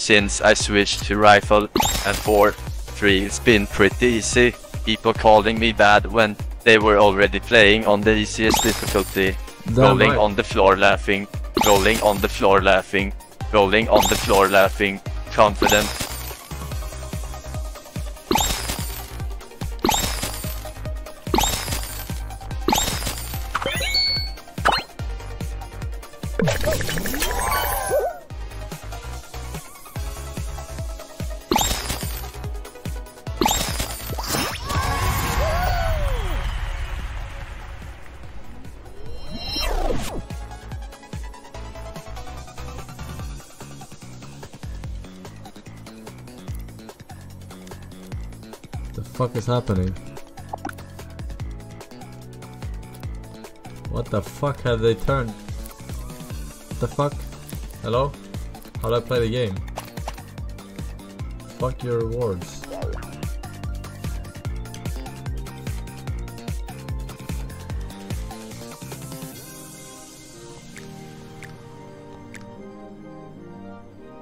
since I switched to rifle and 4-3 it's been pretty easy. People calling me bad when they were already playing on the easiest difficulty. Rolling on the floor laughing, rolling on the floor laughing, rolling on the floor laughing, confident. Is happening? What the fuck have they turned? The fuck? Hello? How do I play the game? Fuck your rewards.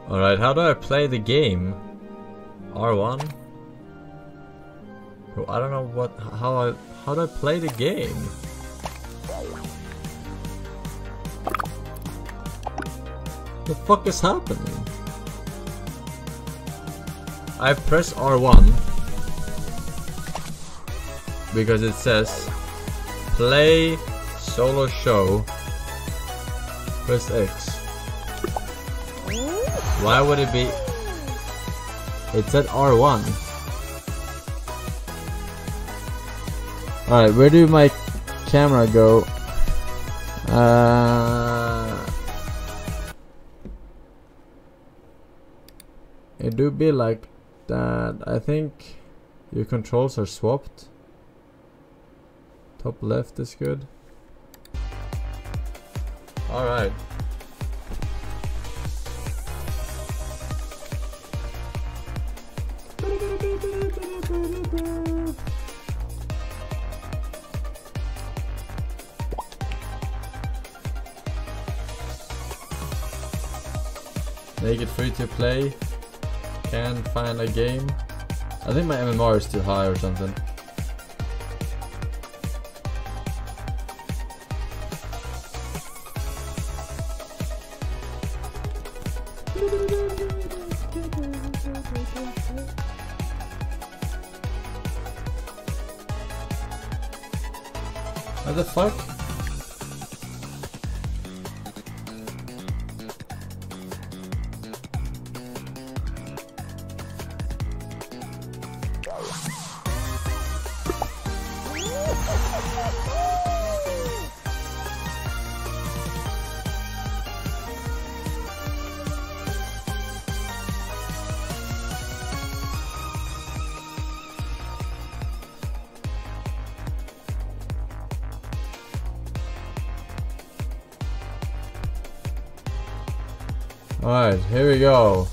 Alright, how do I play the game? R1? I don't know what how I how do I play the game? The fuck is happening? I press R1 because it says play solo show. Press X. Why would it be? It said R1. Alright, where do my camera go? Uh, it do be like that. I think your controls are swapped. Top left is good. Alright. Free to play. Can't find a game. I think my MMR is too high or something. Go.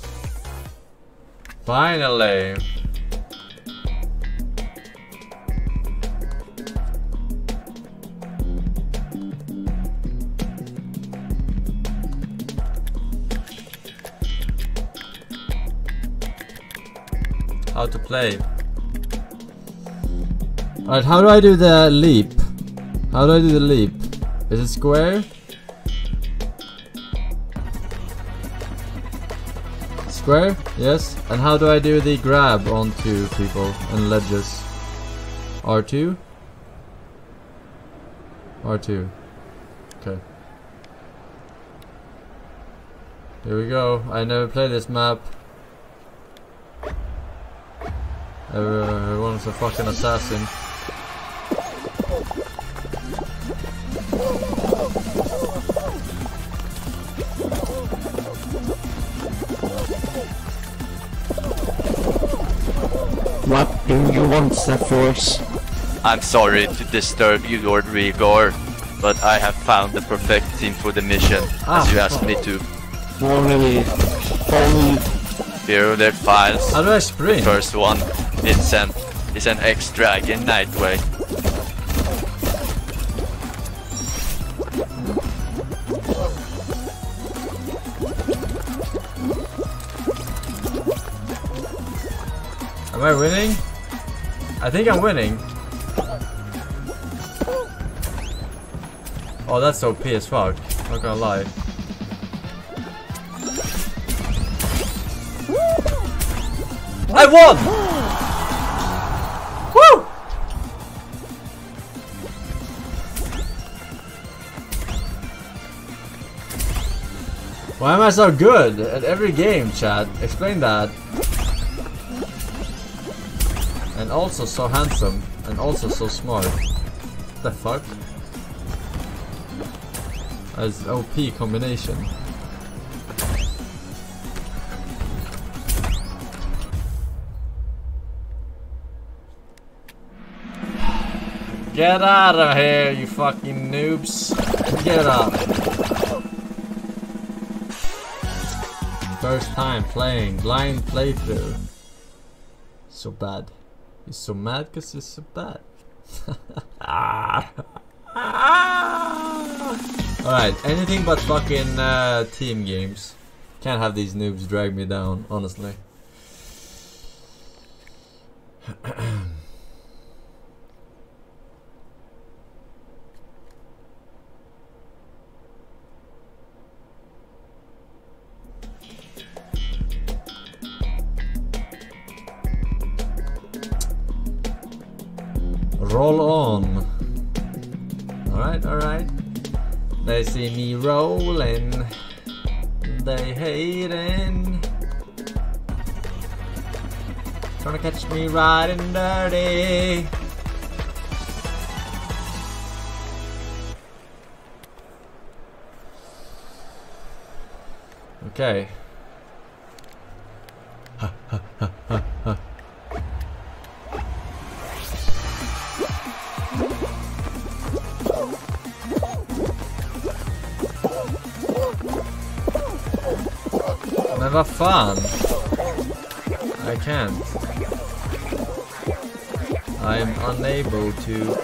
Finally. How to play. Alright, how do I do the leap? How do I do the leap? Is it square? Square? Yes. And how do I do the grab onto people and ledges? R2? R2. Okay. Here we go. I never played this map. Everyone's a fucking assassin. Want, Force? I'm sorry to disturb you, Lord Rigor, but I have found the perfect team for the mission, Ah, as you asked me to. Only, only Here are their files. How do I sprint? First one, Vincent, is an X-Dragon Nightway. Am I winning? I think I'm winning. Oh, that's OP as fuck. Not gonna lie. I won! Woo! Why am I so good at every game, Chad? Explain that. And also so handsome. And also so smart. the fuck? As OP combination. Get out of here, you fucking noobs. Get out. First time playing, blind playthrough. So bad. He's so mad because he's so bad. Alright, anything but fucking uh, team games. Can't have these noobs drag me down, honestly. Roll on. Alright, alright. They see me rolling. They hating. Trying to catch me riding dirty. Okay. vad fun. I can't. I'm unable to...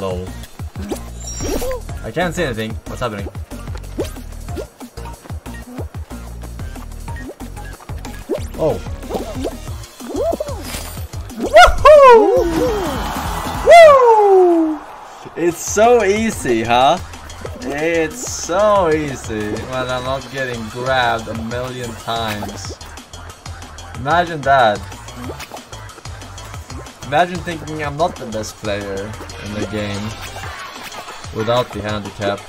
Lol. I can't see anything. What's happening? Oh. Woohoo! Woo! It's so easy, huh? It's so easy when I'm not getting grabbed a million times. Imagine that. Imagine thinking I'm not the best player in the game without the handicap.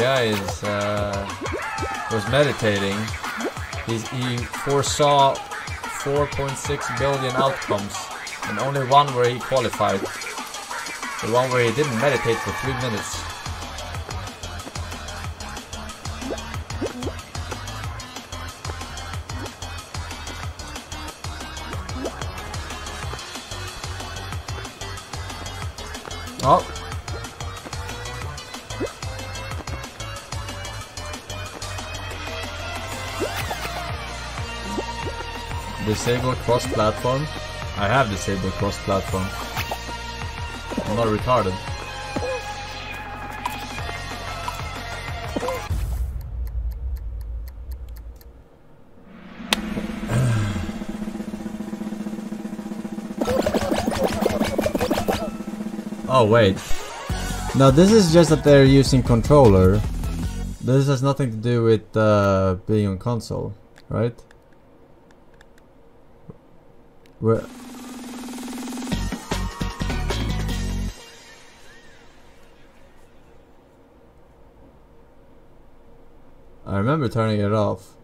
Guy is uh, was meditating. He's, he foresaw 4.6 billion outcomes, and only one where he qualified. The one where he didn't meditate for three minutes. Disable cross-platform. I have disabled cross-platform. I'm not retarded. Oh wait. No, this is just that they're using controller. This has nothing to do with uh, being on console, right? I remember turning it off.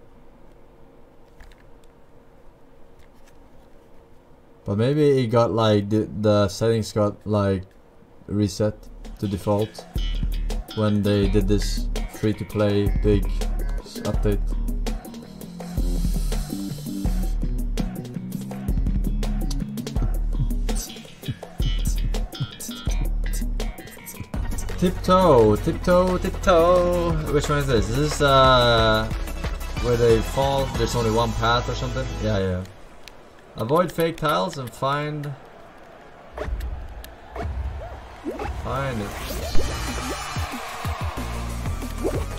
But maybe it got like the, the settings got like reset to default when they did this free to play big update. Tiptoe, tiptoe, tiptoe. Which one is this? This is uh where they fall, there's only one path or something? Yeah, yeah. Avoid fake tiles and find... Find it.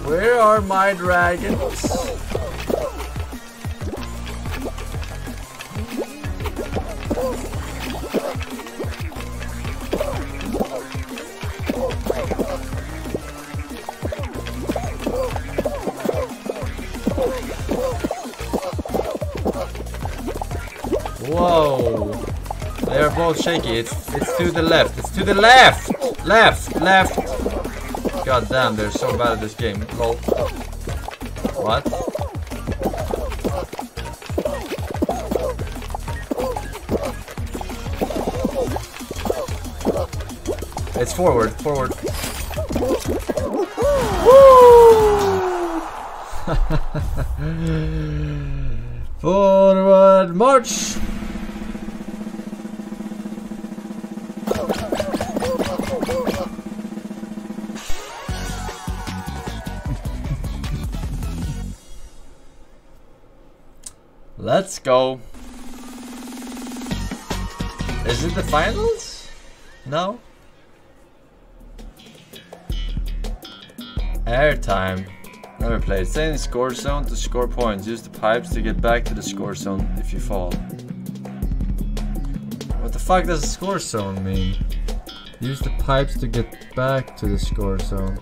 Where are my dragons? Whoa! They are both shaky. It's it's to the left. It's to the left. Left. Left. God damn, they're so bad at this game. Lol. What? It's forward. Forward. Forward march! Let's go. Is it the finals? No? Airtime. Never played. Stay in the score zone to score points. Use the pipes to get back to the score zone if you fall. What the fuck does score zone mean? Use the pipes to get back to the score zone.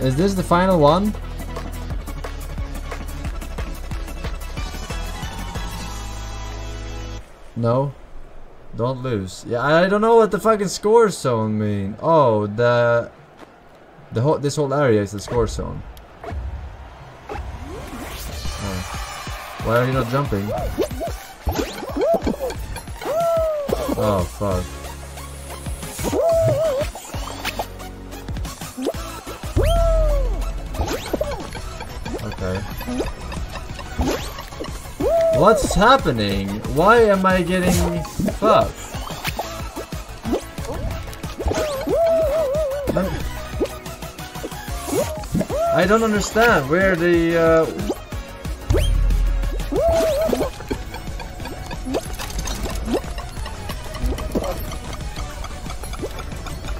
Is this the final one? No? Don't lose. Yeah, I don't know what the fucking score zone mean. Oh, the the whole this whole area is the score zone. Oh. Why are you not jumping? Oh fuck. Okay. What's happening? Why am I getting fucked? I don't understand where the uh,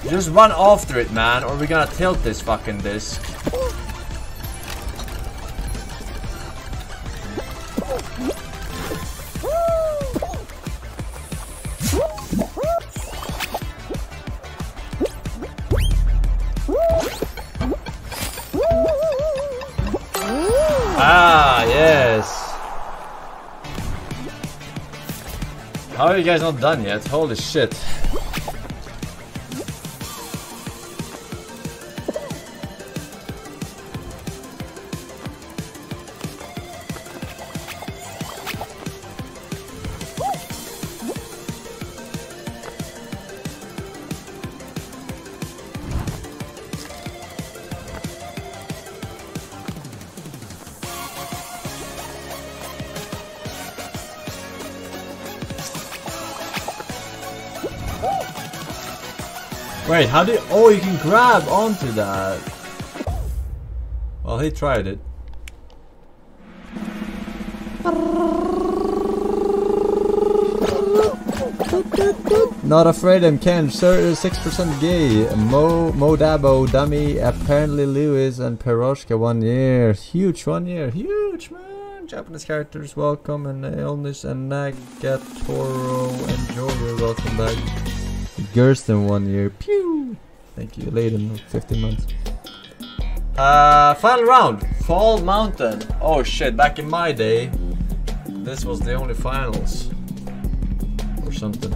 Just run after it, man, or we're gonna tilt this fucking disc. You guys not done yet? Holy shit. Wait, how you, oh you can grab onto that. Well, he tried it. Not afraid I'm Ken, sir 6% gay. Mo Mo Dabo, Dummy, apparently Lewis and Peroshka one year. Huge one year, huge man. Japanese characters welcome and illness and Nagatoro enjoy welcome back. Gersten one year. Pew! Thank you, Layden, 15 months. Uh, final round. Fall Mountain. Oh shit, back in my day, this was the only finals. Or something.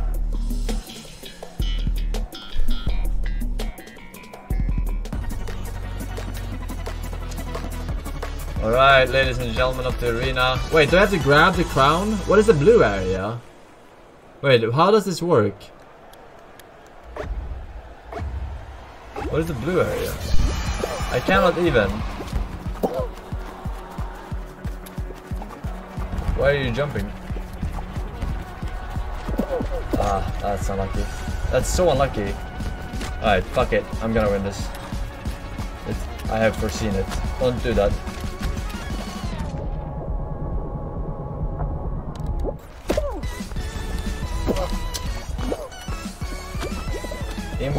Alright, ladies and gentlemen of the arena. Wait, do I have to grab the crown? What is the blue area? Wait, how does this work? What is the blue area? I cannot even. Why are you jumping? Ah, that's unlucky. That's so unlucky. Alright, fuck it. I'm gonna win this. It's, I have foreseen it. Don't do that.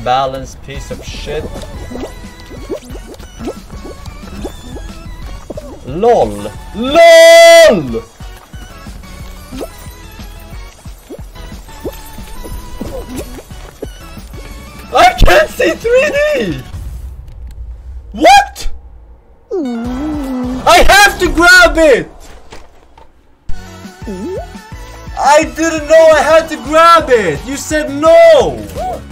Unbalanced piece of shit. LOL! LOL! I can't see 3D! What? I have to grab it! I didn't know I had to grab it! You said no!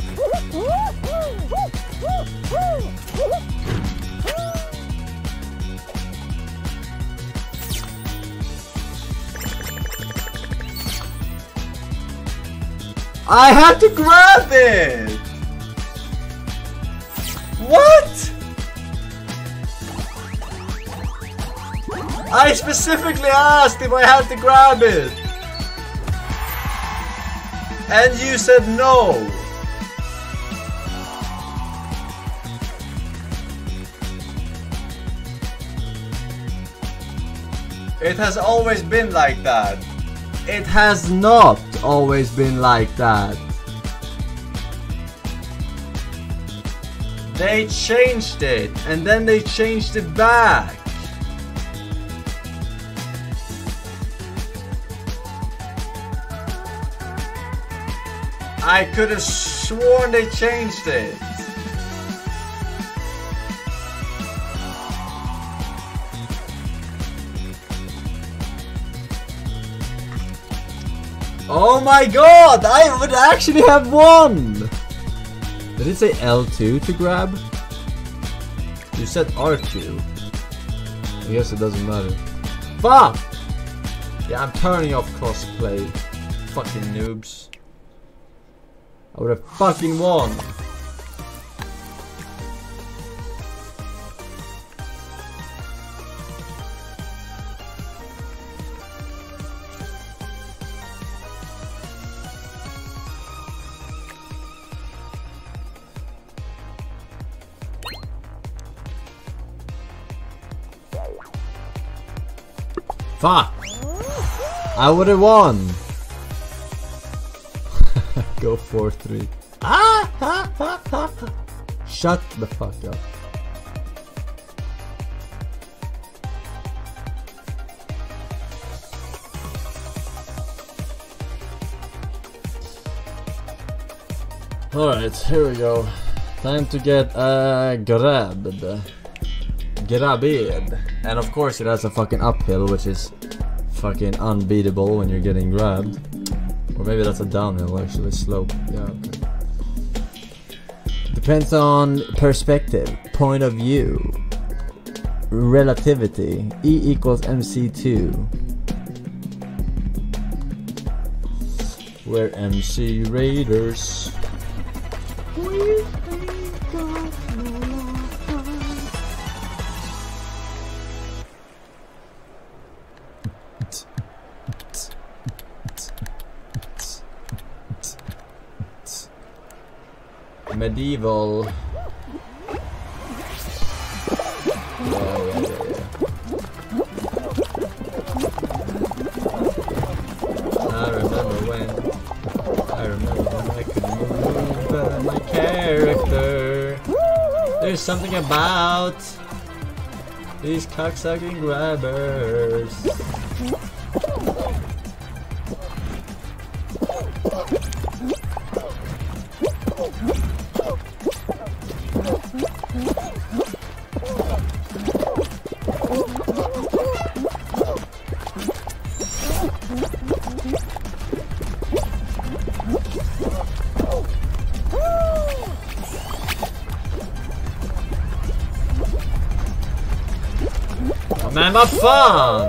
I had to grab it! What? I specifically asked if I had to grab it! And you said no! It has always been like that. It has not always been like that. They changed it and then they changed it back. I could have sworn they changed it. Oh my god! I would actually have won! Did it say L2 to grab? You said R2. I guess it doesn't matter. Fuck! Yeah, I'm turning off crossplay. Fucking noobs. I would have fucking won. Fuck! I would have won! Go 4-3. Ah! Shut the fuck up. Alright, here we go. Time to get uh, grabbed. Grabbed. And of course it has a fucking uphill, which is fucking unbeatable when you're getting grabbed. Or maybe that's a downhill actually, slope. Yeah, okay. Depends on perspective, point of view, relativity. E equals MC2. We're MC Raiders. Character. There's something about these cocksucking grabbers. Have fun!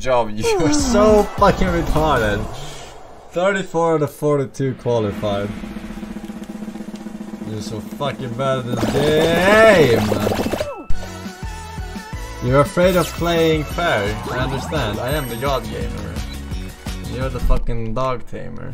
Job. You were so fucking retarded. 34 out of 42 qualified. You're so fucking bad at this game. You're afraid of playing fair. I understand. I am the god gamer. You're the fucking dog tamer.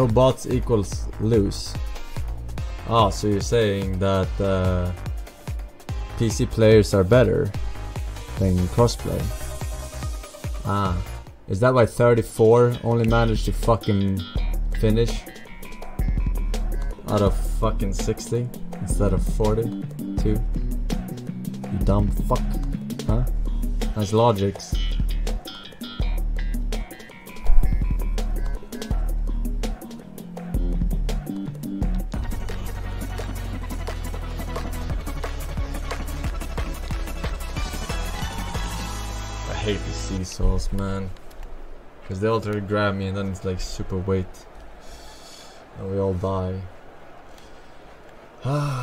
No bots equals lose. Ah, so you're saying that uh, PC players are better than crossplay? Ah, is that why 34 only managed to fucking finish out of fucking 60 instead of 42? You dumb fuck, huh? Nice logics. Because they all try to grab me and then it's like super weight. And we all die. Are ah.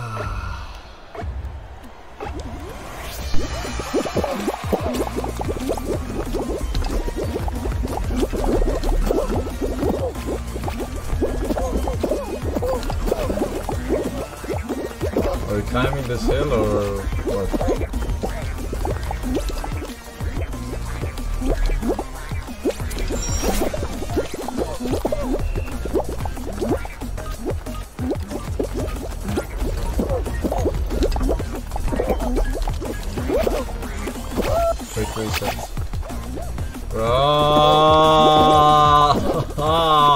Bro!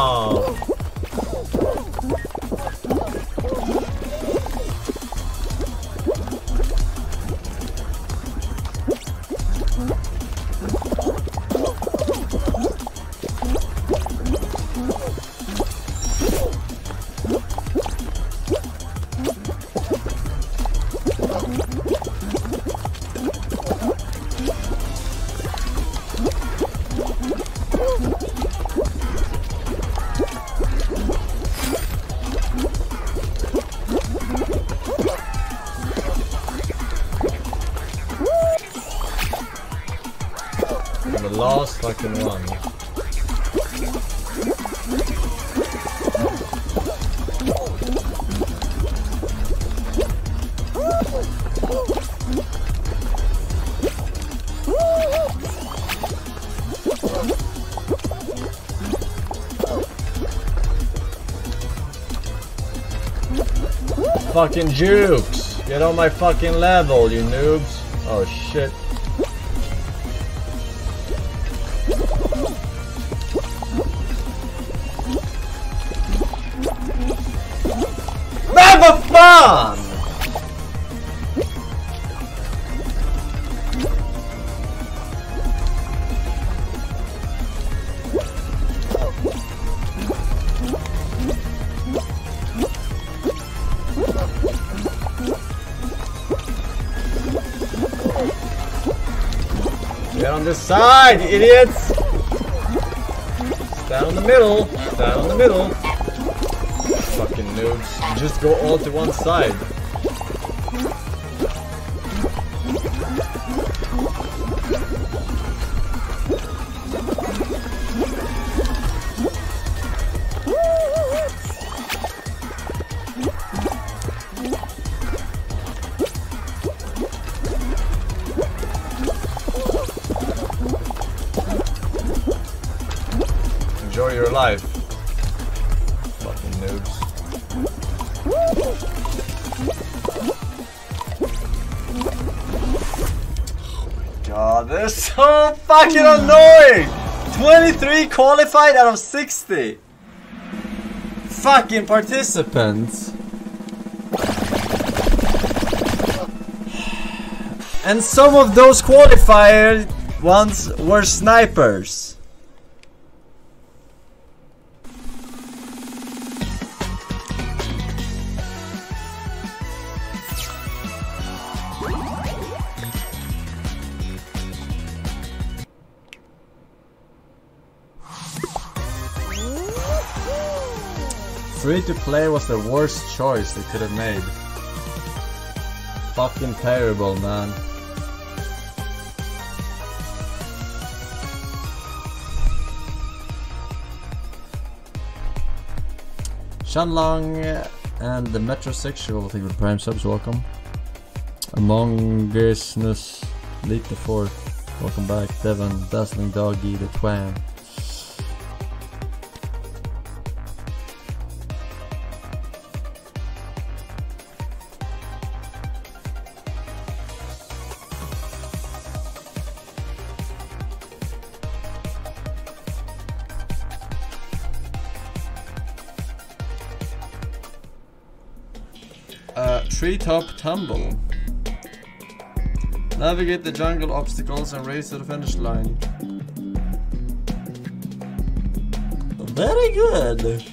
Fucking jukes! Get on my fucking level, you noobs! Oh shit. You idiots! Down the middle. down the middle. Fucking noobs. Just go all to one side. Fucking annoying! 23 qualified out of 60! Fucking participants! And some of those qualified ones were snipers. To play was the worst choice they could have made. Fucking terrible, man. Shanlong and the Metrosexual, thank you for Prime subs, welcome. Among Usness, Leap the Fourth, welcome back. Devon, Dazzling Doggy, the Twang. Tumble. Navigate the jungle obstacles and race to the finish line. Very good.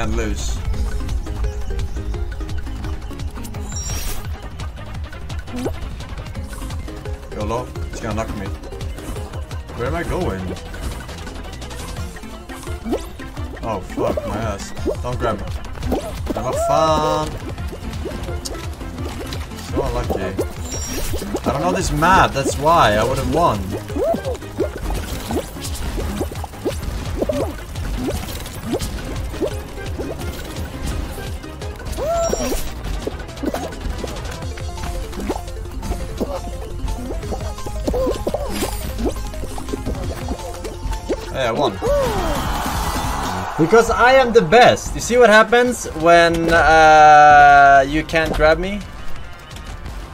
I can't lose. YOLO, it's gonna knock me. Where am I going? Oh fuck, my ass. Don't grab me. Have a fun! So unlucky. I don't know this map, that's why. I would have won. Because I am the best. You see what happens when uh, you can't grab me?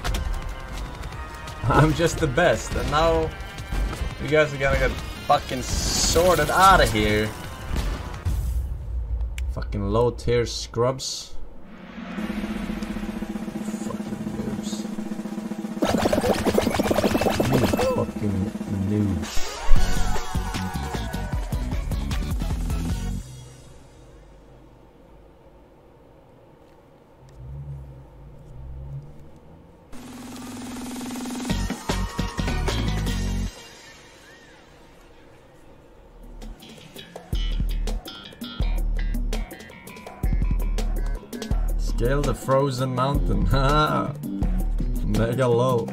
I'm just the best, and now you guys are gonna get fucking sorted out of here. Fucking low tier scrubs. The frozen mountain. Mega low.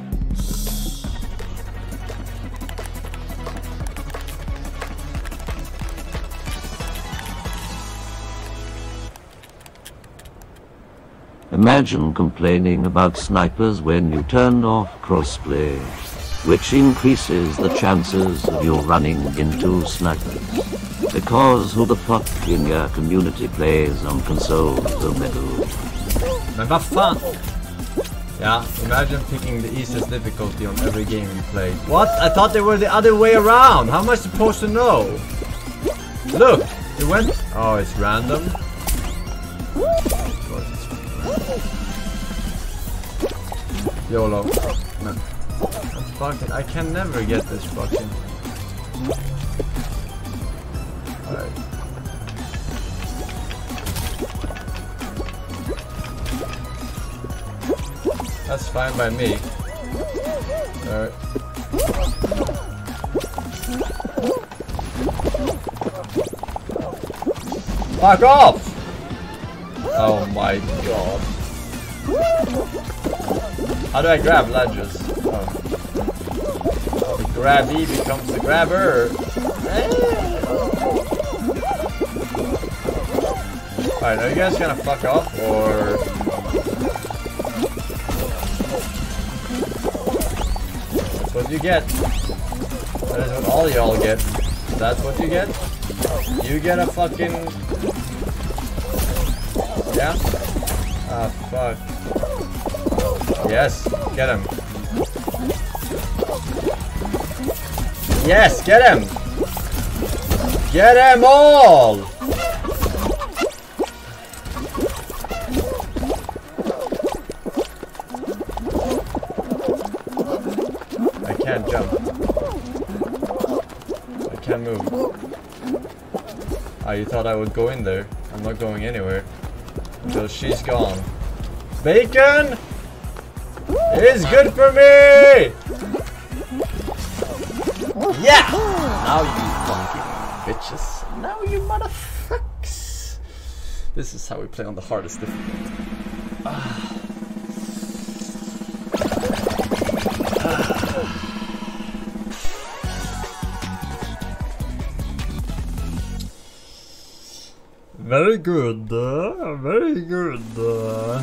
Imagine complaining about snipers when you turn off crossplay, which increases the chances of you running into snipers. Because who the fuck in your community plays on consoles, oh metal? Men vad fan? Yeah, imagine picking the easiest difficulty on every game you play. What? I thought they were the other way around. How am I supposed to know? Look, it went. Oh, it's random. YOLO. That's fucking. I can never get this fucking. Fine by me. Alright. Fuck off! Oh my god. How do I grab ledges? Oh. The grabby becomes the grabber. Alright, are you guys gonna fuck off or you get. That is what all y'all get. That's what you get? You get a fucking... Yeah? Ah, fuck. Yes, get him. Yes, get him! Get him all! Would go in there? I'm not going anywhere. Until she's gone. Bacon! Is good for me! Yeah! Now you funky bitches. Now you motherfucks. This is how we play on the hardest difficulty. Ah. Very good, uh, very good. Uh.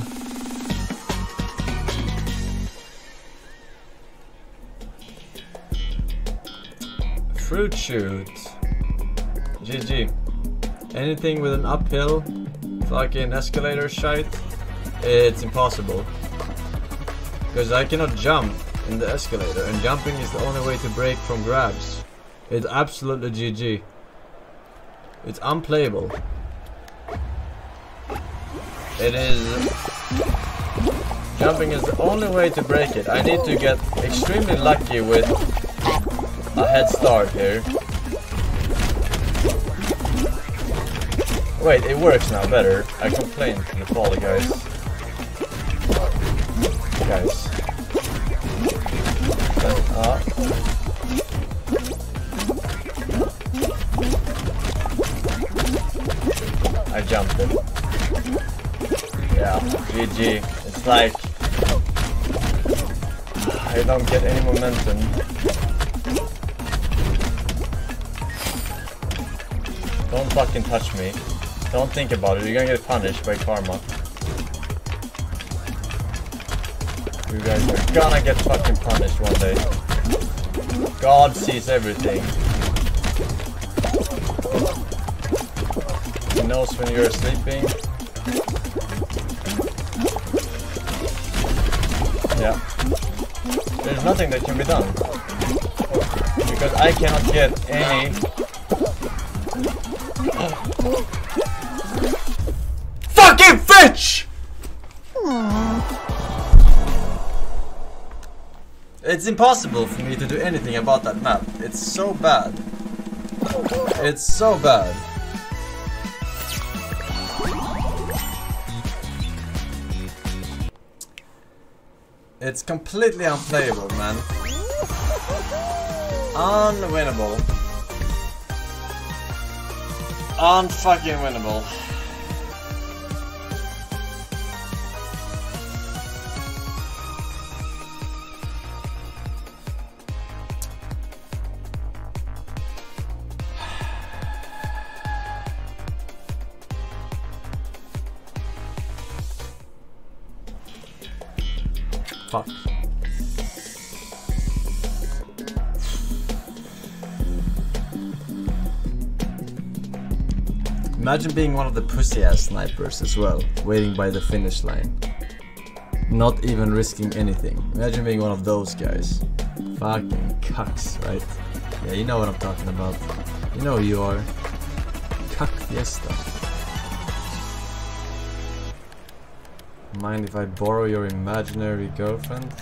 Fruit Chute. GG. Anything with an uphill, fucking escalator shite, it's impossible. Because I cannot jump in the escalator, and jumping is the only way to break from grabs. It's absolutely GG. It's unplayable. It is... Jumping is the only way to break it. I need to get extremely lucky with a head start here. Wait, it works now better. I complained to the folly guys. Guys. Like I don't get any momentum. Don't fucking touch me. Don't think about it, you're gonna get punished by karma. You guys are gonna get fucking punished one day. God sees everything. He knows when you're sleeping. Nothing that can be done. Because I cannot get any fucking fish! It's impossible for me to do anything about that map. It's so bad. It's so bad. It's completely unplayable, man. Unwinnable. Unfucking winnable. Imagine being one of the pussy ass snipers as well, waiting by the finish line. Not even risking anything. Imagine being one of those guys. Fucking cucks, right? Yeah, you know what I'm talking about. You know who you are. Cuck Fiesta. Mind if I borrow your imaginary girlfriend?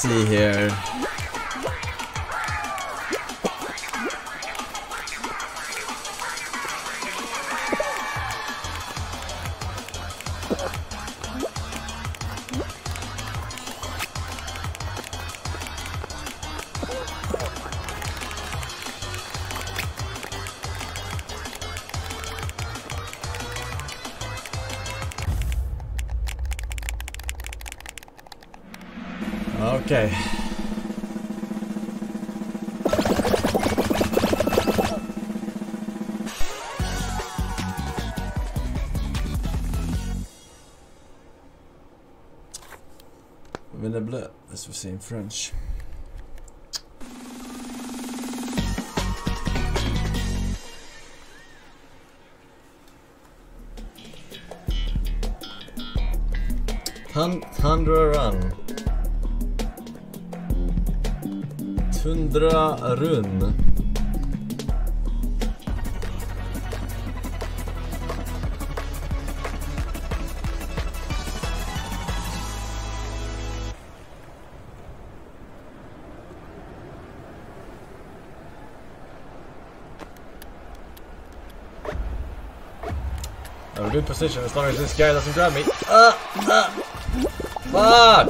See here. Say in French. Thun Thundra Run. Tundra Run. I'm position as long as this guy doesn't grab me. Uh, uh, fuck!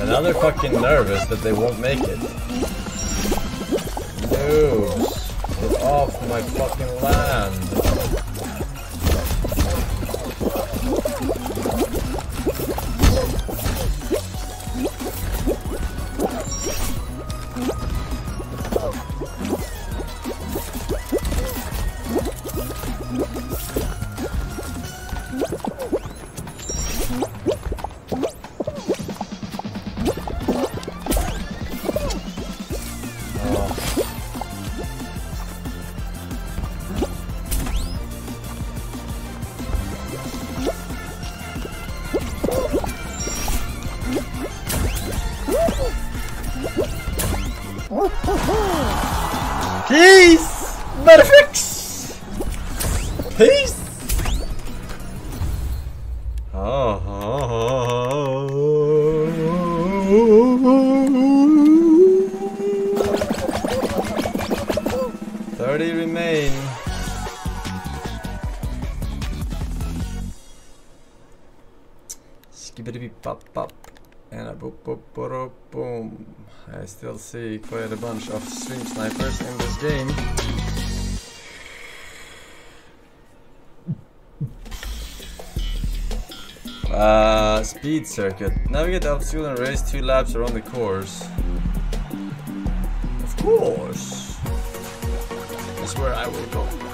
And now they're fucking nervous that they won't make it. I still see quite a bunch of stream snipers in this game. Uh, speed circuit. Navigate obstacle and race two laps around the course. Of course. That's where I will go.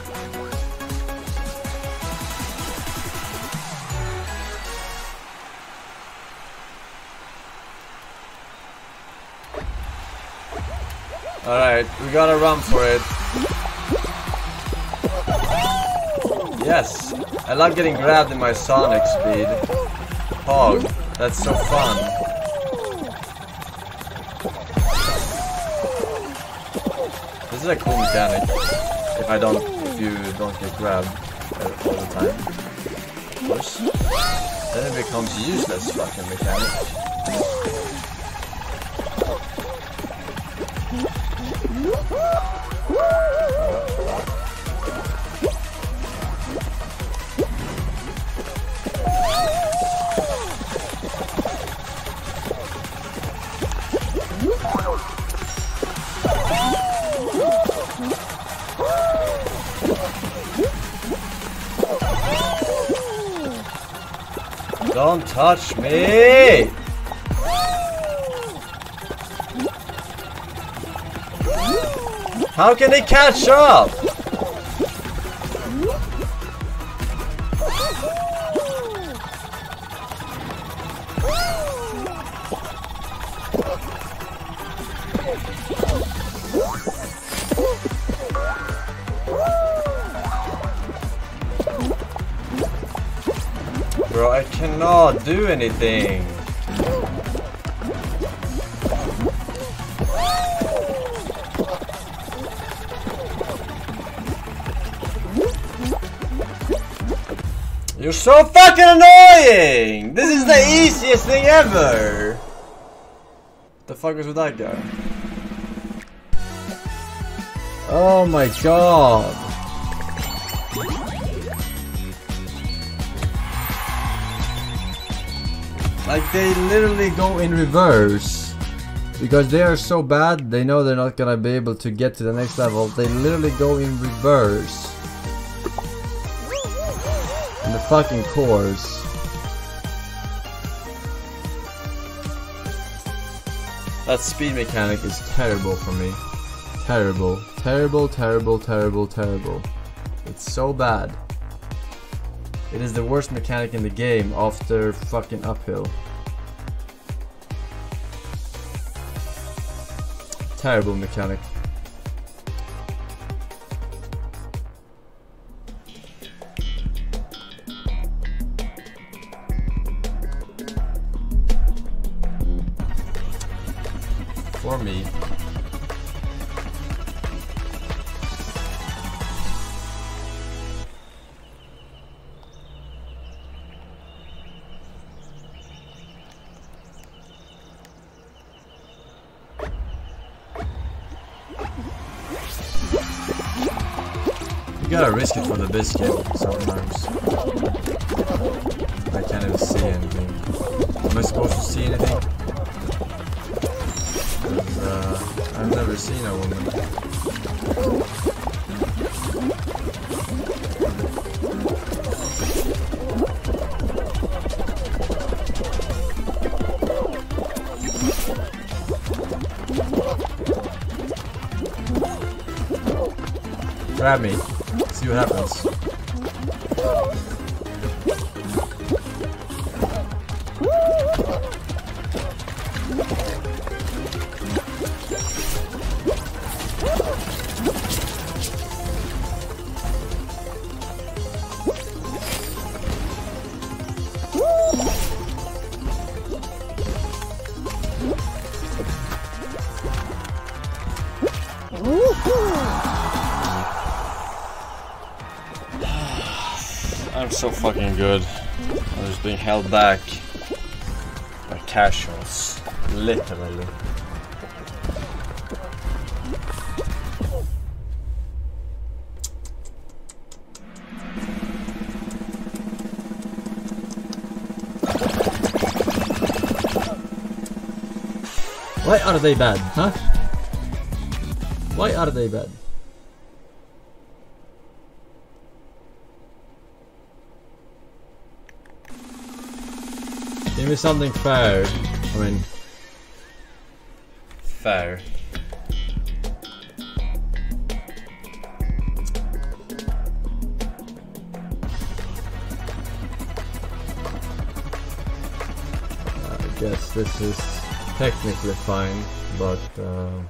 Alright, we gotta run for it. Yes, I love getting grabbed in my Sonic speed. Hog, that's so fun. This is a cool mechanic. If I don't, if you don't get grabbed uh, all the time. Of course. Then it becomes useless fucking mechanic. Don't touch me! How can they catch up? Bro, I cannot do anything. You're so fucking annoying! This is the easiest thing ever! The fuck is with that guy? Oh my god! Like they literally go in reverse. Because they are so bad, they know they're not gonna be able to get to the next level. They literally go in reverse. Fucking course. That speed mechanic is terrible for me. Terrible. Terrible, terrible, terrible, terrible. It's so bad. It is the worst mechanic in the game after fucking uphill. Terrible mechanic. For sometimes. I can't even see anything. Am I supposed to see anything? uh, I've never seen a woman. Grab me. Good. I'm just being held back by casuals. Literally. Why are they bad, huh? Why are they bad? Give me something fair. I mean, fair. I guess this is technically fine, but uh,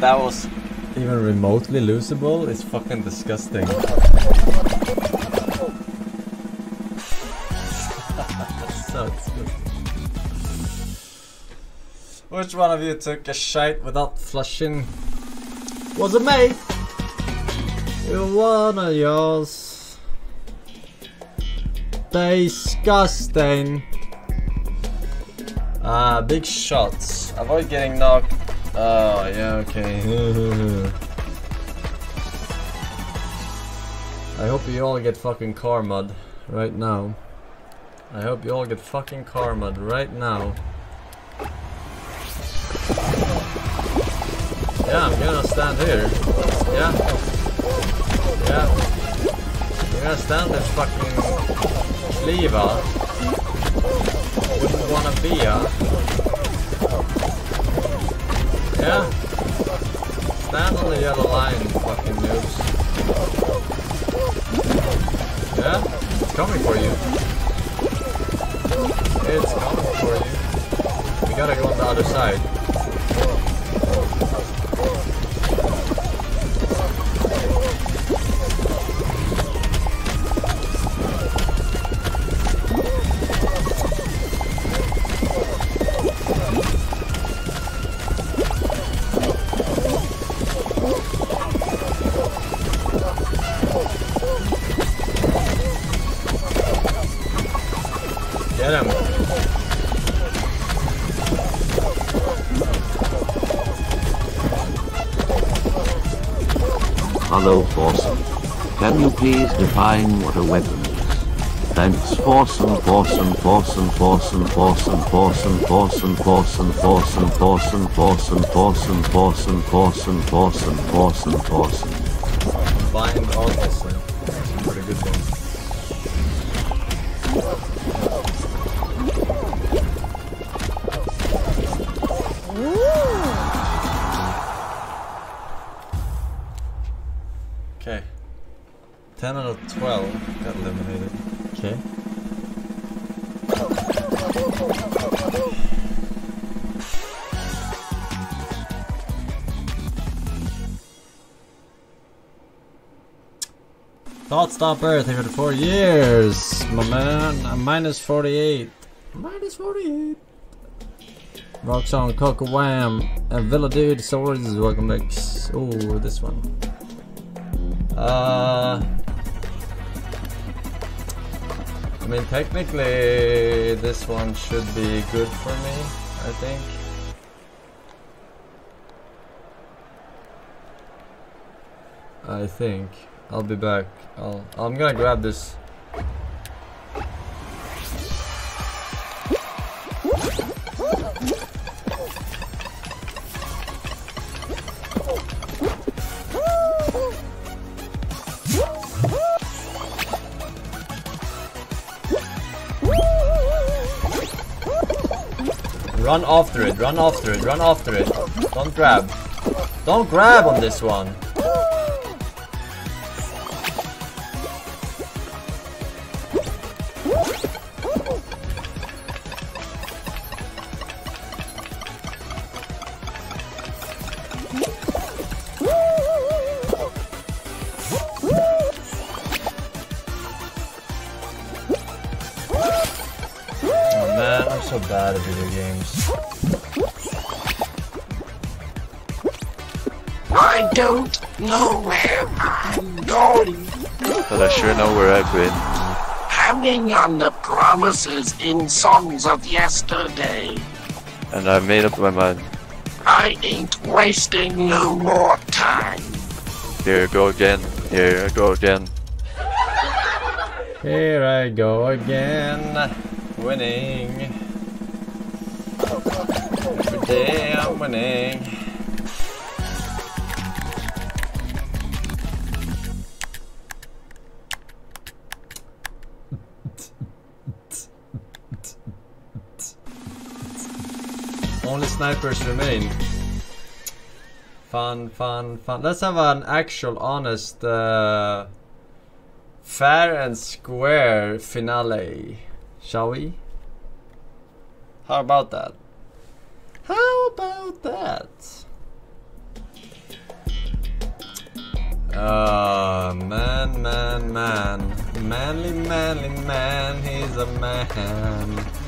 that was even remotely losable is fucking disgusting. so disgusting. Which one of you took a shite without flushing? Was it me? It one of yours. Disgusting. Ah, big shots. Avoid getting knocked. Oh, yeah, okay. I hope you all get fucking car mud right now. I hope you all get fucking car mud right now. Yeah, I'm gonna stand here. Yeah. Yeah. I'm gonna stand this fucking Sliva. Wouldn't wanna be a. Yeah. Stand on the yellow line, fucking noobs. Yeah? It's coming for you. It's coming for you. We gotta go on the other side. Please define what a weapon is? Thanks, Forsen, Forsen, Forsen, Forsen, Forsen, Forsen, Forsen, Forsen, Forsen, Forsen, Forsen, Forsen, Forsen, Forsen, Forsen, Forsen, Forsen. Bind officer. That's Stopper, thank for four years, my man. I'm minus 48. Minus 48. Roxanne, Coco Wham, and Villa Dude, Swords, is welcome back. Oh, this one. Uh, I mean, technically, this one should be good for me, I think. I think. I'll be back. I'll, I'm gonna grab this. Run after it, run after it, run after it. Don't grab. Don't grab on this one. But I sure know where I've been. Hanging on the promises in songs of yesterday. And I made up my mind. I ain't wasting no more time. Here I go again. Here I go again. Here I go again, winning. Every day I'm winning. Snipers remain. Fun, fun, fun. Let's have an actual, honest, uh, fair and square finale, shall we? How about that? How about that? Ah, man, man, man. Manly, manly man, he's a man.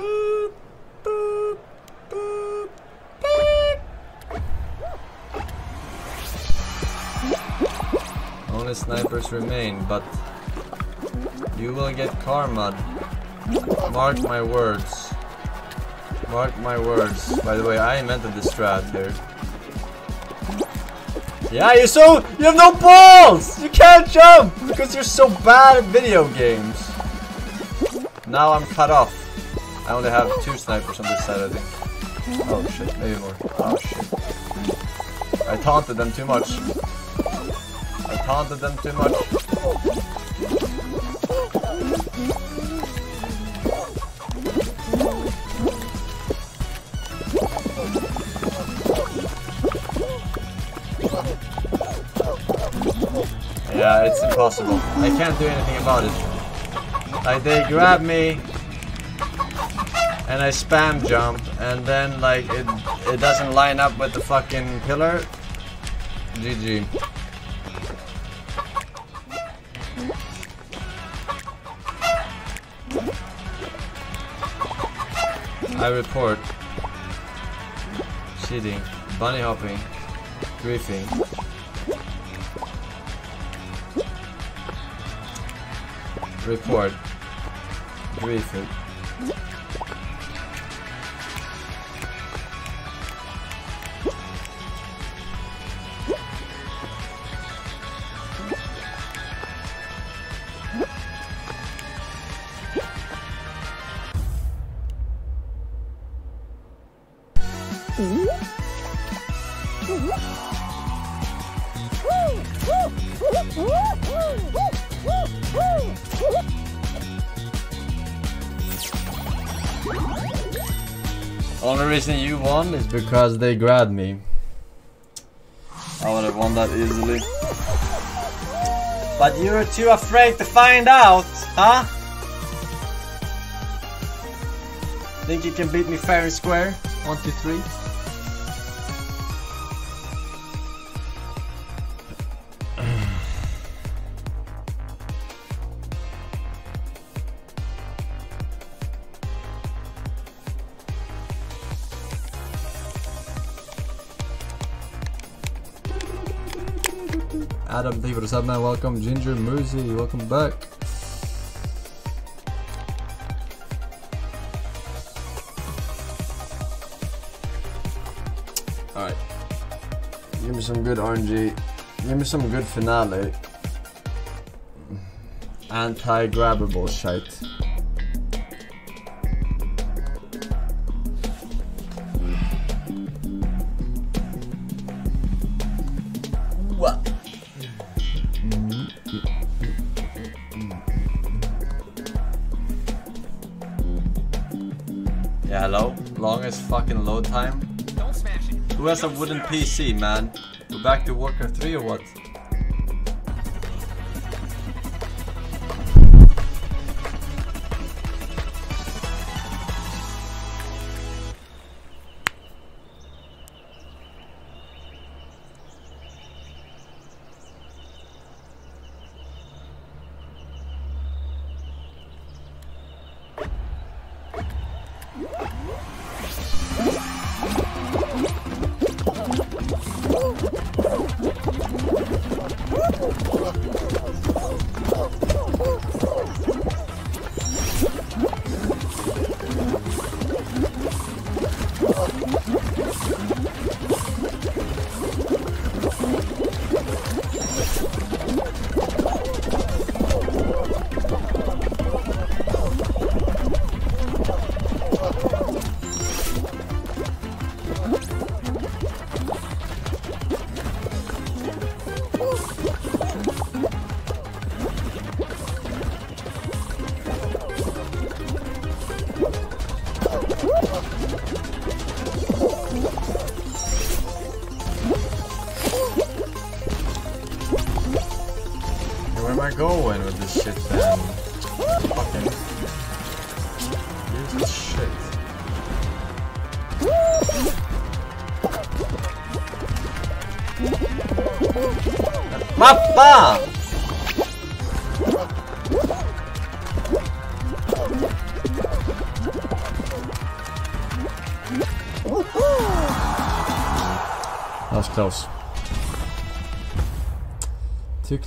Boop, boop, beep. Only snipers remain, but you will get karma. Mark my words. Mark my words. By the way, I invented this strat there. Yeah, you're so- You have no balls! You can't jump! Because you're so bad at video games. Now I'm cut off. I only have two snipers on this side, I think. Oh shit, maybe more. Oh shit. I taunted them too much. I taunted them too much. Yeah, it's impossible. I can't do anything about it. Like, they grab me, and I spam jump, and then, like, it, it doesn't line up with the fucking pillar. GG. I report. Cheating. Bunny hopping. Griefing. Report. Griefing. You won is because they grabbed me. I would have won that easily. But you're too afraid to find out, huh? Think you can beat me fair and square? One, two, three. Adam, thank you for the sub, man. Welcome. Ginger Muzi, welcome back. Alright. Give me some good RNG. Give me some good finale. Anti-grabbable shite. Has a wooden PC, man? We're back to Warcraft 3 or what?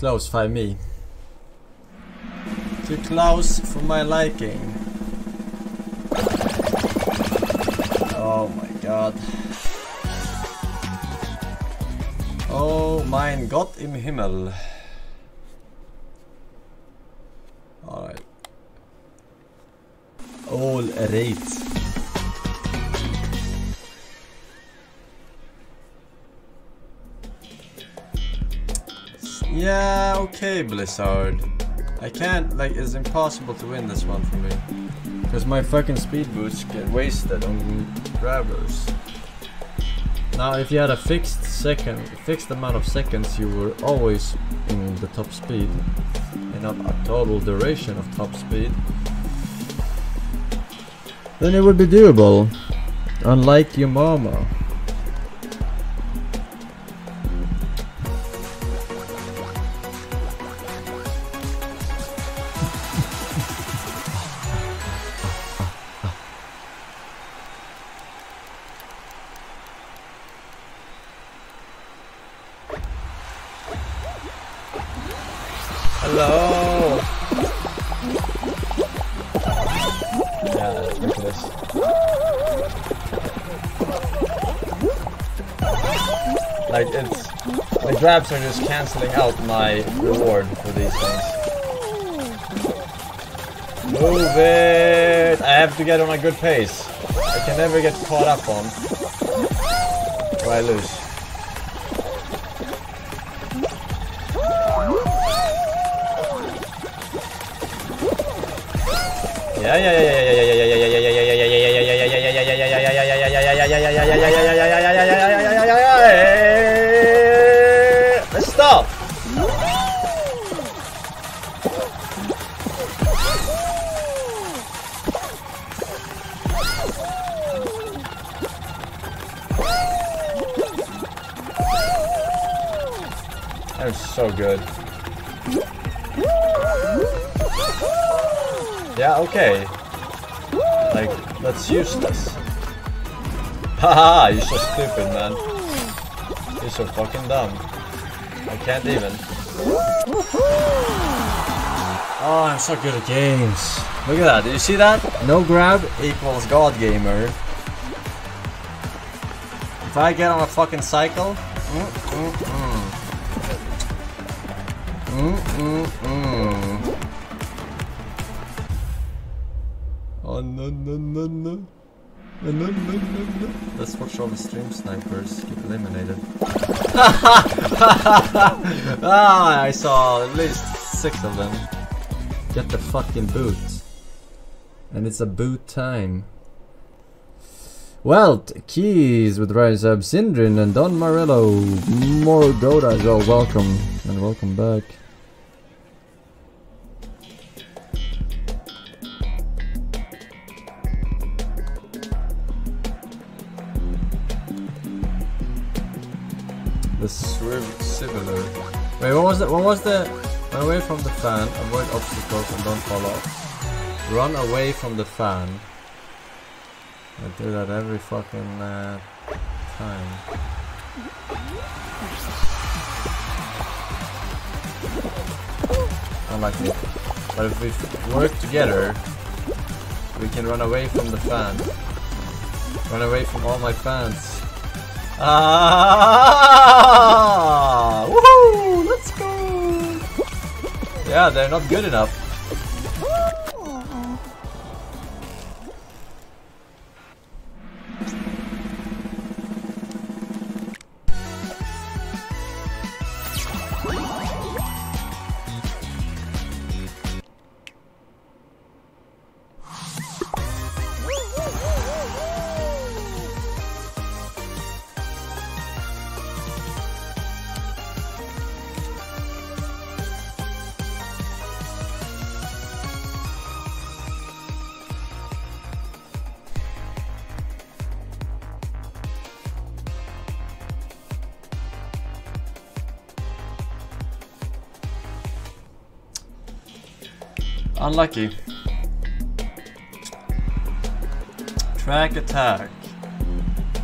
Too five me. Too close for my liking. Oh my god. Oh mein Gott im Himmel. Okay, Blizzard. I can't, like, it's impossible to win this one for me. Because my fucking speed boosts get wasted on grabbers. Now, if you had a fixed second, fixed amount of seconds, you were always in the top speed. And not a total duration of top speed. Then it would be doable. Unlike your mama. traps are just cancelling out my reward for these things. Move it! I have to get on a good pace. I can never get caught up on. Or I lose. Yeah, yeah, yeah, yeah, yeah, yeah, yeah, Yeah, okay. Like, that's useless. Haha, you're so stupid, man. You're so fucking dumb. I can't even. Oh, I'm so good at games. Look at that, did you see that? No grab equals God Gamer. If I get on a fucking cycle... Mm, mm. Mm, mm, mm. Let's watch all the stream snipers get eliminated. ah, I saw at least six of them. Get the fucking boot. And it's a boot time. Well, Keys with Rise Up, Sindrin and Don Morello. More Goda as well. Welcome and welcome back. The swivel similar. Wait, what was the what was the run away from the fan, avoid obstacles and don't fall off. Run away from the fan. I do that every fucking uh, time. Unlikely. But if we work together, we can run away from the fan. Run away from all my fans. Ah! Woohoo! Let's go! Yeah, they're not good enough. Unlucky. Track attack.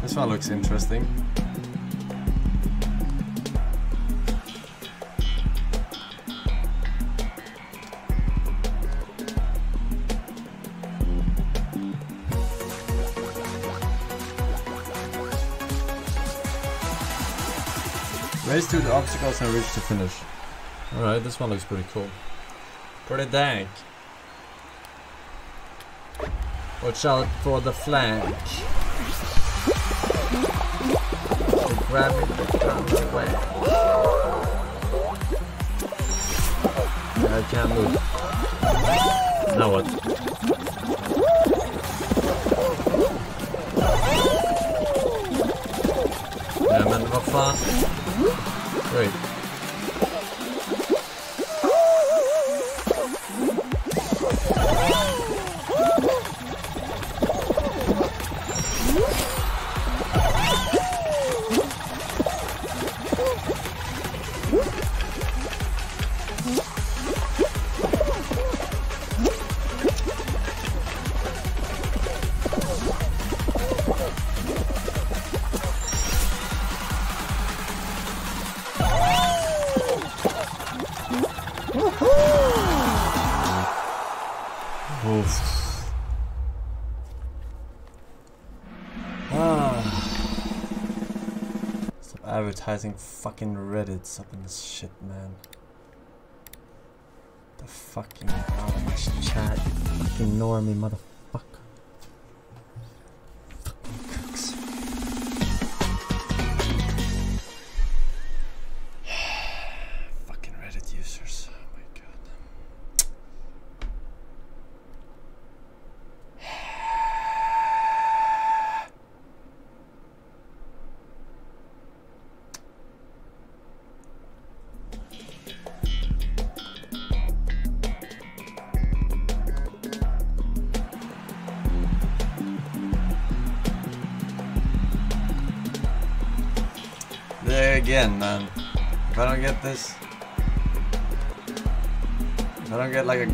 This one looks interesting. Race through the obstacles and reach the finish. Alright, this one looks pretty cool. Pretty dank. Watch out for the flank. Grab down the. I can't move. Now what? Ja men vad. Advertising fucking Reddits up in this shit, man. The fucking out of my chat, fucking normie motherfucker.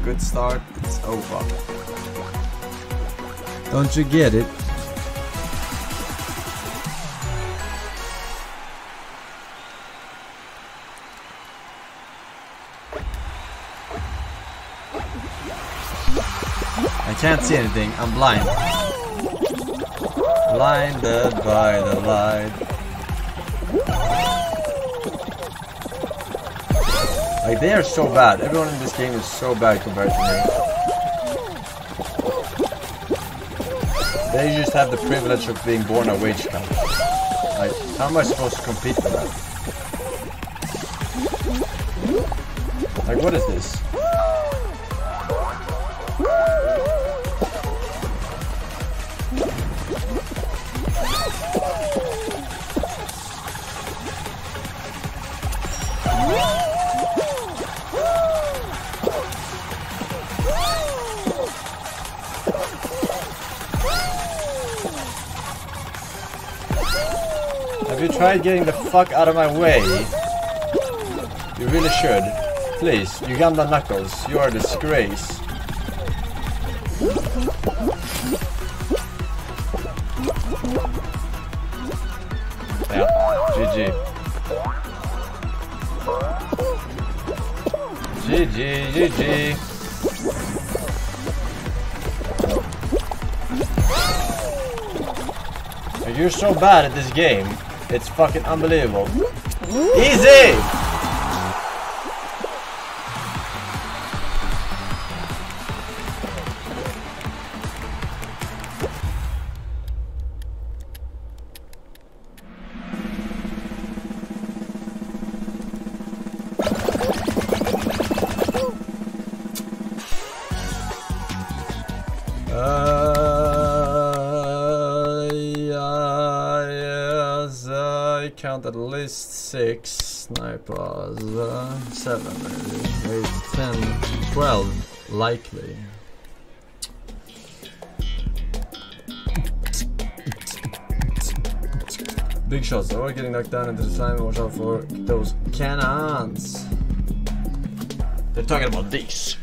Good start, it's over. Don't you get it? I can't see anything. I'm blind. Blinded by the light. Like they are so bad. Everyone in this game is so bad compared to me. They just have the privilege of being born a wage count. Like, how am I supposed to compete with that? Like, what is this? You tried getting the fuck out of my way? You really should. Please, Uganda Knuckles, you are a disgrace. Yeah, GG. GG, GG. You're so bad at this game. It's fucking unbelievable. Easy! 7, 8, 10, 12, likely. Big shots, are getting knocked down into the time, watch out for those cannons. They're talking about these.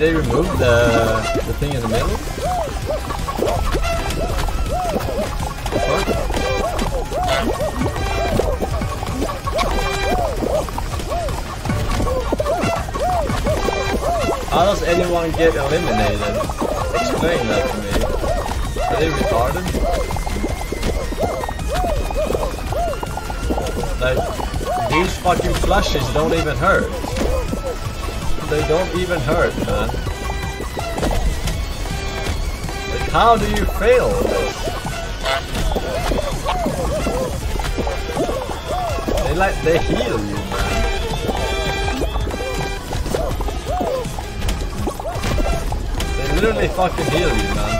They remove the the thing in the middle? How does anyone get eliminated? Explain that to me. Are they retarded? Like, these fucking flushes don't even hurt. They don't even hurt, man. Like, how do you fail this? They like, they heal you, man. They literally fucking heal you, man.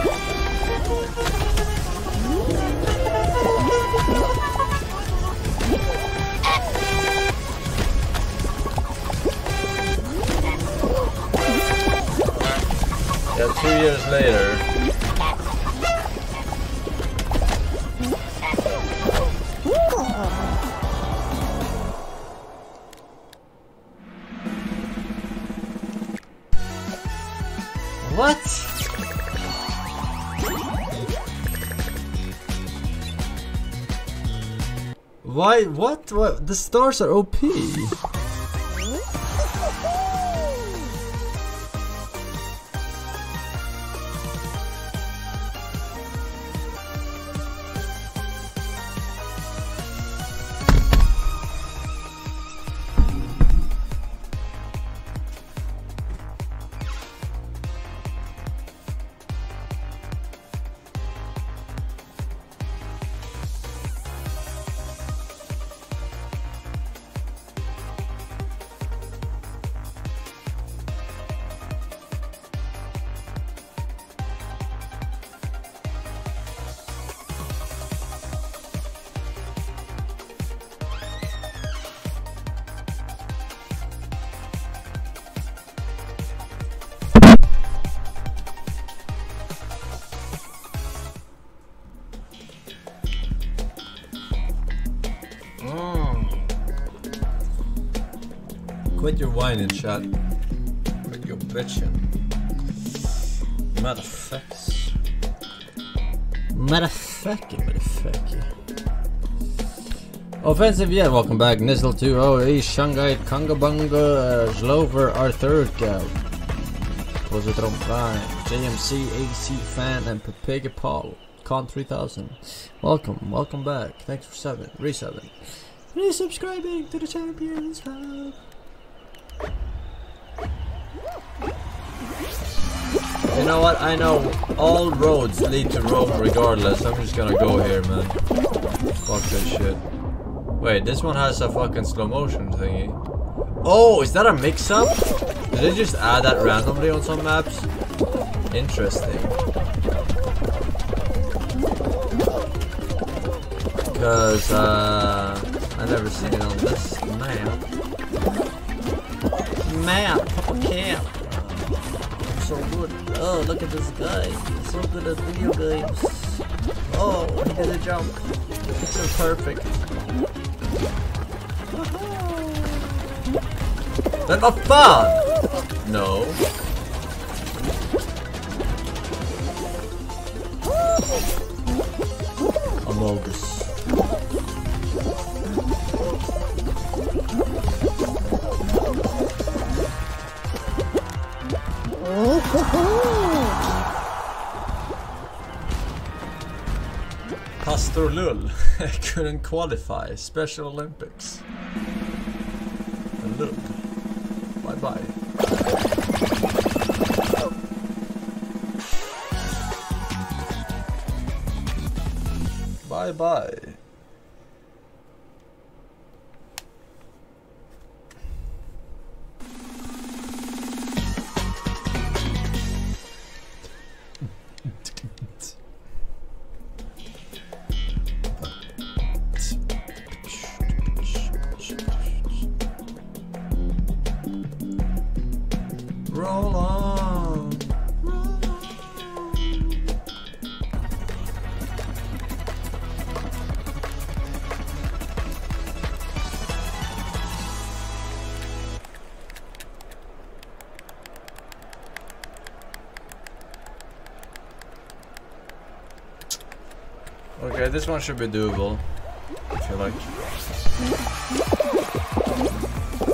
Later. What? Why? What? What? The stars are OP. Your whining, chat. Quit your bitching. Motherfuckers. Motherfucker, motherfucker. Offensive, yeah, welcome back. Nizzle 2 E, Shanghai, Kangabunga, uh, Slover, Arthurka. Positron Prime, JMC, AC Fan, and Pepega Paul. Con 3000. Welcome, welcome back. Thanks for 7, re 7. Resubscribing to the Champions Hub. I know all roads lead to Rome regardless. I'm just gonna go here, man. Fuck that shit. Wait, this one has a fucking slow motion thingy. Oh, is that a mix-up? Did they just add that randomly on some maps? Interesting. Cause uh, I never seen it on this map. Map, Camp. So good. Oh, look at this guy. He's so good at video games. Oh, he did a jump. It's so perfect. That was fun! No. Amogus. Pastor Lull couldn't qualify Special Olympics. Look, bye bye. Bye bye. This one should be doable. I feel like.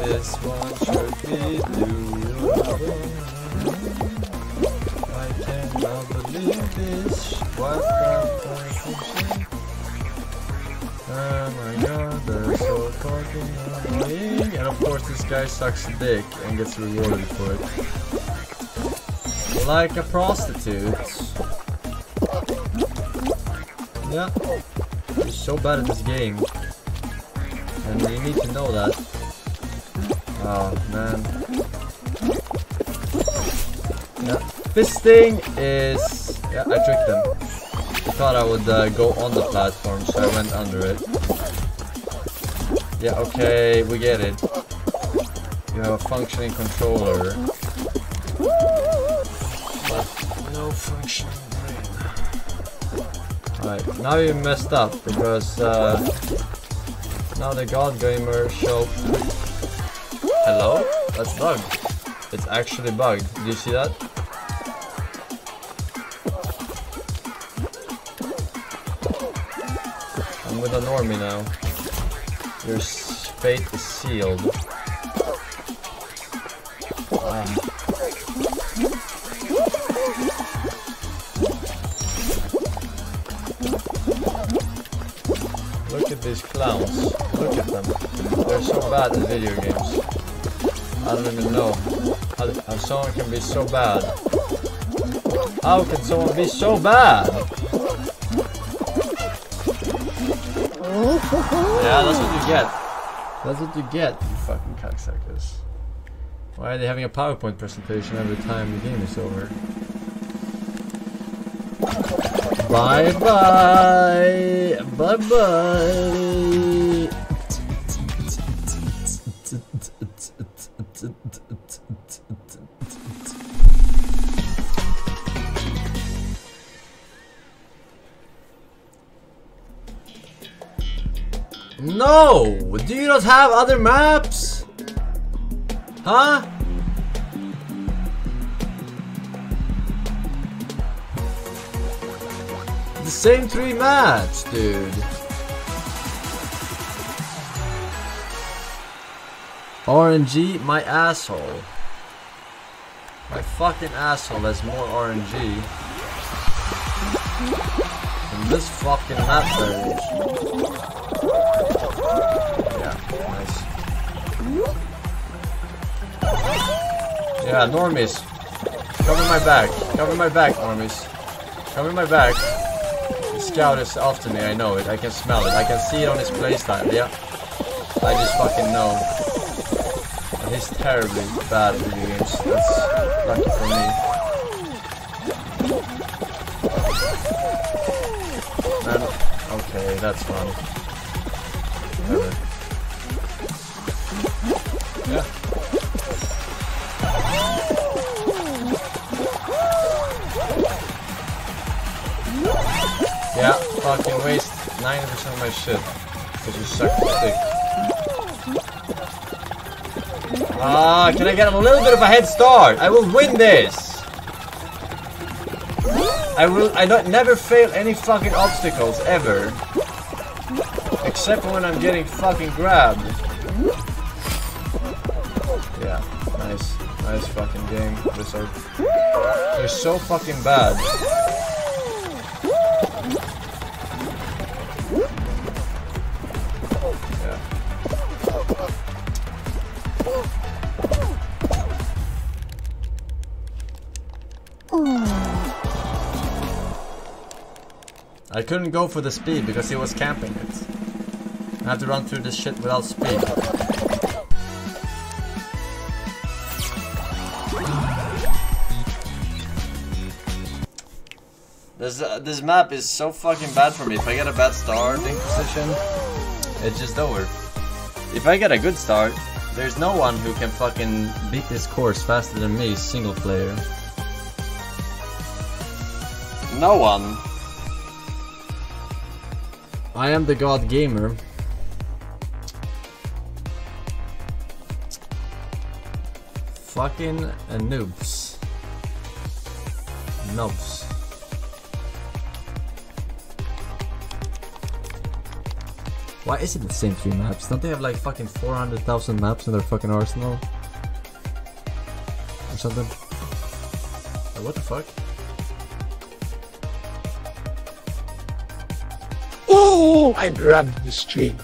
This one should be doable. I cannot believe this. What the Oh my god, they're so fucking annoying. And of course this guy sucks dick and gets rewarded for it. Like a prostitute. Yeah. You're so bad at this game. And you need to know that. Oh, man. Yeah. Fisting is... Yeah, I tricked them. I thought I would uh, go on the platform, so I went under it. Yeah, okay, we get it. You have a functioning controller. But no functioning Right, now you messed up because uh, now the God Gamer show. Hello? That's bugged. It's actually bugged. Do you see that? I'm with a normie now. Your fate is sealed. Bad at video games. I don't even know how, how someone can be so bad. How can someone be so bad? Yeah, that's what you get. That's what you get, you fucking cocksuckers. Why are they having a PowerPoint presentation every time the game is over? Bye bye. Bye bye. No! Do you not have other maps? Huh? The same three maps, dude. RNG, my asshole. My fucking asshole has more RNG than this fucking map. Yeah, nice. Yeah, normies. Cover my back. Cover my back, normies. Cover my back. The scout is after me, I know it. I can smell it. I can see it on his playstyle, yeah. I just fucking know. And he's terribly bad at video games. That's lucky for me. Man, okay, that's fun. Yeah. Yeah, fucking waste 90% of my shit. Because you suck dick. Ah, can I get a little bit of a head start? I will win this! I will, I don't, never fail any fucking obstacles, ever. Except when I'm getting fucking grabbed. Yeah, nice. Nice fucking game, Wizard. They're so fucking bad. I couldn't go for the speed because he was camping it. I have to run through this shit without speed. This uh, this map is so fucking bad for me. If I get a bad starting position, it's just over. If I get a good start, There's no one who can fucking beat this course faster than me, single player. No one. I am the god gamer. Fucking noobs. Nobs. Why is it the same three maps? Don't they have like fucking 400,000 maps in their fucking arsenal? Or something? Like, what the fuck? Oh, I'm running the stream.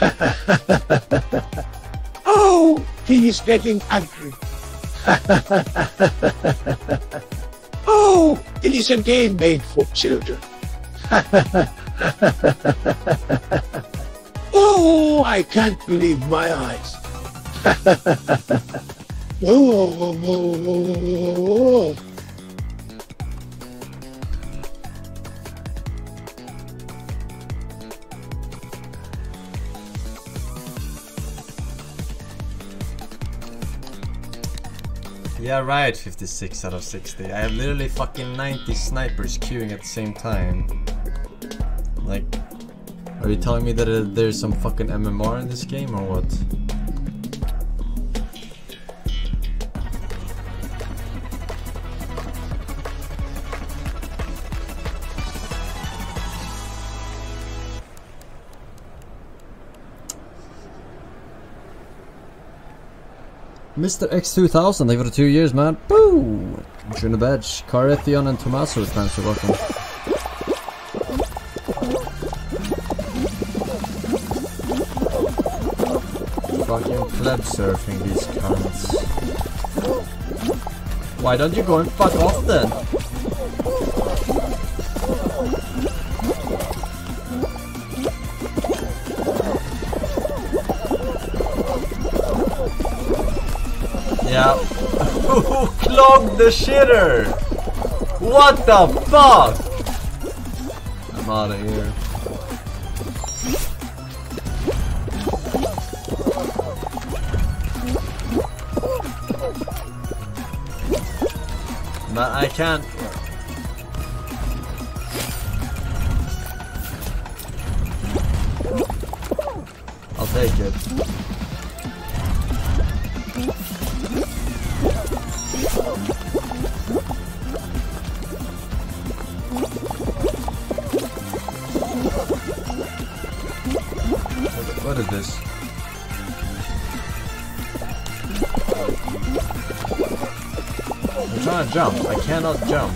oh, he is getting angry. oh, it is a game made for children. oh, I can't believe my eyes. oh, oh, oh, oh Yeah, right, 56 out of 60. I have literally fucking 90 snipers queuing at the same time. Like, are you telling me that uh, there's some fucking MMR in this game or what? Mr. X2000, thank you for the two years, man. Boo! Junior Badge, Carethion and Tommaso, thanks for welcome. Fucking pleb surfing these cunts. Why don't you go and fuck off then? The shitter? What the fuck? I'm out of here. But I can't. Jump. I cannot jump.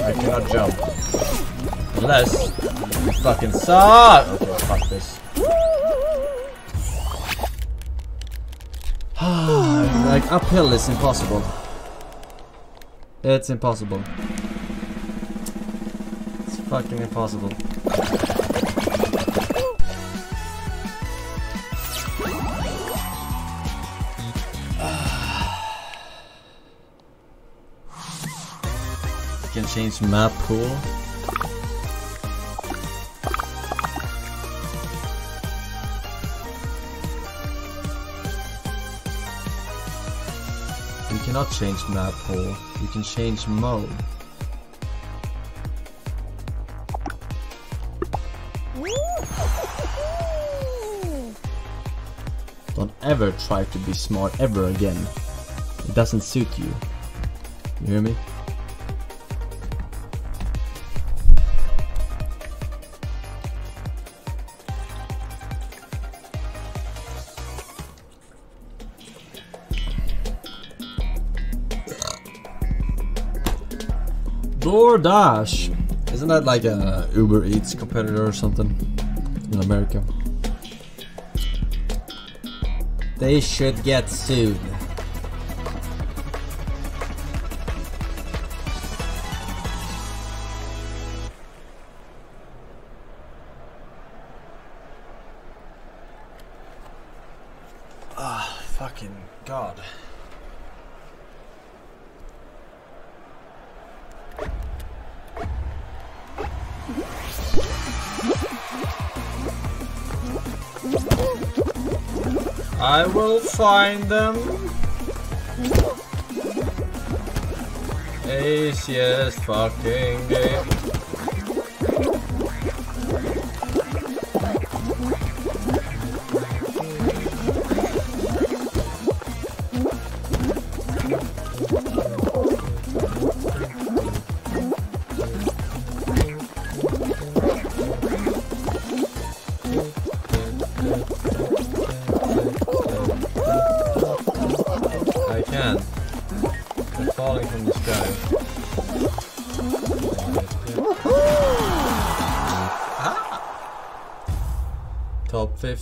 I cannot jump. Unless you fucking suck! Okay, fuck this. like uphill is impossible. It's impossible. It's fucking impossible. Can change map pool. Cannot change map pool. You can change mode. Don't ever try to be smart ever again. It doesn't suit you. You hear me? DoorDash! Isn't that like a Uber Eats competitor or something in America? They should get sued. Find them. Easiest fucking game.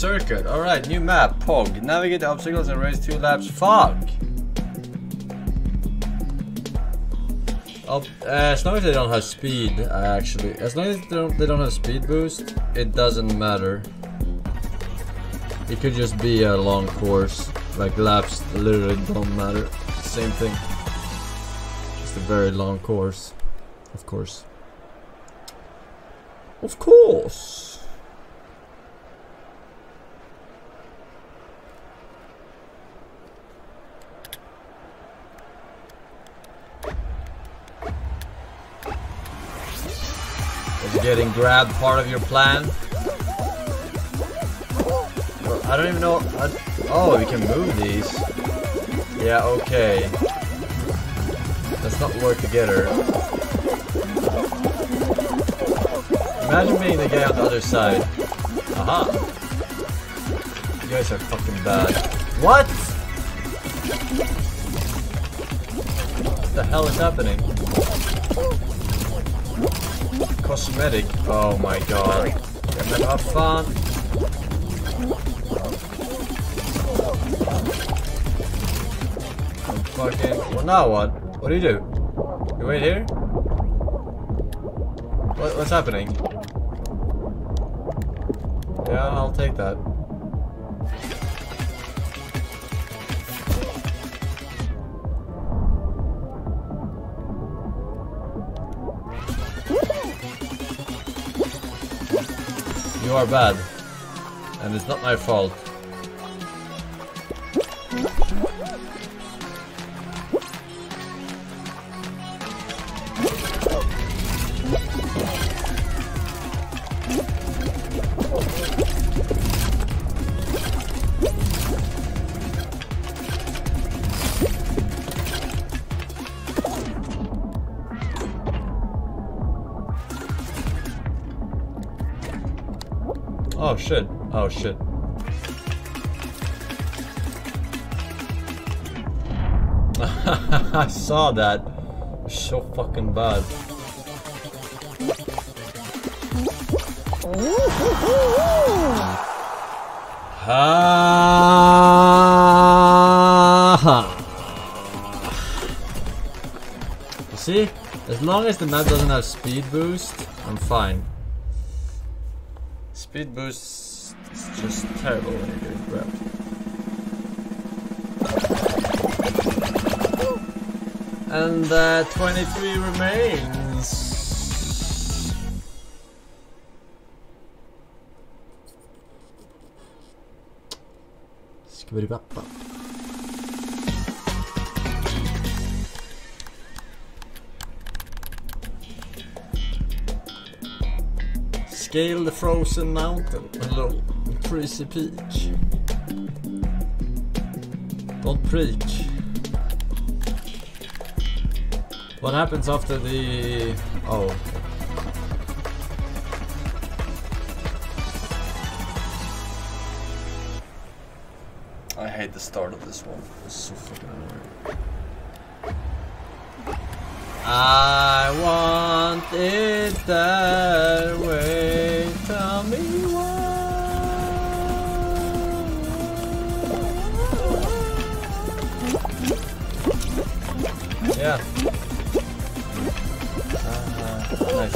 circuit. Alright, new map. Pog. Navigate the obstacles and race two laps. Fuck! Uh, as long as they don't have speed, actually. As long as they don't, they don't have speed boost, it doesn't matter. It could just be a long course. Like laps literally don't matter. Same thing. Just a very long course. Of course. Of course! Getting grabbed part of your plan? I don't even know. I, oh, we can move these. Yeah, okay. Let's not work together. Imagine being the guy on the other side. Aha. You guys are fucking bad. What? What the hell is happening? Cosmetic. Oh my god. Have fun. I'm fucking. Well, now what? What do you do? You wait here? What, what's happening? Yeah, I'll take that. Are bad. And it's not my fault. Oh shit. I saw that. So fucking bad. You see? As long as the map doesn't have speed boost, I'm fine. Speed boost just terrible when you're getting grabbed. And uh, 23 remains. Skibidi-bop-bop. Scale the frozen mountain. Hello. Freezy Peak. Don't preak. What happens after the... Oh. I hate the start of this one. It's so fucking annoying. I want it that way. Tell me Yeah. Uh, nice.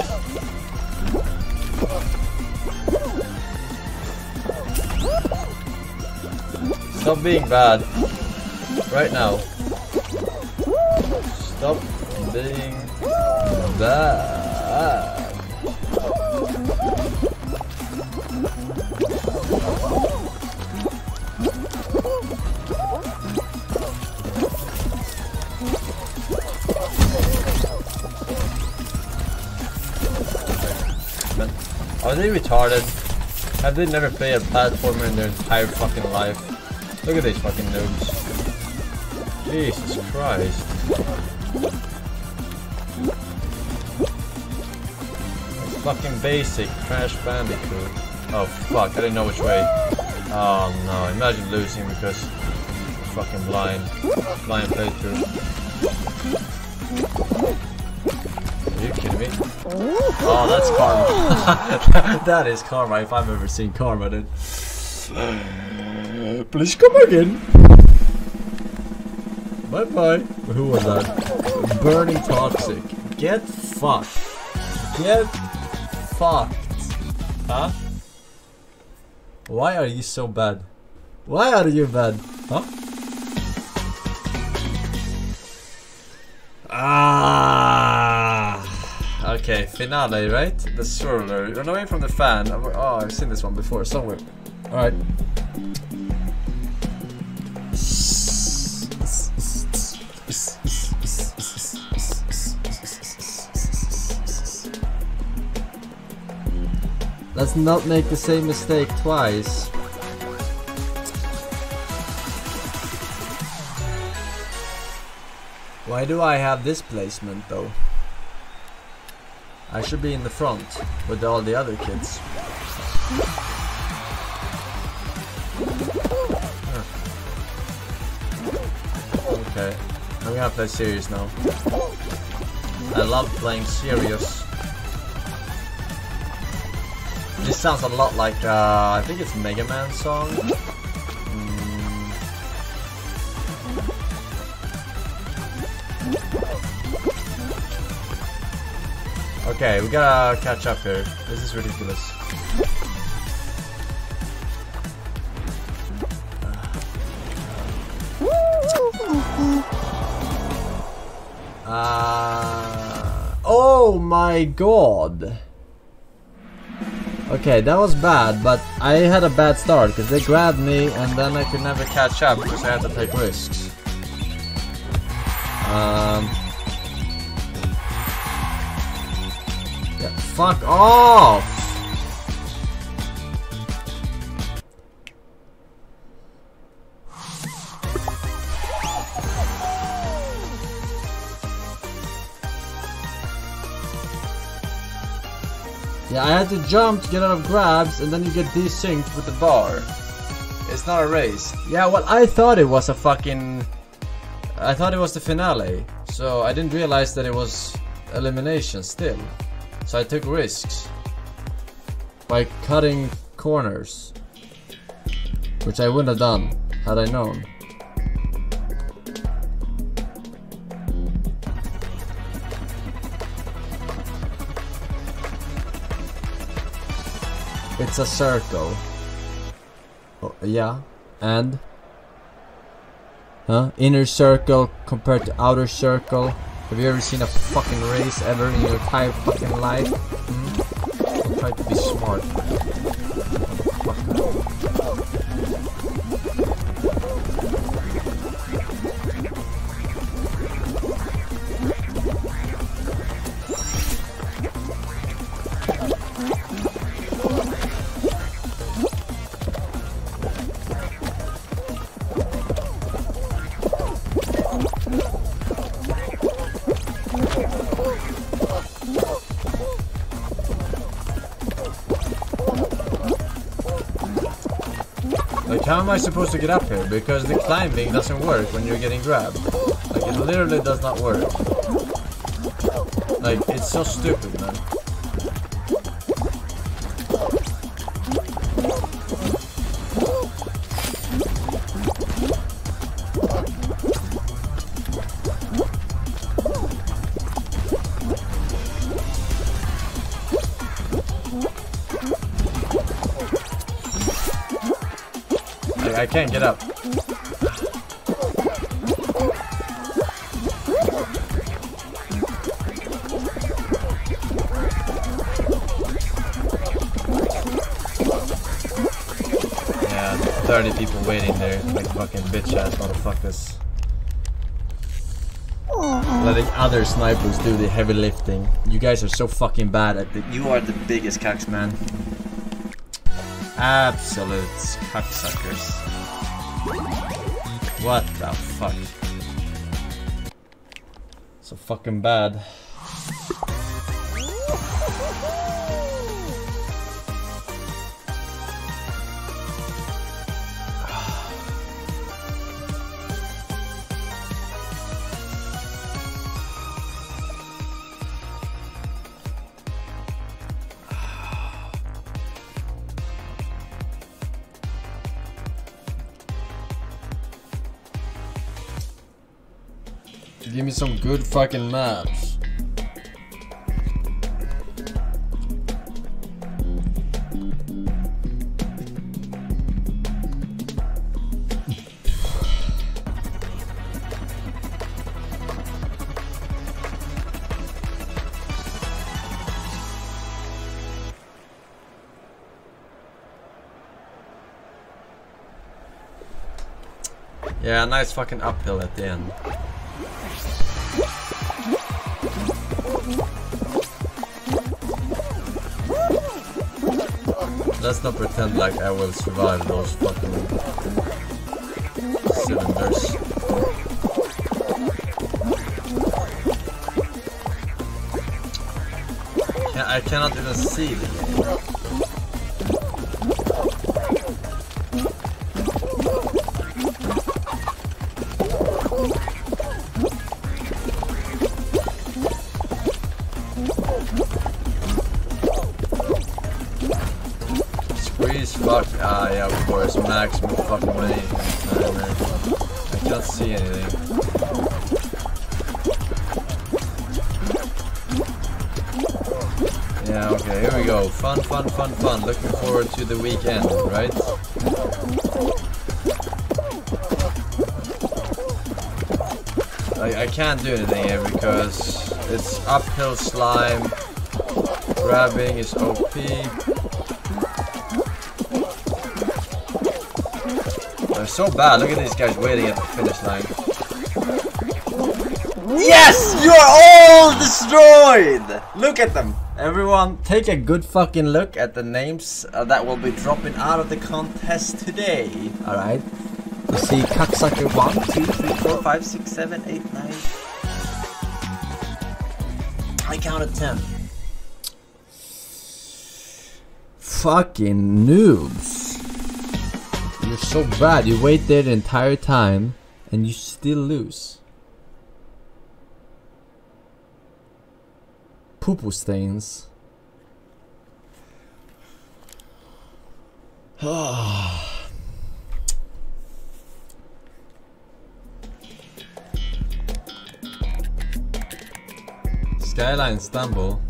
Stop being bad. Right now. Stop being bad. Are they retarded? Have they never played a platformer in their entire fucking life? Look at these fucking noobs. Jesus Christ. Fucking basic Crash Bandicoot. Oh fuck, I didn't know which way. Oh no, imagine losing because fucking blind. Blind playthrough. Oh, that's karma. that is karma if I've ever seen karma, then. Please come again. Bye bye. Who was that? Burning Toxic. Get fucked. Get fucked. Huh? Why are you so bad? Why are you bad? Huh? Ah. Okay, finale, right? The swirler. Run away from the fan. Oh, oh I've seen this one before somewhere. Alright. Let's not make the same mistake twice. Why do I have this placement though? I should be in the front with all the other kids. Okay, I'm gonna play serious now. I love playing serious. This sounds a lot like, uh, I think it's Mega Man song. Okay, we gotta catch up here. This is ridiculous. Uh, oh my god! Okay, that was bad, but I had a bad start because they grabbed me and then I could never catch up because I had to take risks. Um, fuck off! Yeah, I had to jump to get out of grabs and then you get desynced with the bar. It's not a race. Yeah, well, I thought it was a fucking... I thought it was the finale. So I didn't realize that it was elimination still. So I took risks. By cutting corners. Which I wouldn't have done, had I known. It's a circle. Oh, yeah, and? Huh? Inner circle compared to outer circle. Have you ever seen a fucking race ever in your entire fucking life? Hmm? Try to be smart. How am I supposed to get up here? Because the climbing doesn't work when you're getting grabbed. Like, it literally does not work. Like, it's so stupid, man. Can't get up. Yeah, 30 people waiting there, like fucking bitch ass motherfuckers. Letting other snipers do the heavy lifting. You guys are so fucking bad at it. You are the biggest cocks, man. Absolute cocksuckers. What the fuck? So fucking bad. Good fucking maps. Yeah, nice fucking uphill at the end. Not pretend like I will survive those fucking cylinders. I cannot even see the game. To the weekend, right? I, I can't do anything here because it's uphill slime. Grabbing is OP. They're so bad. Look at these guys waiting at the finish line. Yes! You are all destroyed! Look at them! Everyone, take a good fucking look at the names uh, that will be dropping out of the contest today. Alright? You see Cocksucker 1, 2, 3, 4, 5, 6, 7, 8, 9. I counted 10. Fucking noobs. You're so bad. You wait there the entire time and you still lose. Poo poo stains. Skyline stumble.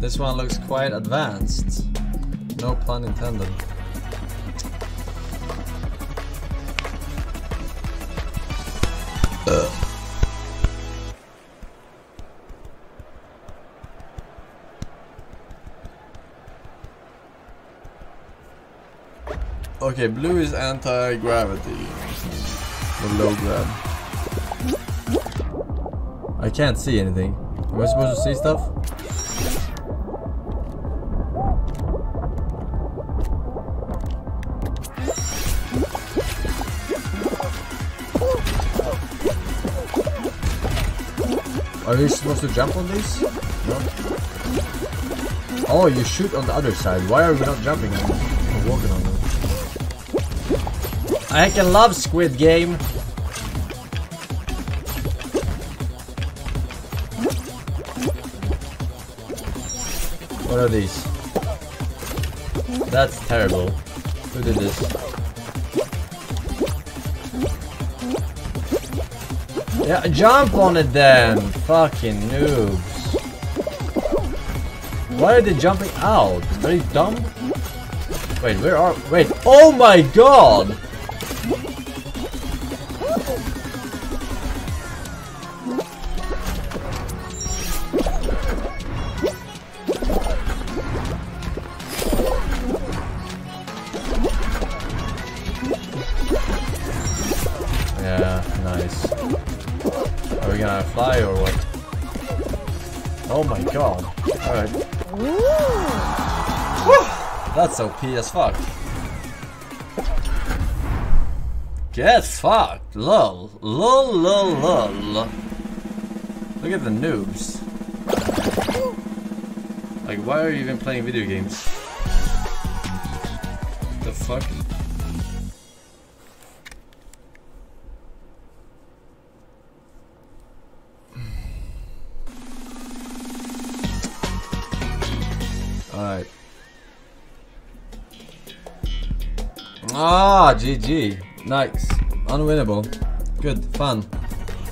This one looks quite advanced. No pun intended. Uh. Okay, blue is anti-gravity. Or low grab. I can't see anything. Am I supposed to see stuff? Are you supposed to jump on these? No. Oh, you shoot on the other side. Why are we not jumping on We're walking on them. I can love Squid Game. What are these? That's terrible. Who did this? Yeah, jump on it then! Fucking noobs. Why are they jumping out? Are you dumb? Wait, where are- wait, oh my god! That's OP as fuck. Get fucked. Lol. Lol lol lol. Look at the noobs. Like why are you even playing video games? The fuck? Ah, GG. Nice. Unwinnable. Good. Fun.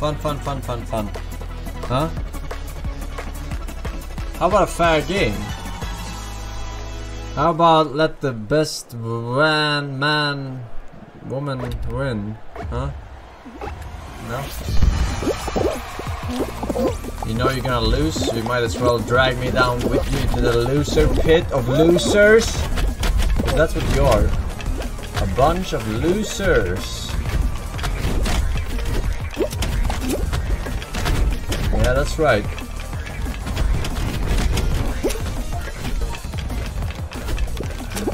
Fun, fun, fun, fun, fun. Huh? How about a fair game? How about let the best man, man, woman win? Huh? No? You know you're gonna lose, you might as well drag me down with you to the loser pit of losers. that's what you are. A bunch of losers. Yeah, that's right.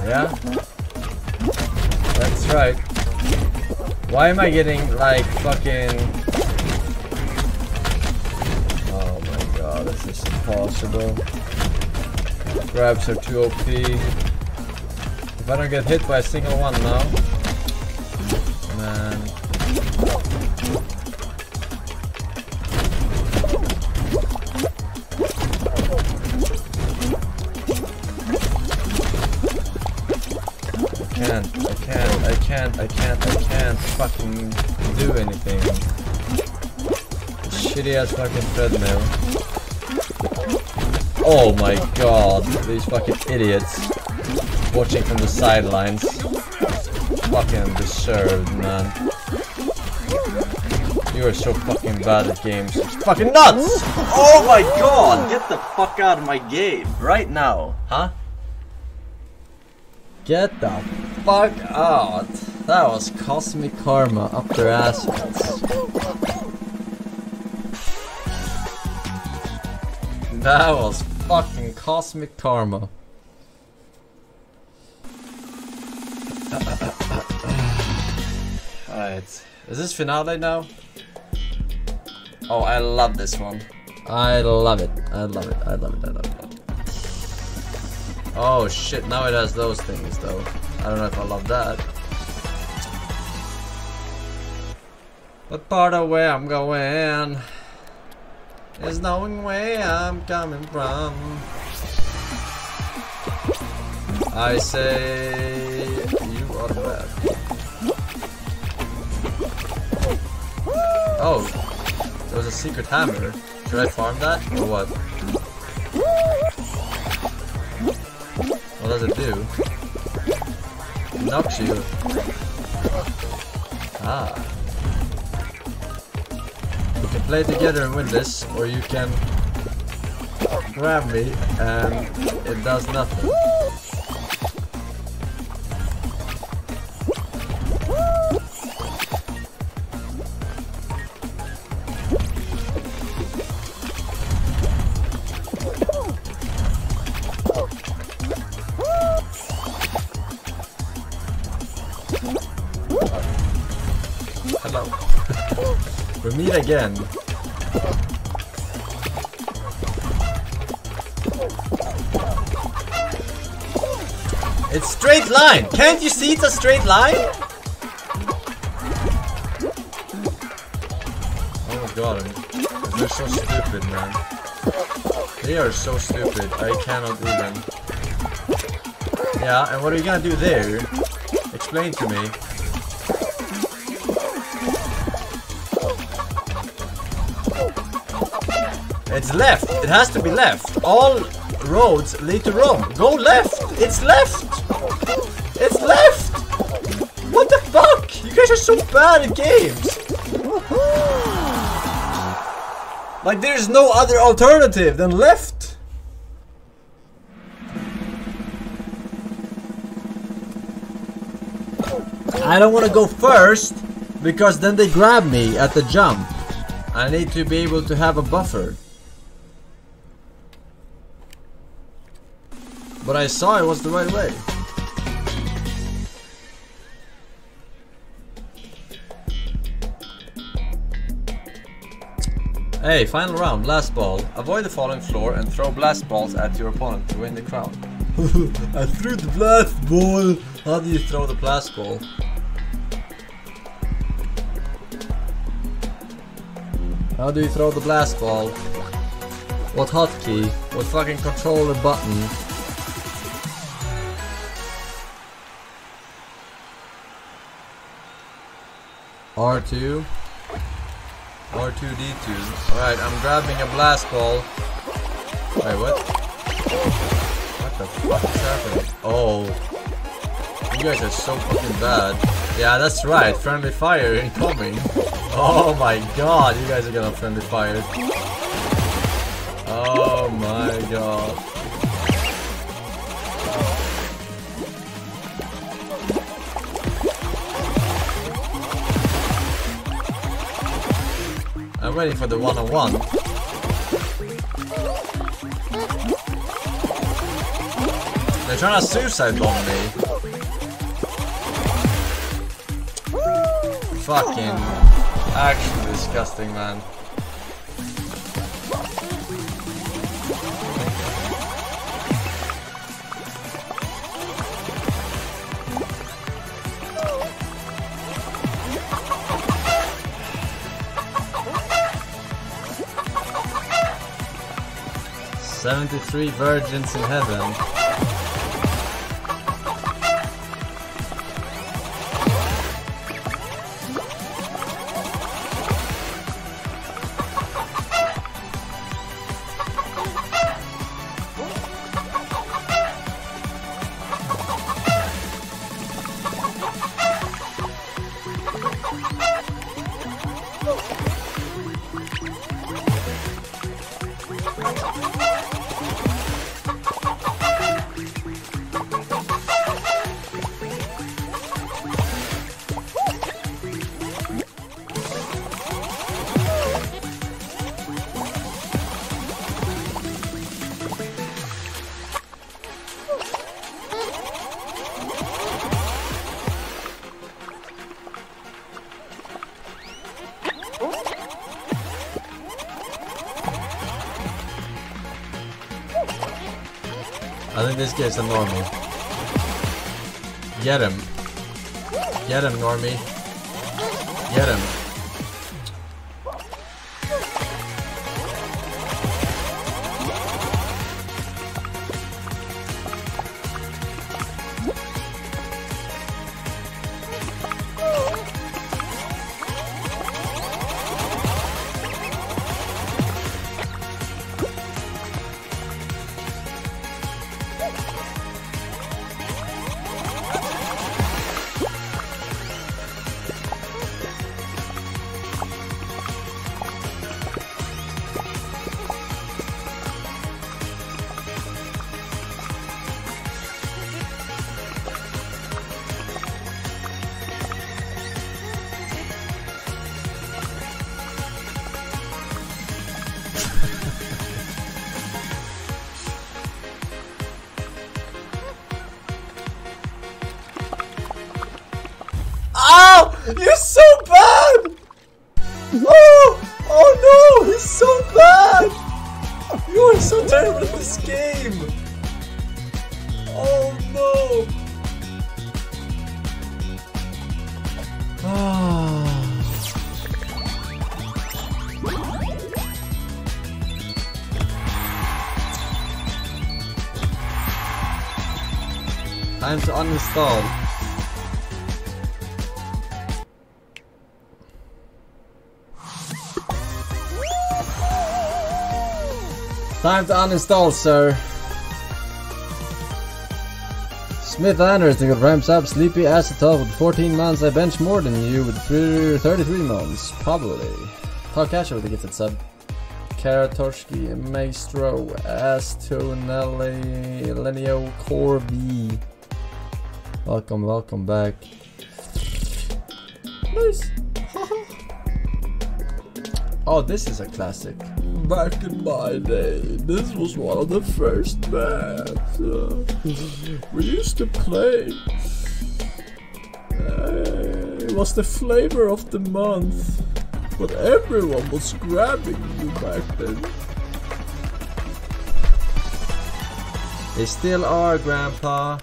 Yeah? That's right. Why am I getting like fucking Oh my god, this is impossible. Grabs are too OP. If I don't get hit by a single one now. Man. I can't, I can't, I can't, I can't, I can't fucking do anything. Shitty ass fucking treadmill. Oh my god, these fucking idiots watching from the sidelines. Fucking deserved, man. You are so fucking bad at games. It's fucking nuts! Oh my god! Get the fuck out of my game right now, huh? Get the fuck out. That was cosmic karma up their assholes. That was fucking cosmic karma. Alright. Is this finale now? Oh, I love this one. I love it. I love it. I love it. I love it. I love it. Oh shit, now it has those things though. I don't know if I love that. But part of where I'm going is knowing where I'm coming from. I say you are the best. Oh, there was a secret hammer. Should I farm that or what? What does it do? It knocks you. Ah. We can play together and win this, or you can grab me and it does nothing. Meet again. It's straight line. Can't you see it's a straight line? Oh my god, they're so stupid, man. They are so stupid. I cannot even. Yeah, and what are you gonna do there? Explain to me. It's left. It has to be left. All roads lead to Rome. Go left. It's left. It's left. What the fuck? You guys are so bad at games. Like there's no other alternative than left. I don't want to go first because then they grab me at the jump. I need to be able to have a buffer. But I saw it was the right way. Hey, final round, blast ball. Avoid the falling floor and throw blast balls at your opponent to win the crown. I threw the blast ball. How do you throw the blast ball? How do you throw the blast ball? What hotkey? What fucking controller button? R2 R2D2 Alright, I'm grabbing a blast ball. Wait, what? What the fuck is happening? Oh. You guys are so fucking bad. Yeah, that's right, friendly fire incoming. Oh my god, you guys are gonna friendly fire. Oh my god I'm waiting for the one-on-one. They're trying to suicide bomb me. Fucking actually disgusting, man. Seventy-three virgins in heaven. This guy's a normie. Get him. Get him, normie. Get him. game! Oh no! Ah. Time to uninstall. Time to uninstall, sir. Smith Anderson got ramps up sleepy acetol with 14 months. I bench more than you with 33 months. Probably. Catch up with the gifted sub. Karatoshki, Maestro, Astonelli, Lenio, Corby. Welcome, welcome back. Nice. Oh, this is a classic. Back in my day, this was one of the first maps uh, we used to play. Uh, it was the flavor of the month, but everyone was grabbing you back then. They still are, Grandpa.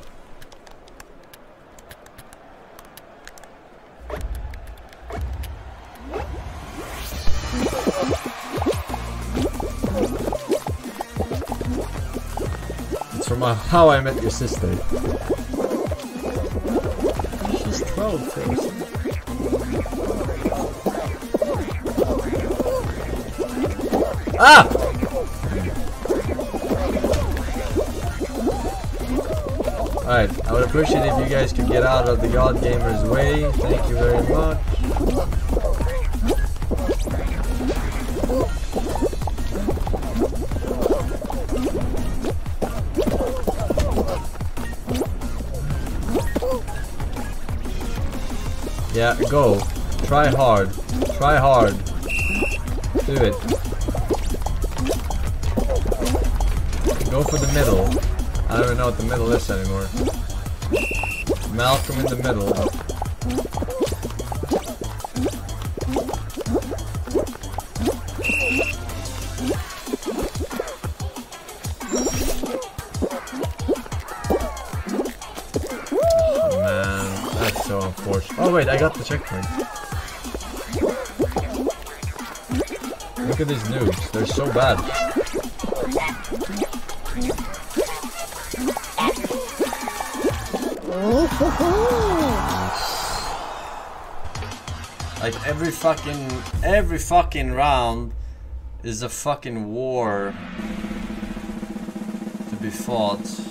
From uh, How I Met Your Sister. She's 12 first. Ah! Alright, I would appreciate if you guys could get out of the God Gamer's way. Thank you very much. Yeah, go. Try hard. Try hard. Do it. Go for the middle. I don't even know what the middle is anymore. Malcolm in the middle. Checkpoint. Look at these noobs, they're so bad. Like every fucking every fucking round is a fucking war to be fought.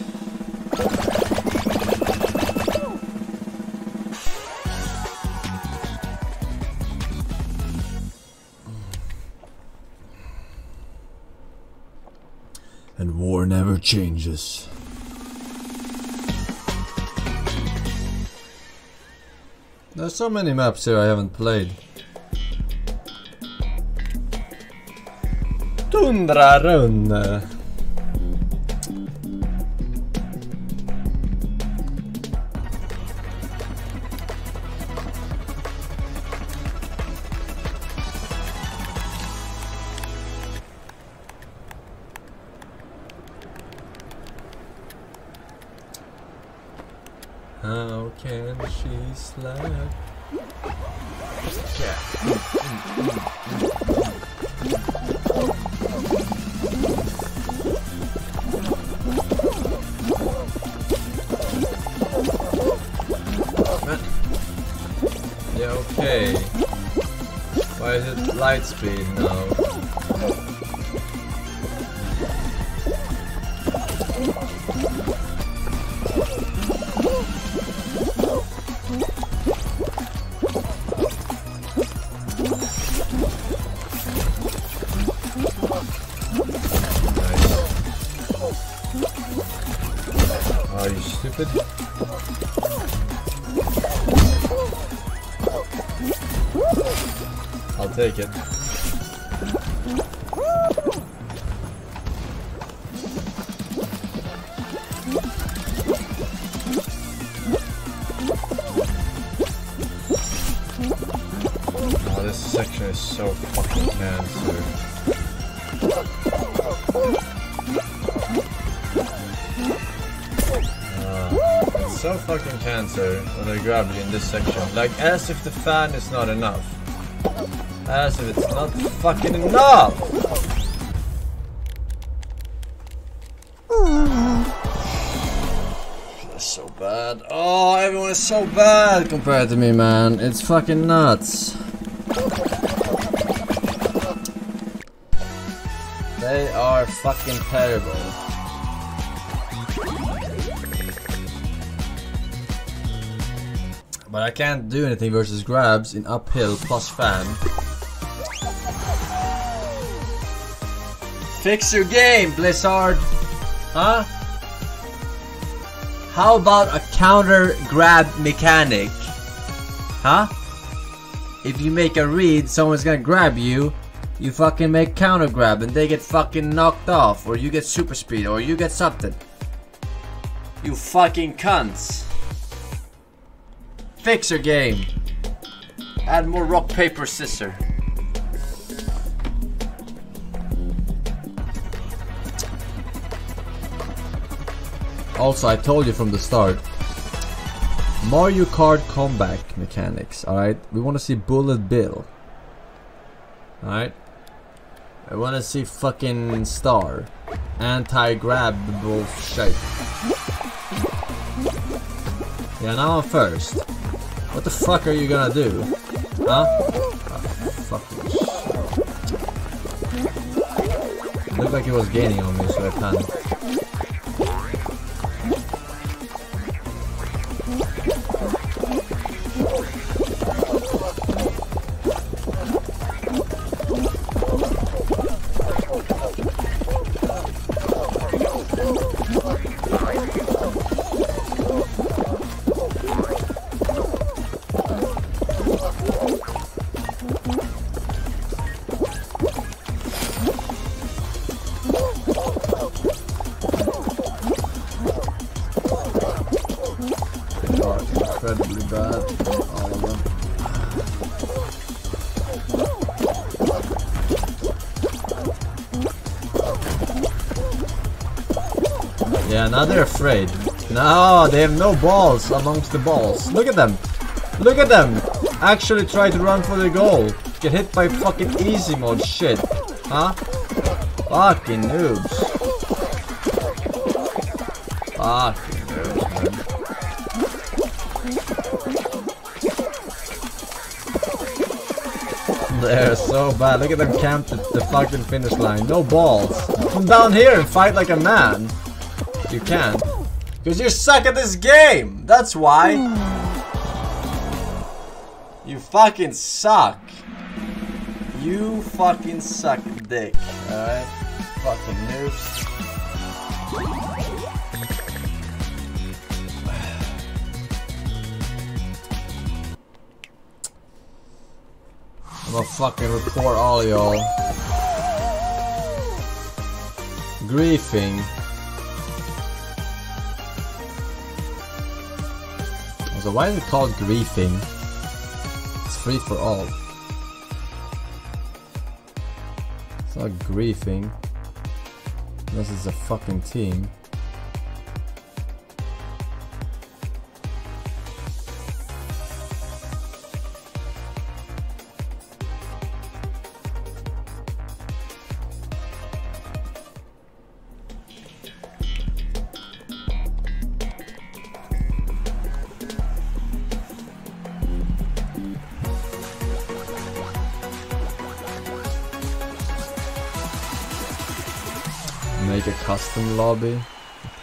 There's so many maps here I haven't played. Tundra Run. When they in this section. Like, as if the fan is not enough. As if it's not fucking enough! There's so bad. Oh, everyone is so bad compared to me, man. It's fucking nuts. They are fucking terrible. But I can't do anything versus grabs in uphill plus fan. Fix your game, Blizzard! Huh? How about a counter grab mechanic? Huh? If you make a read, someone's gonna grab you, you fucking make counter grab and they get fucking knocked off, or you get super speed, or you get something. You fucking cunts. Fix your game. Add more rock, paper, scissor. Also, I told you from the start. Mario Kart comeback mechanics, alright? We want to see Bullet Bill. Alright? I want to see fucking Star. Anti-grab bullshit. Yeah, now I'm first. What the fuck are you gonna do? Huh? Oh. Looked like he was gaining on me, so I panicked. Now they're afraid. No, they have no balls amongst the balls. Look at them. Look at them. Actually try to run for the goal. Get hit by fucking easy mode shit. Huh? Fucking noobs. Fucking noobs, man. They're so bad. Look at them camped at the fucking finish line. No balls. Come down here and fight like a man. You can't. Because you suck at this game. That's why. You fucking suck. You fucking suck dick. Alright? Fucking noobs. I'm gonna fucking report all y'all. Griefing. So why is it called griefing? It's free for all. It's not griefing. Unless it's a fucking team. Lobby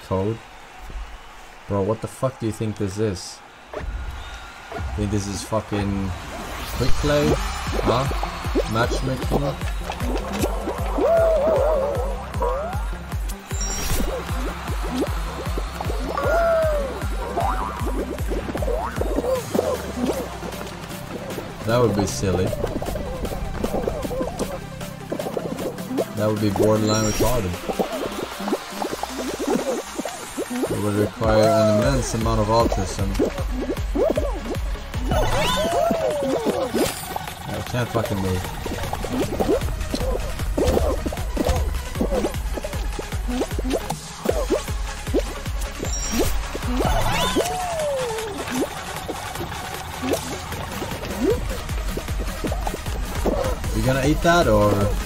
code. Bro, what the fuck do you think this is? I Think this is fucking quick play? Huh? Matchmaking? That would be silly. That would be borderline retarded. Would require an immense amount of autism. I can't fucking move. You gonna eat that or?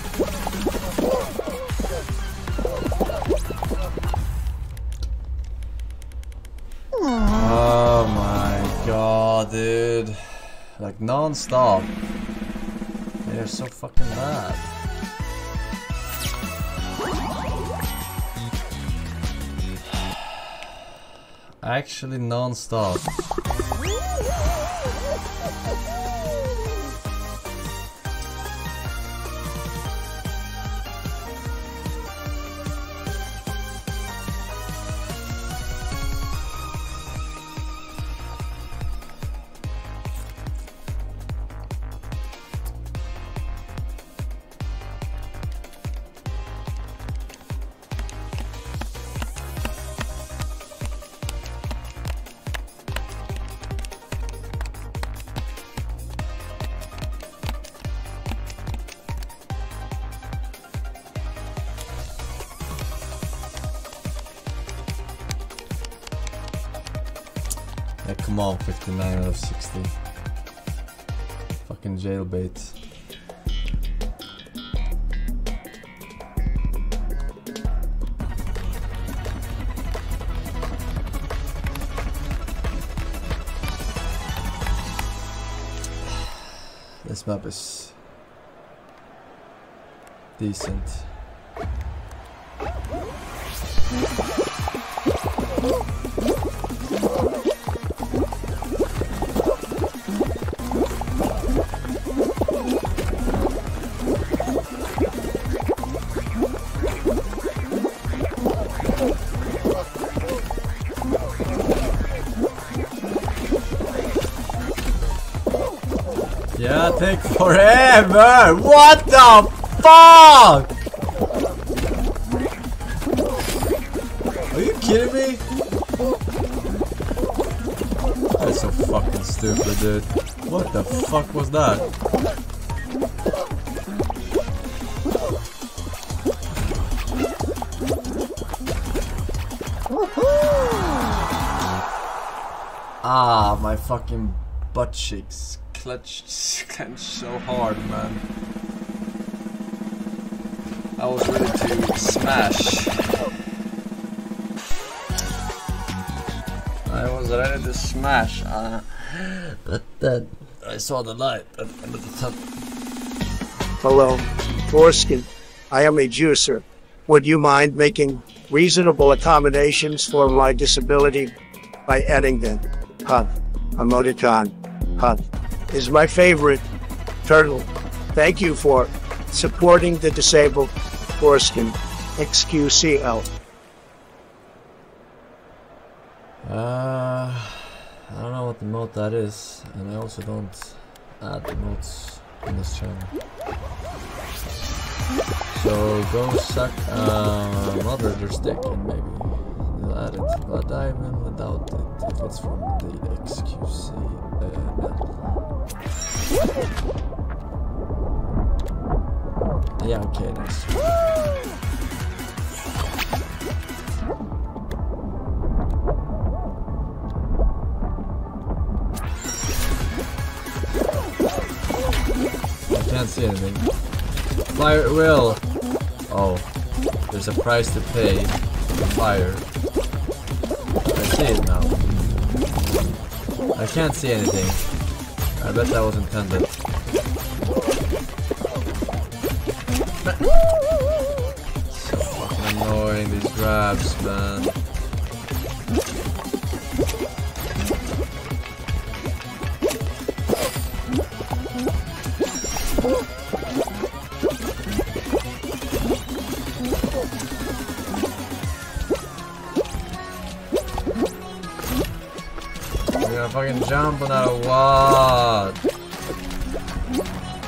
Non-stop. They're so fucking bad. Actually non-stop. Jailbait. This map is decent. Yeah, take forever! What the fuck? Are you kidding me? That's so fucking stupid, dude. What the fuck was that? Ah, my fucking butt cheeks clutched, clenched so hard, man. I was ready to smash. I was ready to smash, uh, but then I saw the light at the end of the tunnel. Hello, Foreskin. I am a juicer. Would you mind making reasonable accommodations for my disability by adding them? Huh. Emoticon. Huh. Is my favorite turtle. Thank you for supporting the disabled foreskin. XQCL. Uh, I don't know what the mode that is, and I also don't add the modes in this channel. So go suck a moderator stick and maybe add it, but I will without it if it's from the XQC. Uh, yeah, okay, nice. I can't see anything. Fire at will. Oh, there's a price to pay for fire. I see it now. I can't see anything. I bet that was intended. So fucking annoying these grabs, man. Fucking jump on that what?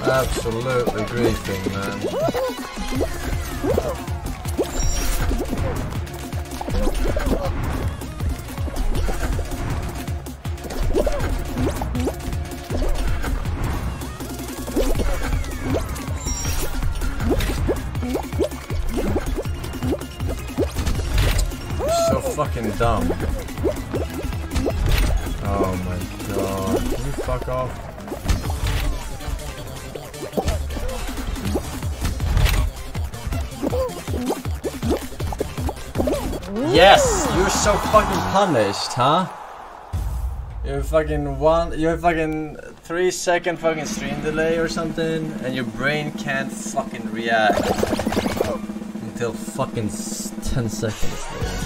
Absolutely griefing, man. So fucking dumb. Oh my god. Can you fuck off? Yes! You're so fucking punished, huh? You're fucking one. You're fucking three second fucking stream delay or something, and your brain can't fucking react until fucking s- ten seconds later.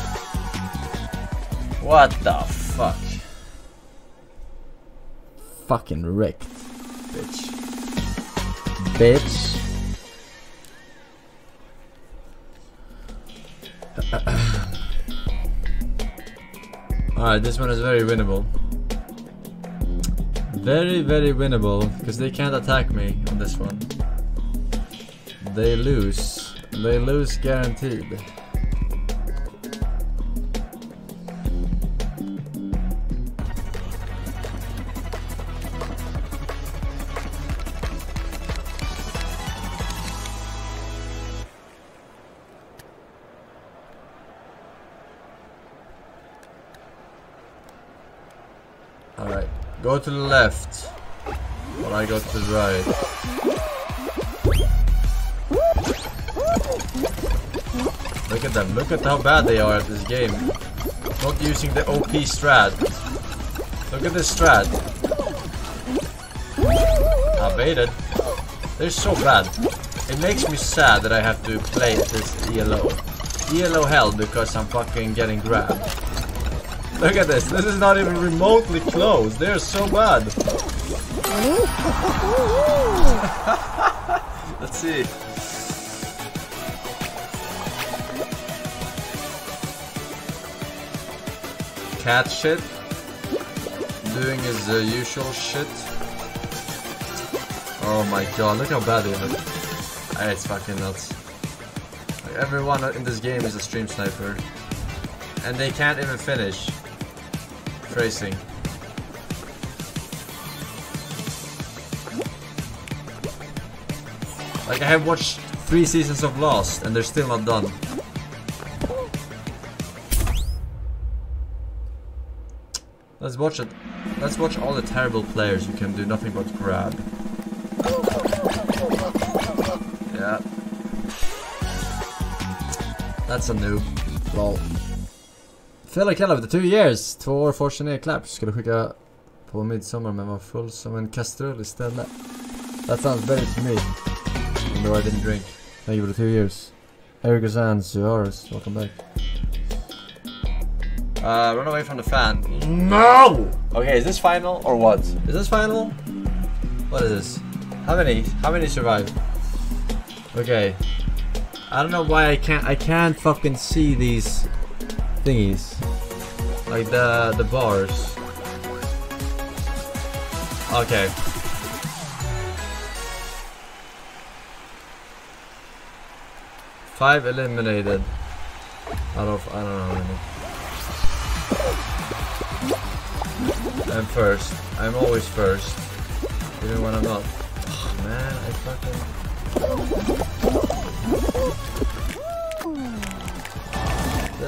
What the fuck? Fucking wrecked, bitch. Bitch. Alright, this one is very winnable. Very, very winnable, because they can't attack me on this one. They lose. They lose guaranteed. Go to the left. While I go to the right. Look at them, look at how bad they are at this game. Not using the OP strat. Look at this strat. I baited. They're so bad. It makes me sad that I have to play this ELO. ELO hell because I'm fucking getting grabbed. Look at this. This is not even remotely close. They're so bad. Let's see. Cat shit. Doing his uh, usual shit. Oh my god, look how bad they are. Ah, It's fucking nuts. Like, everyone in this game is a stream sniper. And they can't even finish. Tracing. Like I have watched three seasons of Lost and they're still not done. Let's watch it. Let's watch all the terrible players who can do nothing but grab. Yeah. That's a noob. Lol. Fälla kallar efter two years. Två år Fortune Clap. Skulle skicka på midsommar men var full som en kastrull istället. That sounds better to me. Even though I didn't drink. Thank you for the two years. Eric Sands, yours. Welcome back. Uh, run away from the fan. No! Okay, is this final or what? Is this final? What is this? How many? How many survive? Okay. I don't know why I can't. I can't fucking see these thingies, like the the bars. Okay. Five eliminated. Out of I don't know. I'm first. I'm always first. Even when I'm not. Oh, man, I fucking.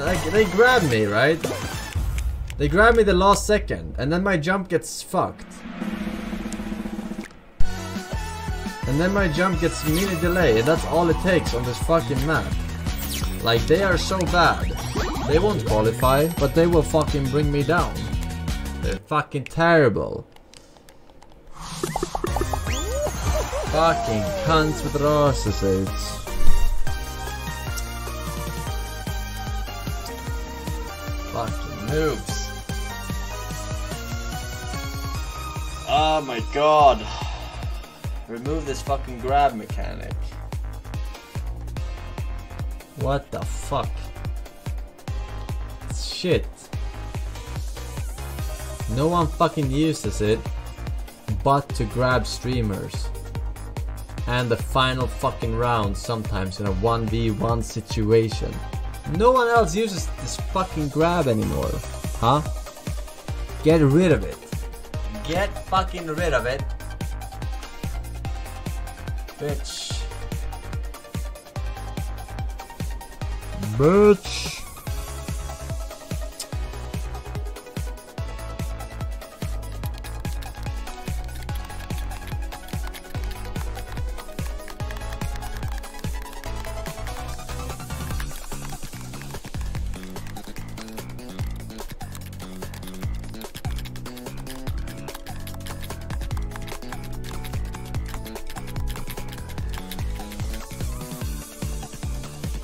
Like, they grab me, right? They grab me the last second, and then my jump gets fucked. And then my jump gets mini delay, and that's all it takes on this fucking map. Like, they are so bad. They won't qualify, but they will fucking bring me down. They're fucking terrible. Fucking cunts with rörsesits. Fucking noobs. Oh my god. Remove this fucking grab mechanic. What the fuck? Shit. No one fucking uses it but to grab streamers. And the final fucking round sometimes in a 1v1 situation. No one else uses this fucking grab anymore. Huh? Get rid of it. Get fucking rid of it. Bitch. Bitch.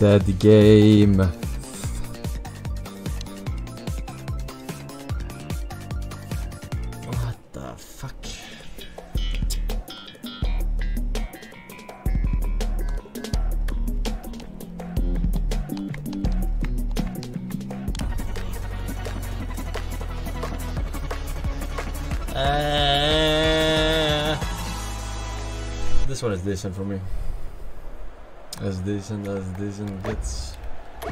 Dead game. What the fuck? Uh, this one is decent for me. As decent as decent gets. You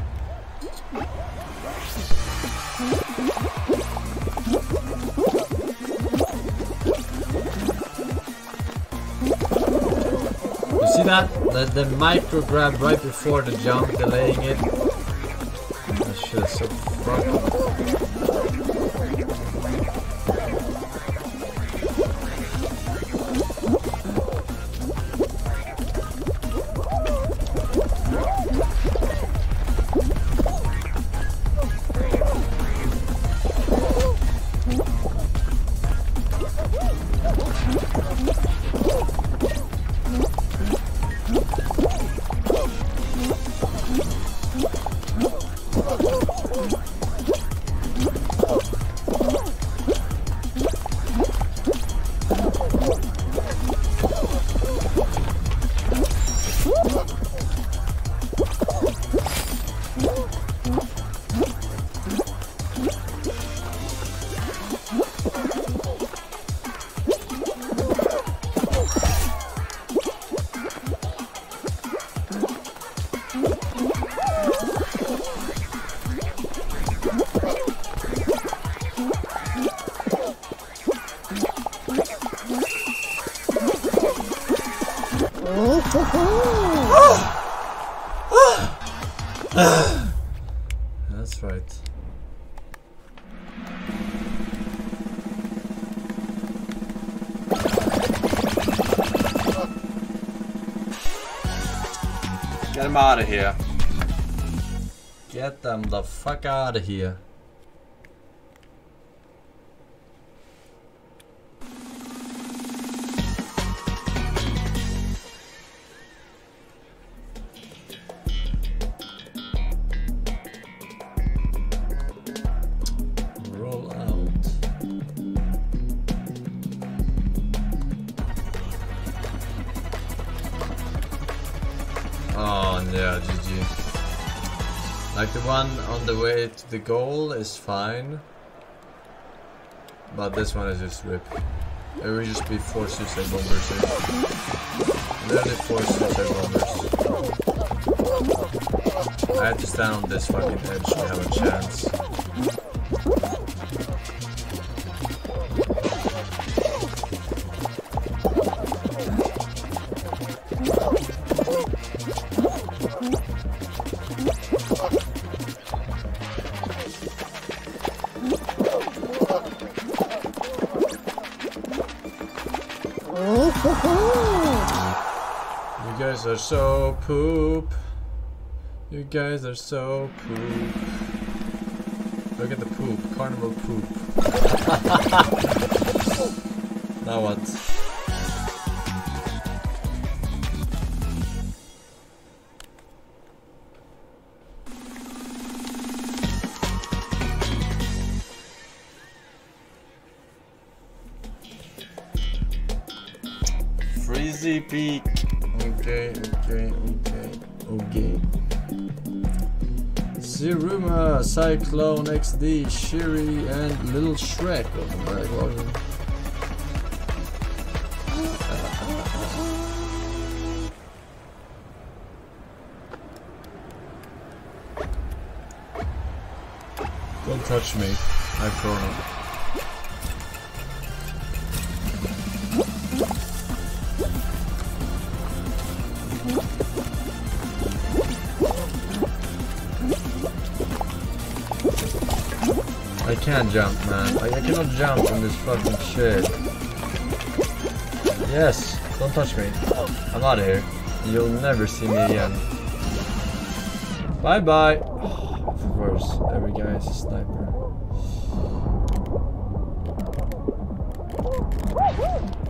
see that? The, the micro grab right before the jump, delaying it. That shit is so Get out of here. Get them the fuck out of here. The goal is fine. But this one is just rip. It will just be four suicide bombers here. Literally four suicide bombers. I have to stand on this fucking edge to have a chance. Poop. You guys are so poop. Look at the poop. Carnival poop. now what? Freezy Peak. Ziruma, Cyclone XD, Shiri, and Little Shrek. Welcome back, welcome. Don't touch me. I have Chrono. Can't jump, man. I, I cannot jump on this fucking shit. Yes, don't touch me. I'm out of here. You'll never see me again. Bye bye. Oh, of course, every guy is a sniper.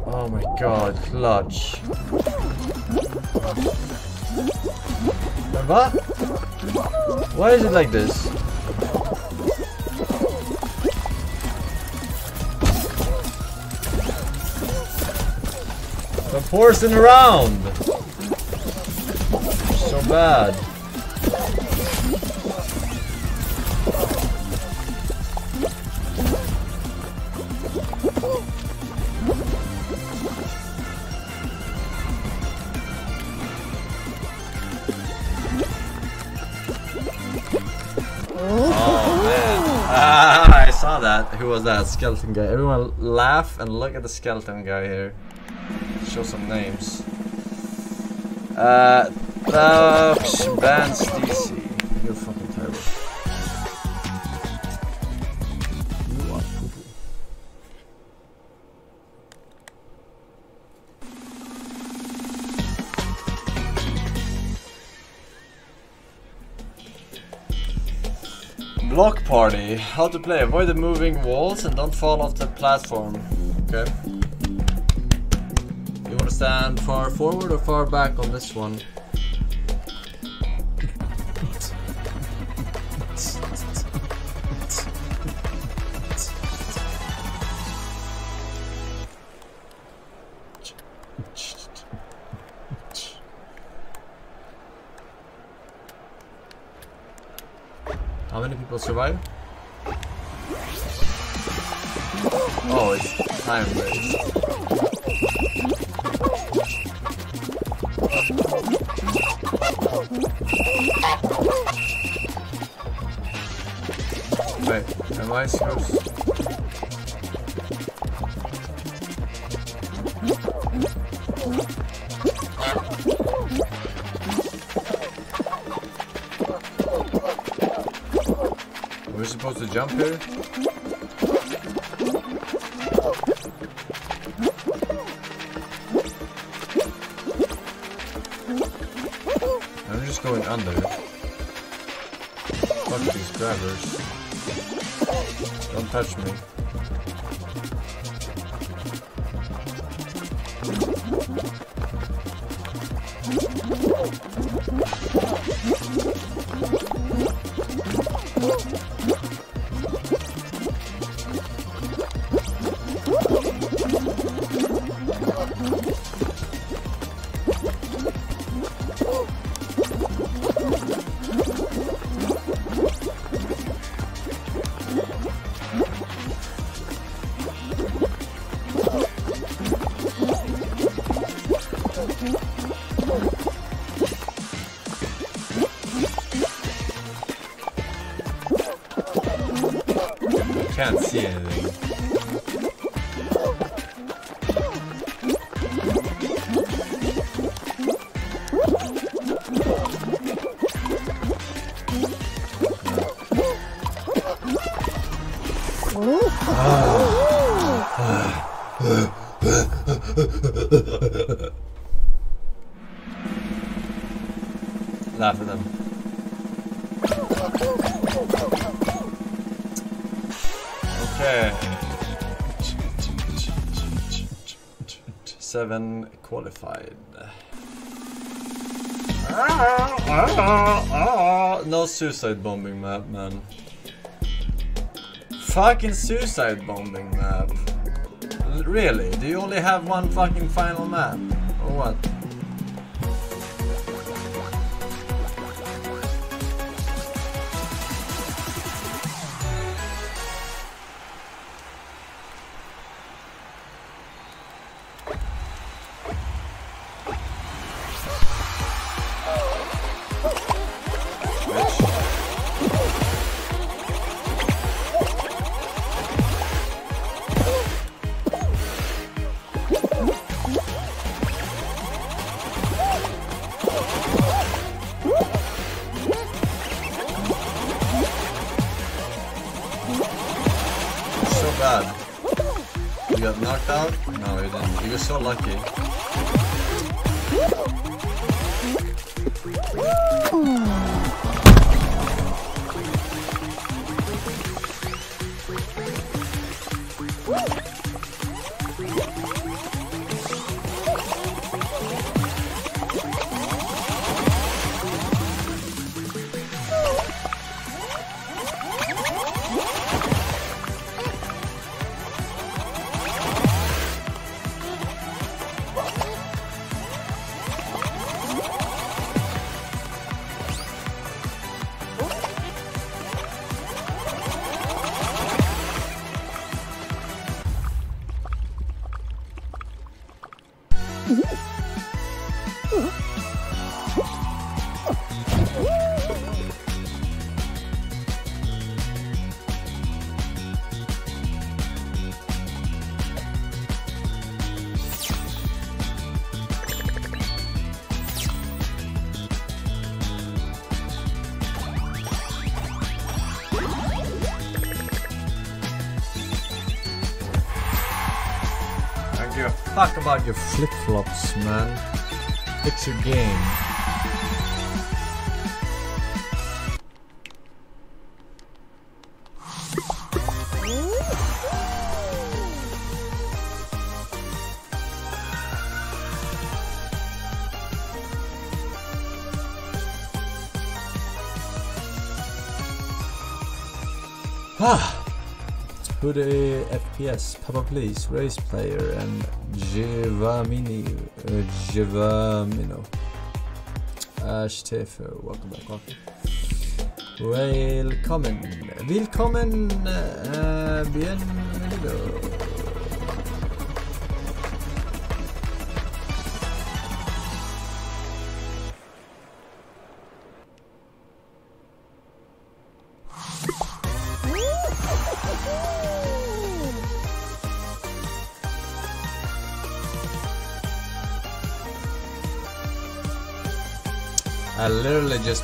Oh my god, clutch. Va? Why is it like this? Horsing around! So bad. Ah, I saw that. Who was that? Skeleton guy. Everyone laugh and look at the skeleton guy here. Show some names. Uh, Thups, Vance DC. You're fucking terrible. You are poo-poo. Block party. How to play. Avoid the moving walls and don't fall off the platform. Okay. Stand far forward or far back on this one? Supposed Seven qualified. No suicide bombing map, man. Fucking suicide bombing map. Really? Do you only have one fucking final map? got knocked out? No, he didn't. He was so lucky. About your flip flops, man. It's your game. Ah. Hoodie FPS, Papa Please, Race Player, and Givamini, uh, Givamino. Ash Tefo, welcome back, welcome. Welcome, willkommen, uh, bienvenido.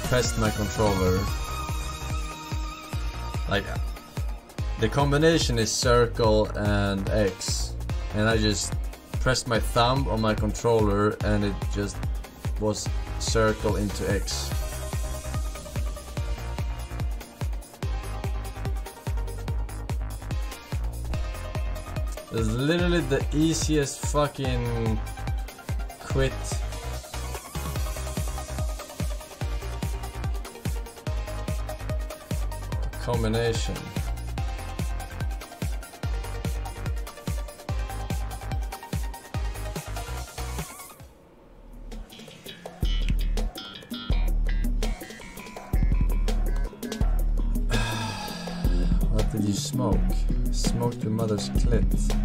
Pressed my controller. Like, the combination is circle and X. And I just pressed my thumb on my controller and it just was circle into X. It's literally the easiest fucking quit combination. what did you smoke? Smoked your mother's clit.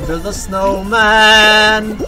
To build a snowman?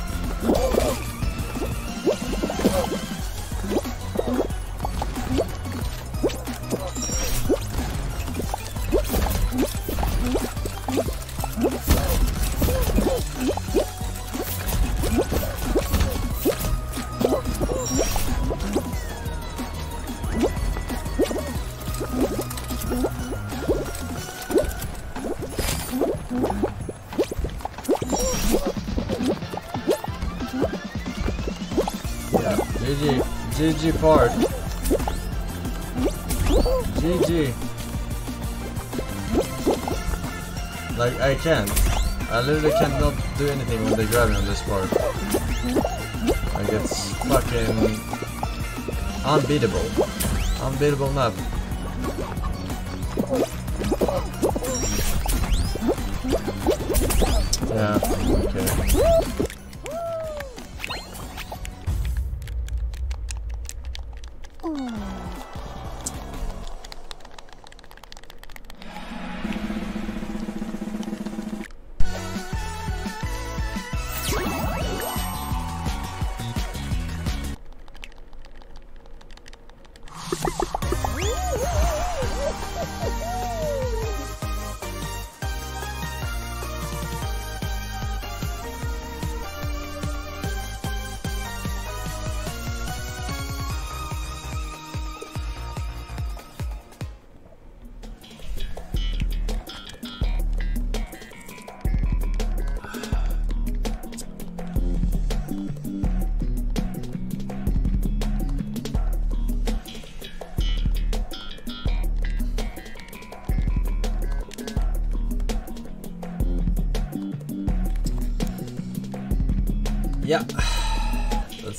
Literally cannot do anything when they grab me on this part. Like, it's fucking unbeatable. Unbeatable map.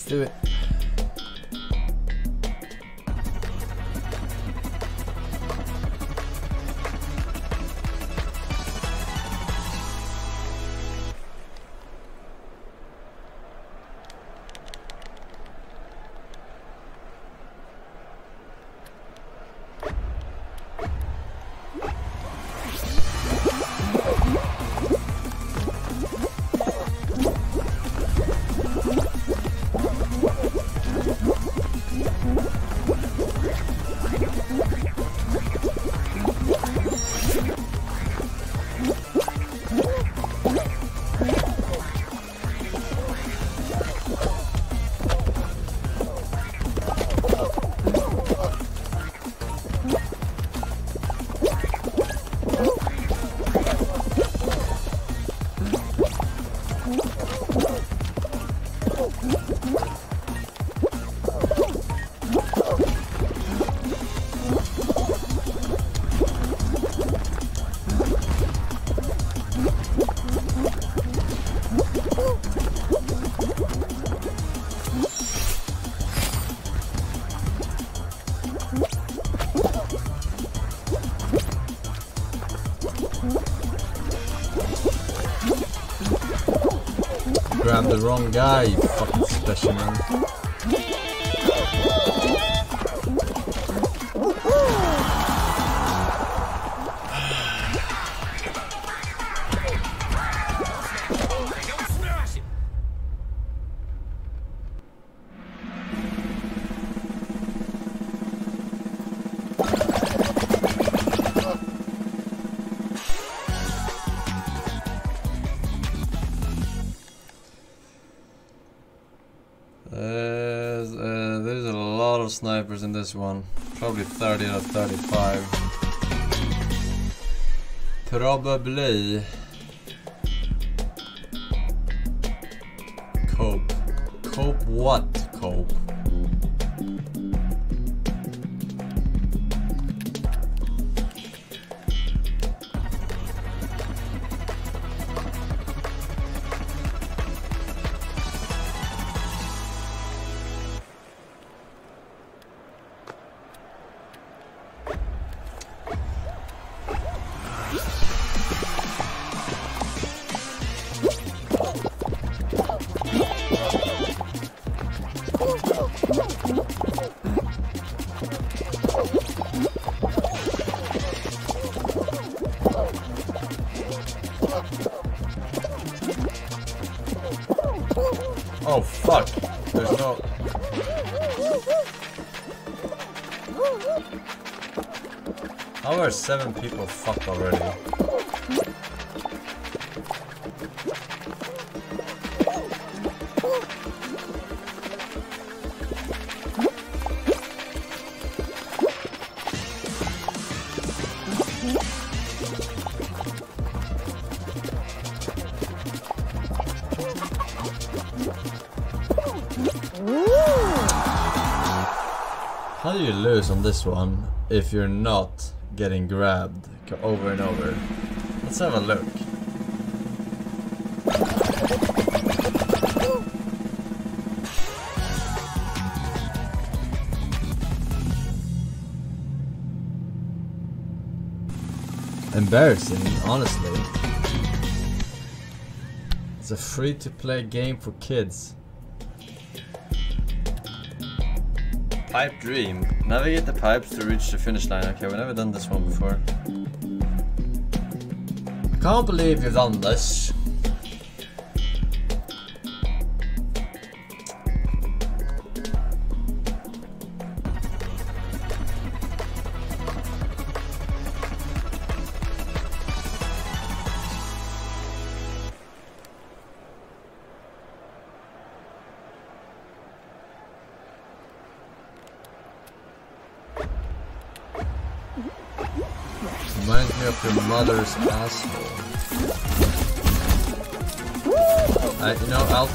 Do it. Wrong guy, you fucking specimen. Snipers in this one. Probably 30 out of 35. Probably. Seven people fucked already? How do you lose on this one if you're not getting grabbed over and over? Let's have a look. Embarrassing, honestly. It's a free to play game for kids. Pipe Dream. Navigate the pipes to reach the finish line. Okay, we've never done this one before. I can't believe you've done this.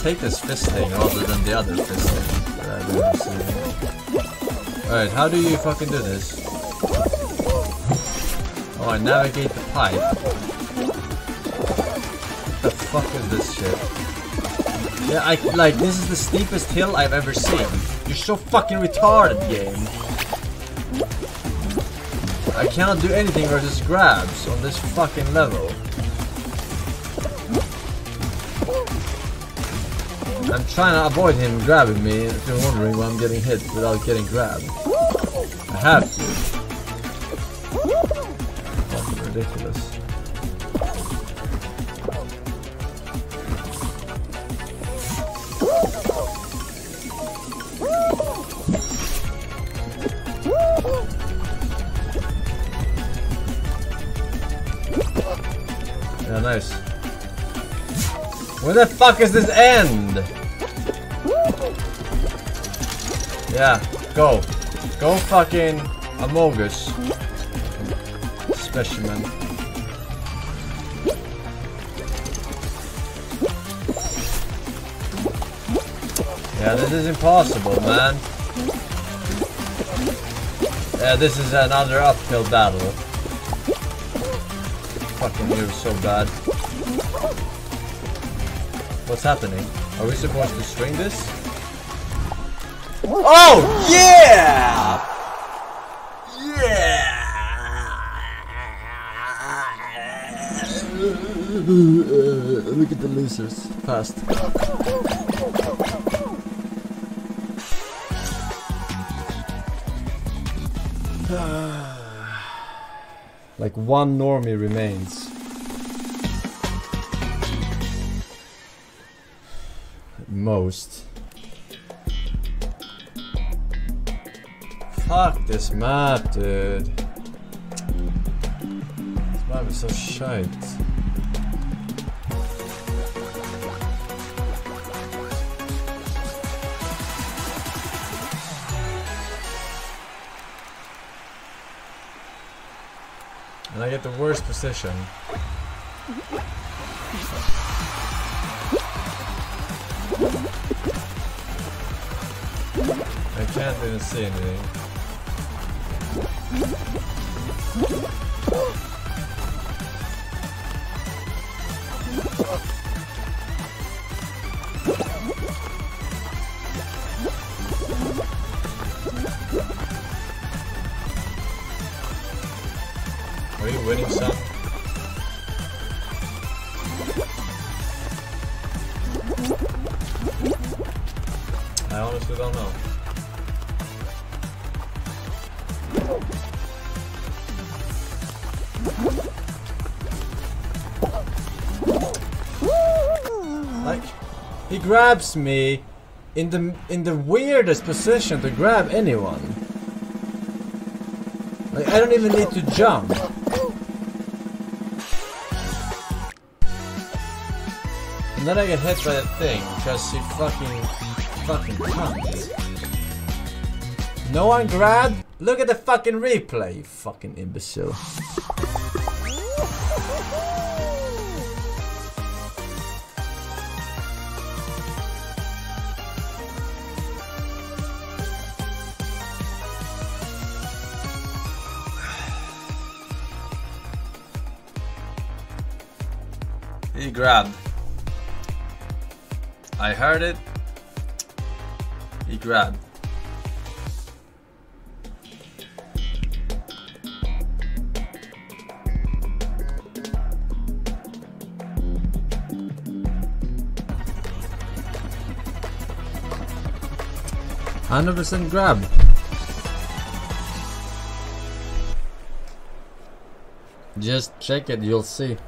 Take this fist thing rather than the other fist thing that I've been receiving. Alright, how do you fucking do this? Oh, I navigate the pipe. What the fuck is this shit? Yeah, I like this is the steepest hill I've ever seen. You're so fucking retarded, game. I cannot do anything versus grabs on this fucking level. Trying to avoid him grabbing me if you're wondering why I'm getting hit without getting grabbed. I have to. Fucking ridiculous. Yeah, nice. Where the fuck is this end? Yeah, go. Go fucking Amogus. Specimen. Yeah, this is impossible, man. Yeah, this is another uphill battle. Fucking you're so bad. What's happening? Are we supposed to string this? Oh yeah! Yeah! Look at the losers. Fast. like one normie remains. Most. Fuck this map, dude. This map is so shite. And I get the worst position. I can't even see anything. Grabs me in the in the weirdest position to grab anyone. Like, I don't even need to jump. And then I get hit by that thing because he fucking fucking cunt. No one grabbed? Look at the fucking replay, you fucking imbecile. Heard it. He grabbed. Hundred percent grab. Just check it, you'll see.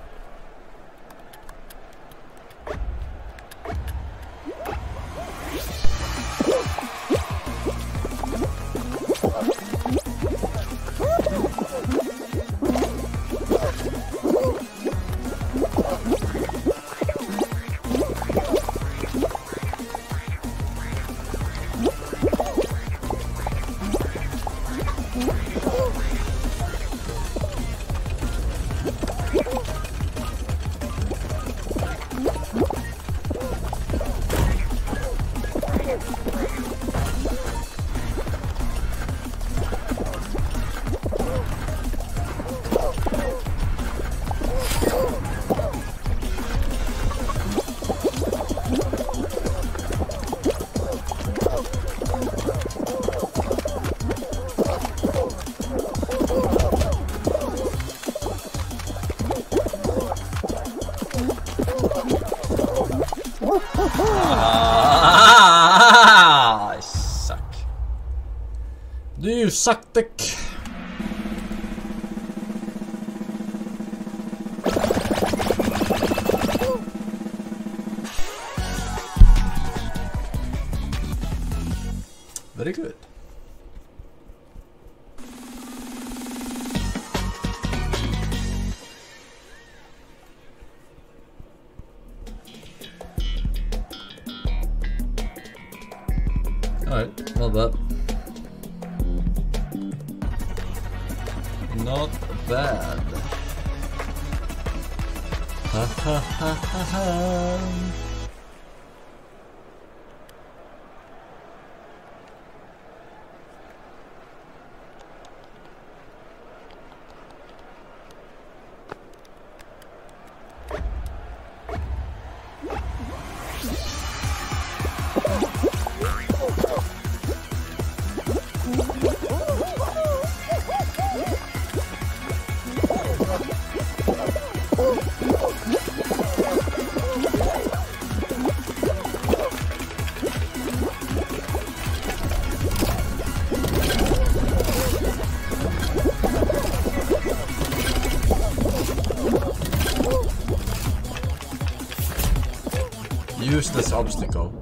Obstacle.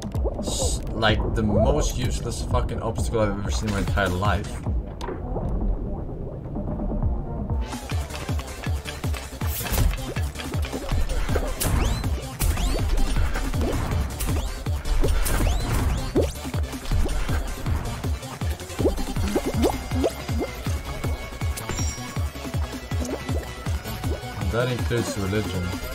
Like the most useless fucking obstacle I've ever seen in my entire life. That includes religion.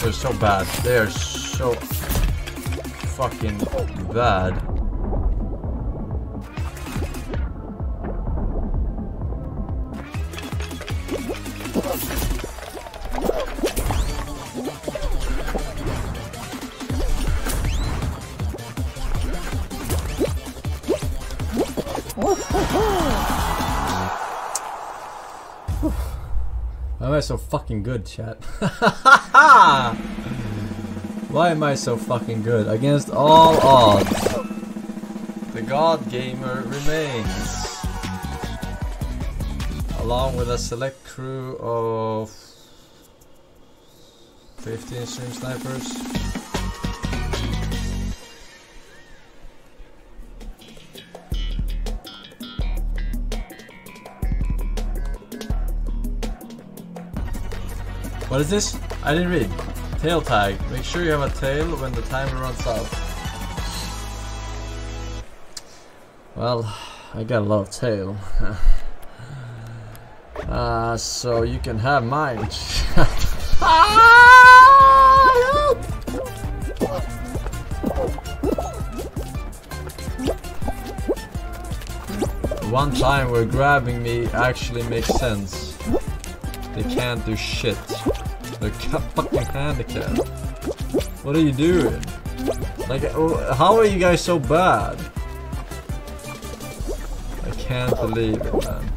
They're so bad. They are so fucking bad. Fucking good, chat? Why am I so fucking good? Against all odds. The God Gamer remains. Along with a select crew of 15 stream snipers. What is this? I didn't read. Tail tag. Make sure you have a tail when the timer runs out. Well, I got a lot of tail. uh, so you can have mine. One time where grabbing me actually makes sense. They can't do shit. Ca- fucking handicapped. What are you doing? Like, oh, how are you guys so bad? I can't believe it, man.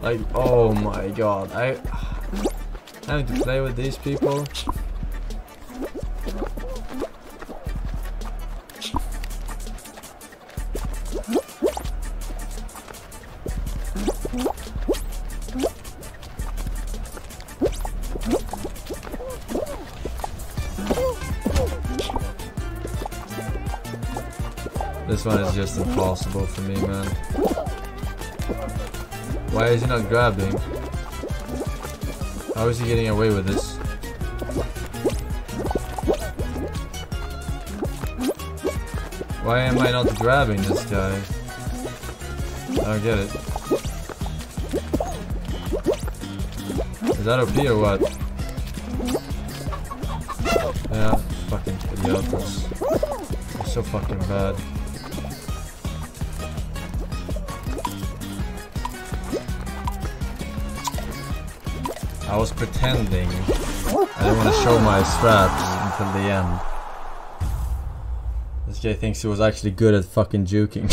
Like, oh my god. I having to play with these people. Just impossible for me, man. Why is he not grabbing? How is he getting away with this? Why am I not grabbing this guy? I don't get it. Is that OP or what? Yeah, fucking. They're so fucking bad. Was pretending. I didn't want to show my straps until the end. This guy thinks he was actually good at fucking juking.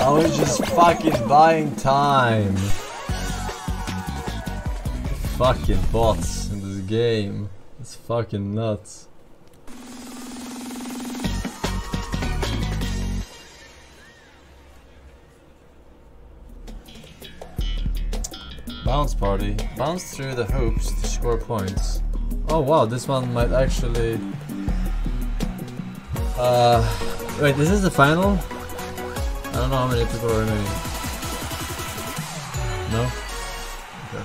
I was just fucking buying time. Fucking bots in this game. It's fucking nuts. Party. Bounce through the hoops to score points. Oh wow, this one might actually... Uh, wait, this is the final? I don't know how many people are remaining. No? Okay.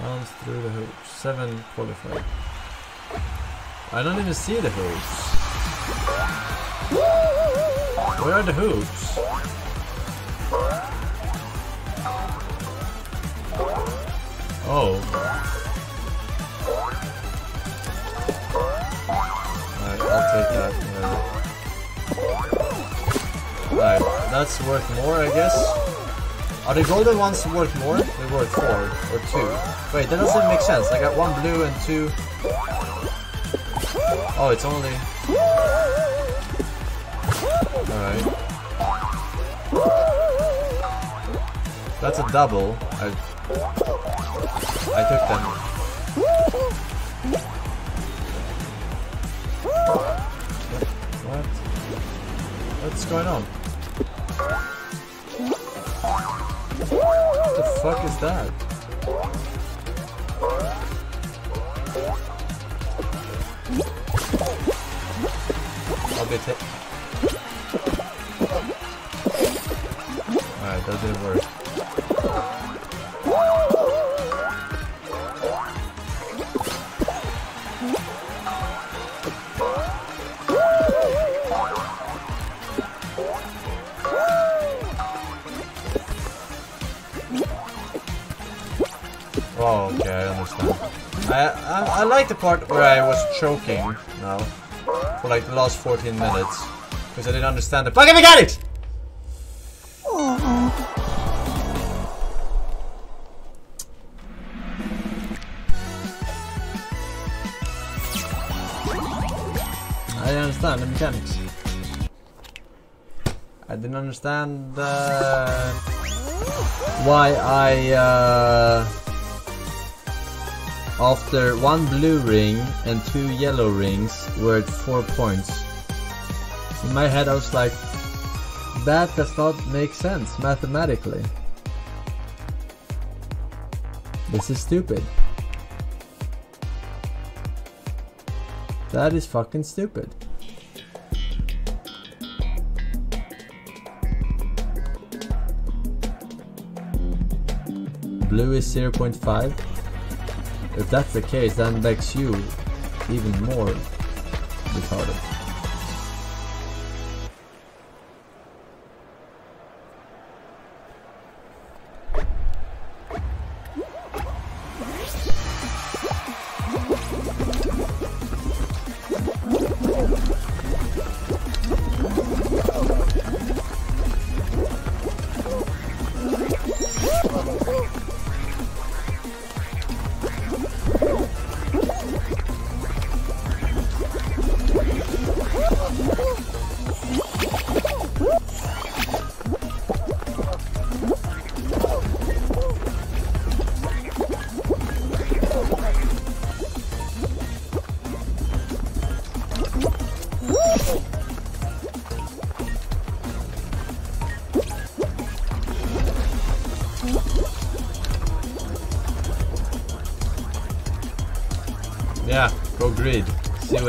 Bounce through the hoops. Seven qualified. I don't even see the hoops. Where are the hoops? Oh. Alright, I'll take that. Alright, that's worth more, I guess. Are the golden ones worth more? They're worth four or two. Wait, that doesn't make sense. I got one blue and two. Oh, it's only. Alright. That's a double. I I took them. What? What's going on? What the fuck is that? I'll be Alright, that didn't work. Like the part where I was choking now for like the last 14 minutes because I didn't understand the fucking mechanics. I didn't understand the mechanics. I didn't understand uh, why I uh, after one blue ring and two yellow rings were at four points. In my head I was like, that does not make sense mathematically. This is stupid. That is fucking stupid. Blue is 0.5. If that's the case, then makes you even more retarded.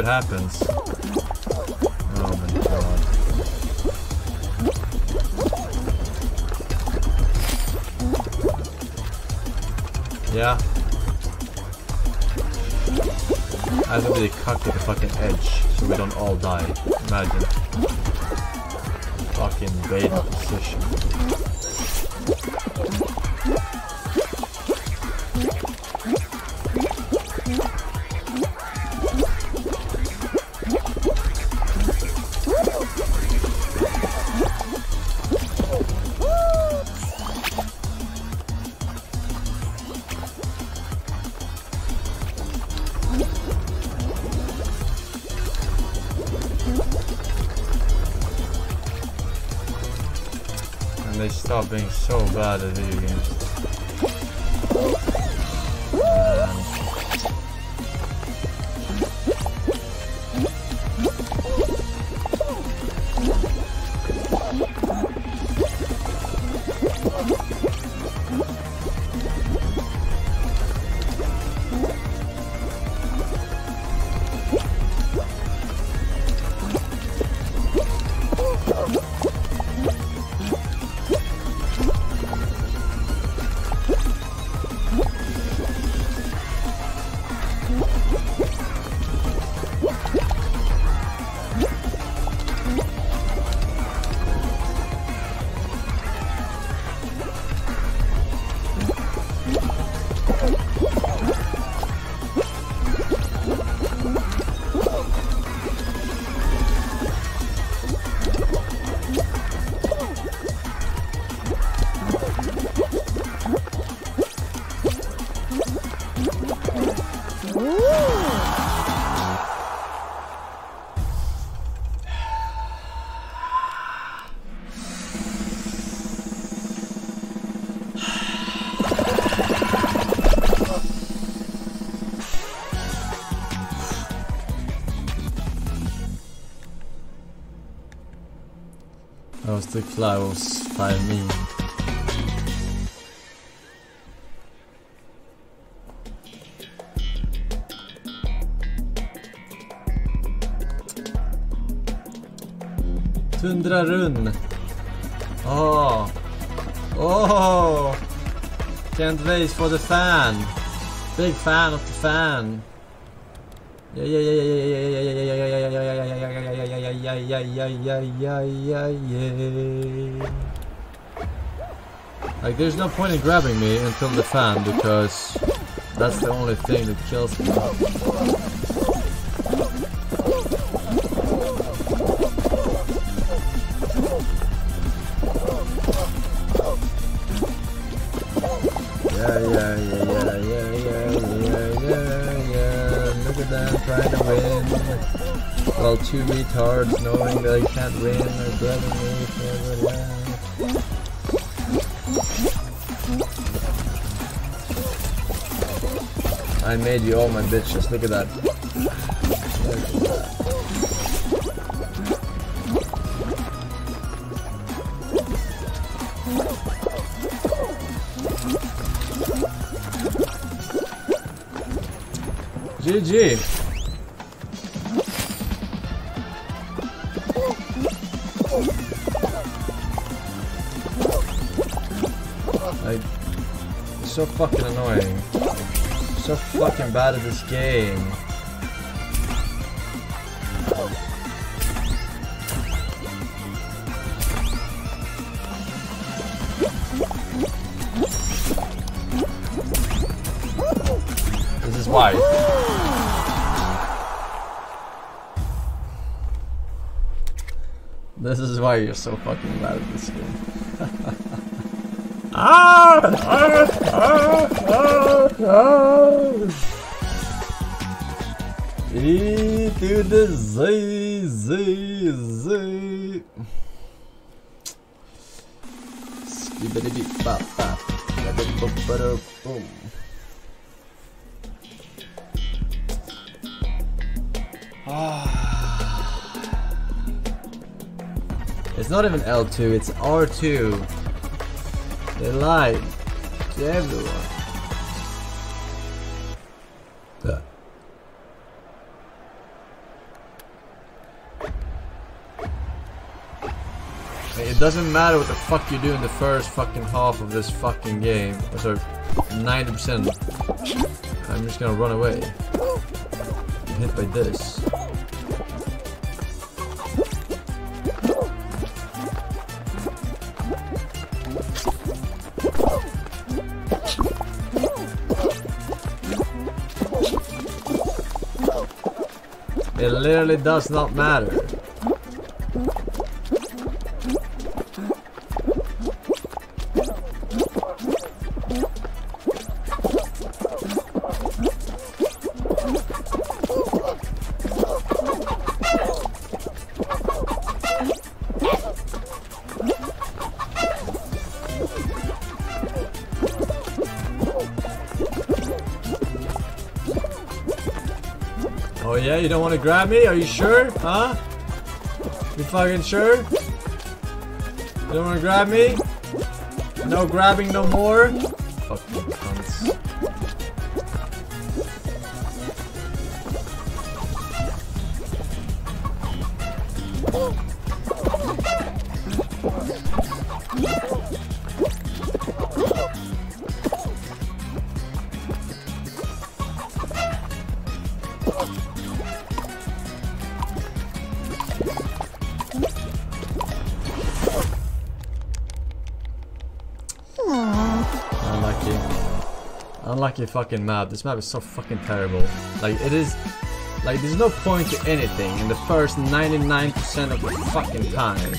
Happens. out I didn't too close by me. Tundra Run. Oh. Oh. Can't wait for the fan. Big fan of the fan. Yeah yeah yeah yeah Yeah yeah yeah yeah yeah yeah yeah yeah yeah yeah yeah yeah yeah yeah yeah yeah yeah like, there's no point in grabbing me until the fan, because that's the only thing that kills me. Yeah, yeah, yeah, yeah, yeah, yeah, yeah, yeah, look at them trying to win. Well, two retards knowing that they can't win. Just look at that. GG. it's so fucking annoying. So fucking bad at this game. This is why. This is why you're so fucking bad at this game. ah! Ah! Ah! Ah! E to the Z Z Z. Skibbity beep. It's not even L2, it's R2. They lied to everyone. Doesn't matter what the fuck you do in the first fucking half of this fucking game. Or sorry, 90%. I'm just gonna run away. Get hit by this. It literally does not matter. Don't want to grab me? Are you sure? Huh? You fucking sure? You don't want to grab me? No grabbing no more? Fucking map. This map is so fucking terrible. Like, it is... Like, there's no point to anything in the first 99% of the fucking time.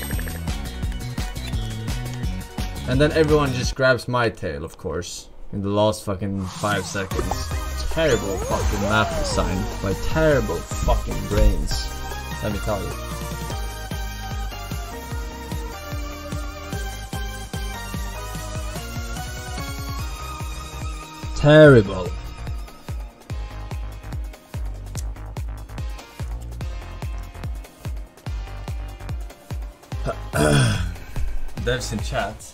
And then everyone just grabs my tail, of course. In the last fucking 5 seconds. Terrible fucking map design by terrible fucking brains. Let me tell you. Terrible. Devs in chat.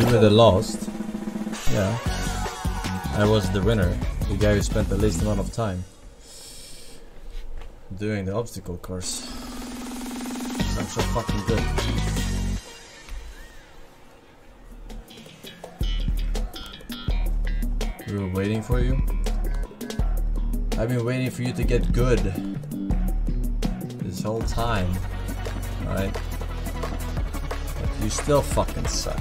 You were the lost. Yeah. I was the winner. The guy who spent the least amount of time doing the obstacle course. I'm so fucking good. We were waiting for you. I've been waiting for you to get good this whole time. Alright? You still fucking suck.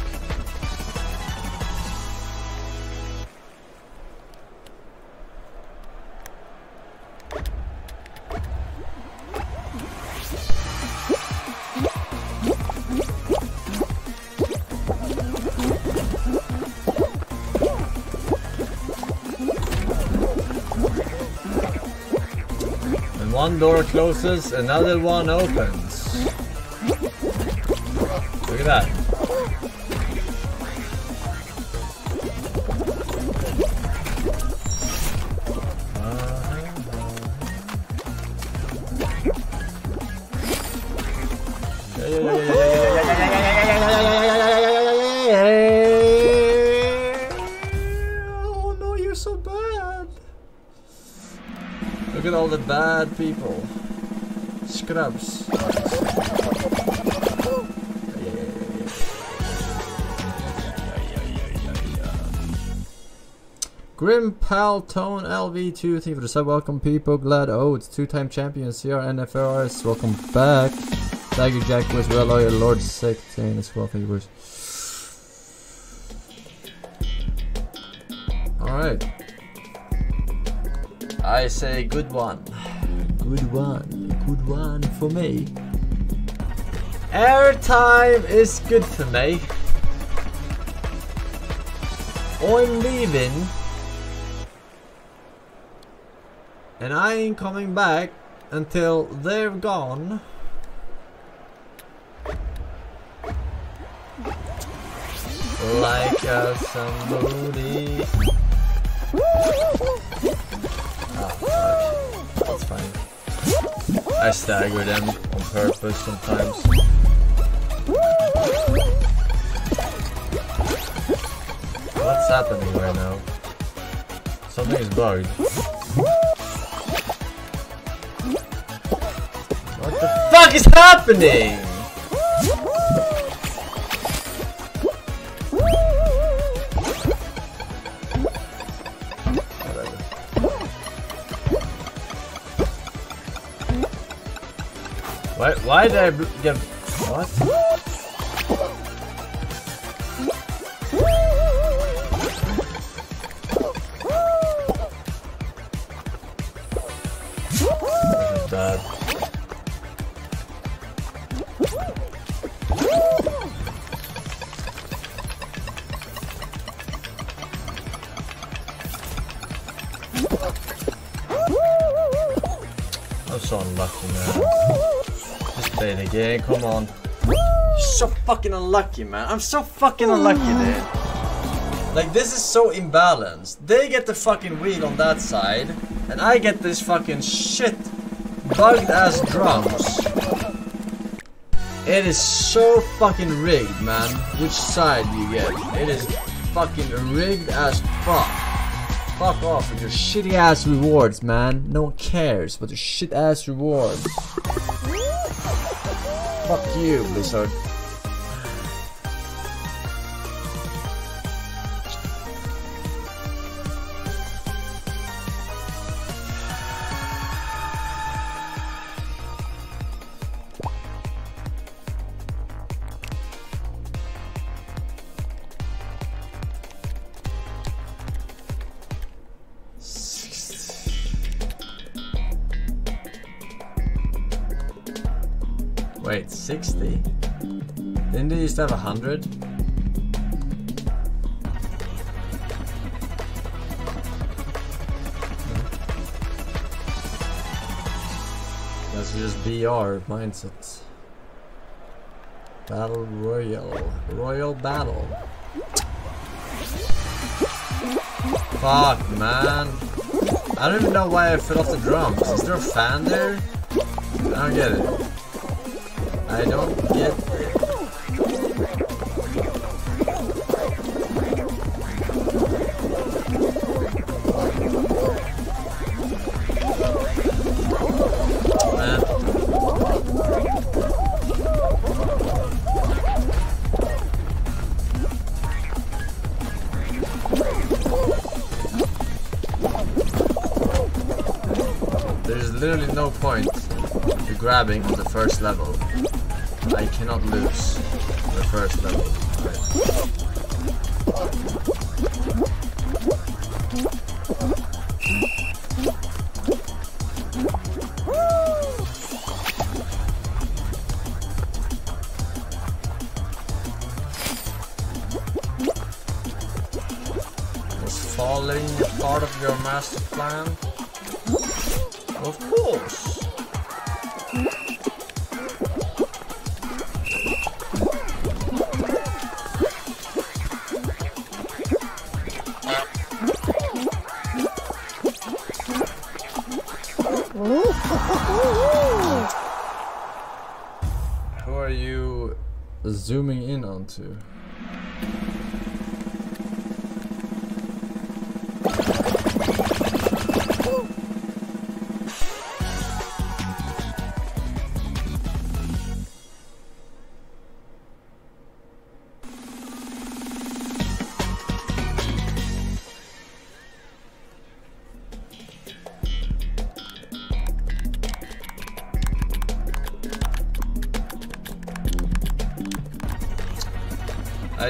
When one door closes, another one opens. At that. Pal Tone LV2, thank you for the sub. Welcome, people. Glad Oh, it's two time champion, CR NFRS. Welcome back. Tiger Jack was well oh, loyal, Lord Sick, saying as well. Thank you Alright. I say good one. Good one. Good one for me. Airtime is good for me. I'm leaving. And I ain't coming back until they're gone. Like a somebody. Ah, That's fine. I stagger them on purpose sometimes. What's happening right now? Something is bugged. Fuck is happening? Why, why did I get... What? Game, come on. You're so fucking unlucky, man. I'm so fucking unlucky, dude. Like, this is so imbalanced. They get the fucking wheel on that side, and I get this fucking shit bugged ass drums. It is so fucking rigged, man. Which side you get? It is fucking rigged as fuck. Fuck off with your shitty ass rewards, man. No one cares about your shit ass rewards. Fuck you, Blizzard. To have 100? That's just BR mindset. Battle Royal. Royal Battle. Fuck, man. I don't even know why I fell off the drums. Is there a fan there? I don't get it. I don't get point to grabbing on the first level. I cannot lose the first level. Right. Zooming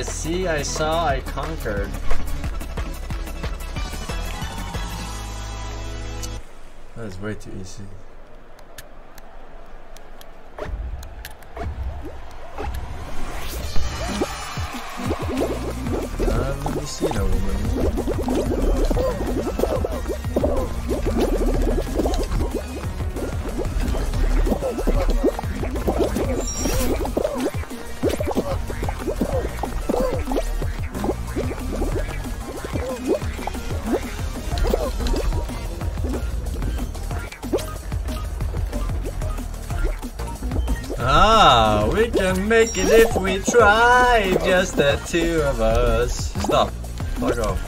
see, I saw, I conquered. That is way too easy. Make it if we try. Just the two of us. Stop. Fuck off.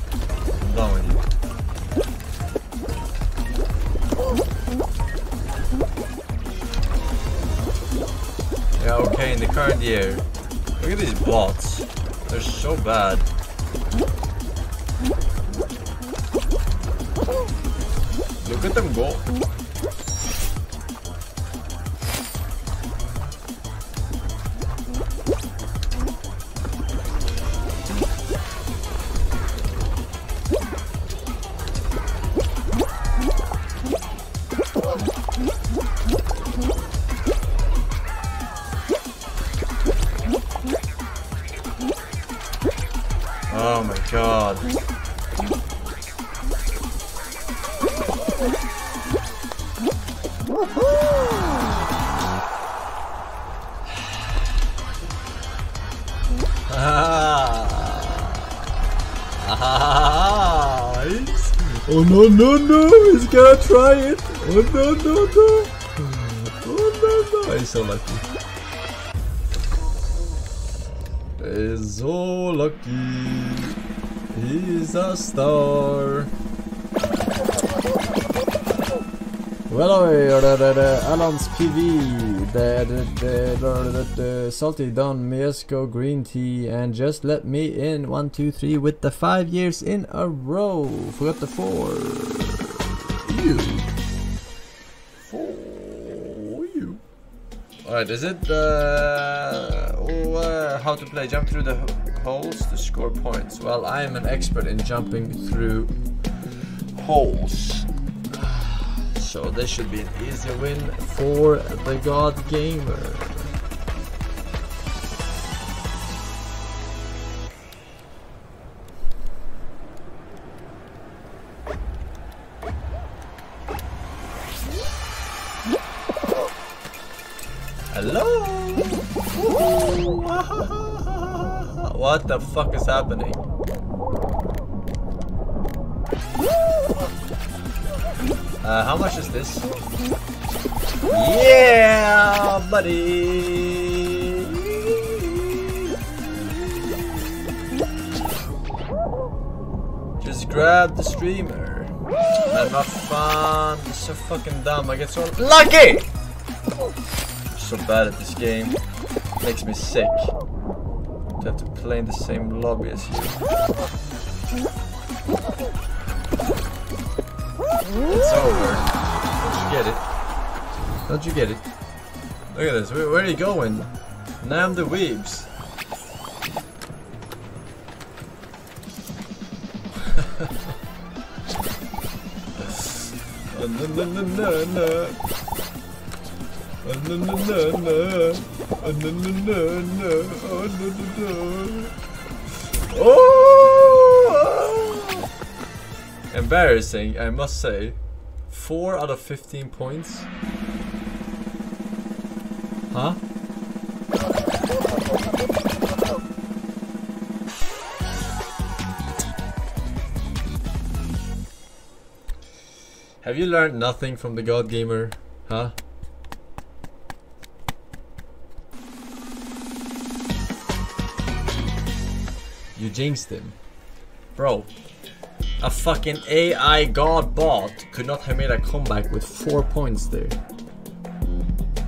No no! He's gonna try it! Oh no no no! Oh no no! He's so lucky. He's so lucky. He's a star. Alans PV, the, the, the, the, the Salty Don, Miesco Green Tea, and just let me in. One, two, three, with the five years in a row. Forgot the four. You. For you. Alright, is it uh, oh, uh, how to play? Jump through the holes to score points. Well, I am an expert in jumping through holes. This should be an easy win for the God Gamer. Hello? what the fuck is happening? Just grab the streamer. Vad fan, det är så fucking dumb. I get so lucky! so bad at this game. Makes me sick. To have to play in the same lobby as you. It's over. Don't you get it? Don't you get it? Look at this. Where, where are you going? Nam the Weebs. Oh! Embarrassing, I must say. 4 out of 15 points. Have you learned nothing from the God Gamer? Huh? You jinxed him. Bro, a fucking AI god bot could not have made a comeback with 4 points there.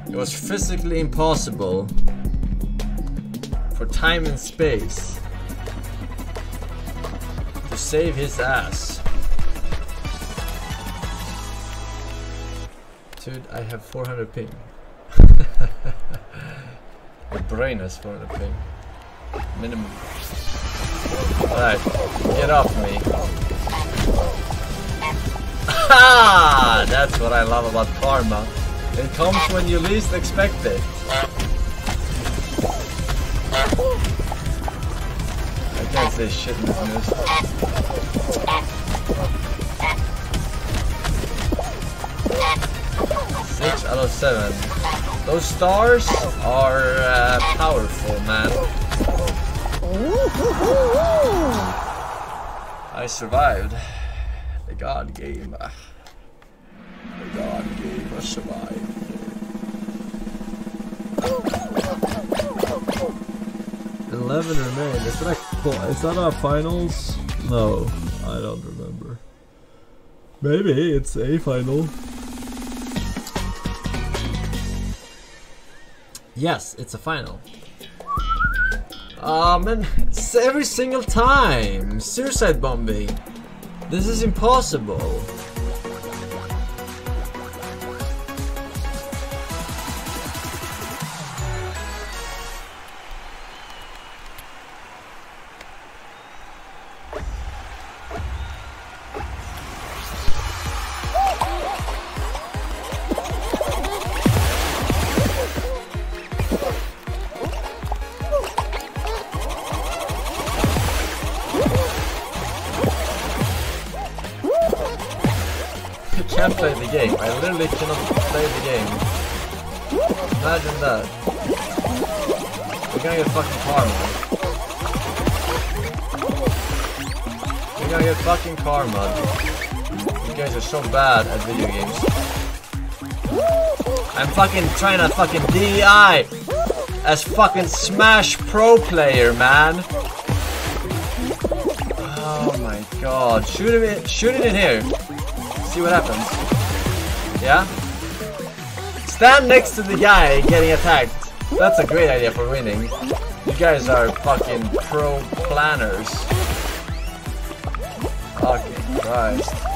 It was physically impossible for time and space to save his ass. Dude, I have 400 ping. My brain has 400 ping. Minimum. Alright, get off me. Ha! That's what I love about karma. It comes when you least expect it. I can't say shit in this news. Six out of seven. Those stars are uh, powerful, man. I survived. The God game. The God game. I survived. Eleven remain. Is that a, is that a finals? No, I don't remember. Maybe it's a final. Yes, it's a final. Ah, man, it's every single time! Suicide bombing! This is impossible! So bad at video games. I'm fucking trying to fucking DI as fucking Smash Pro player, man. Oh my god. Shoot it, shoot it in here. See what happens. Yeah? Stand next to the guy getting attacked. That's a great idea for winning. You guys are fucking pro planners. Fucking Christ.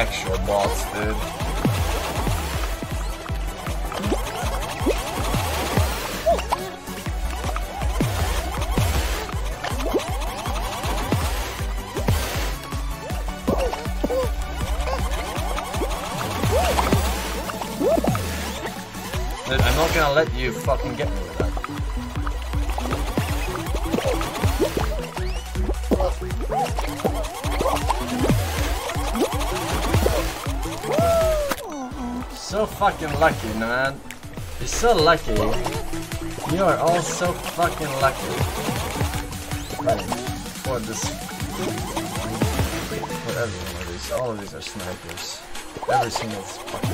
Actual bots, dude. Dude, I'm not gonna let you fucking get me with that. Fucking lucky, man. You're so lucky. You are all so fucking lucky. Right, for this. For every one of these. All of these are snipers. Every single fucking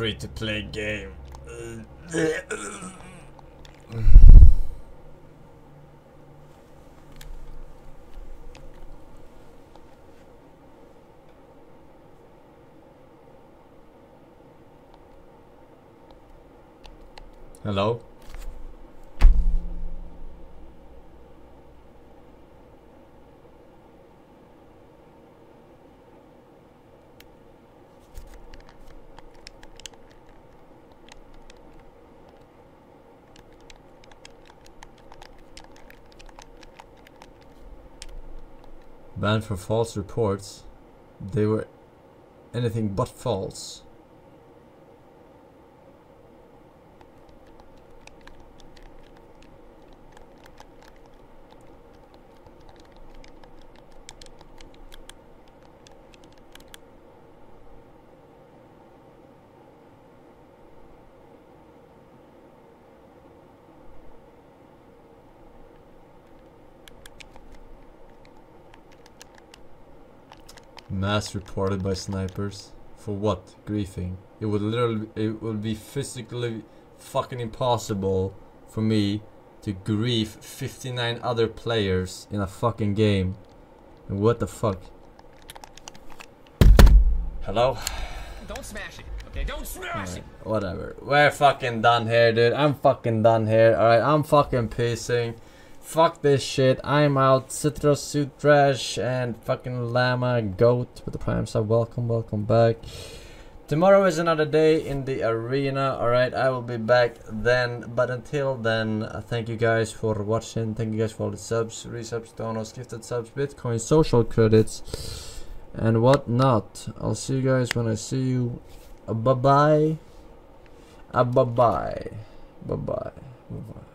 free-to-play game. Uh, Hello? Banned for false reports. They were anything but false. Mass reported by snipers. For what? Griefing. It would literally, it would be physically fucking impossible for me to grief 59 other players in a fucking game. And what the fuck? Hello? Don't smash it. Okay, don't smash it. Whatever. We're fucking done here, dude. I'm fucking done here. Alright, I'm fucking pissing. Fuck this shit. I'm out. Citrus Suit Trash and fucking Llama Goat with the Prime sub. Welcome, welcome back. Tomorrow is another day in the arena. Alright, I will be back then. But until then, uh, thank you guys for watching. Thank you guys for all the subs, resubs, donos, gifted subs, Bitcoin, social credits, and whatnot. I'll see you guys when I see you. Uh, bye bye. Uh, bye bye. Bye bye. Bye bye.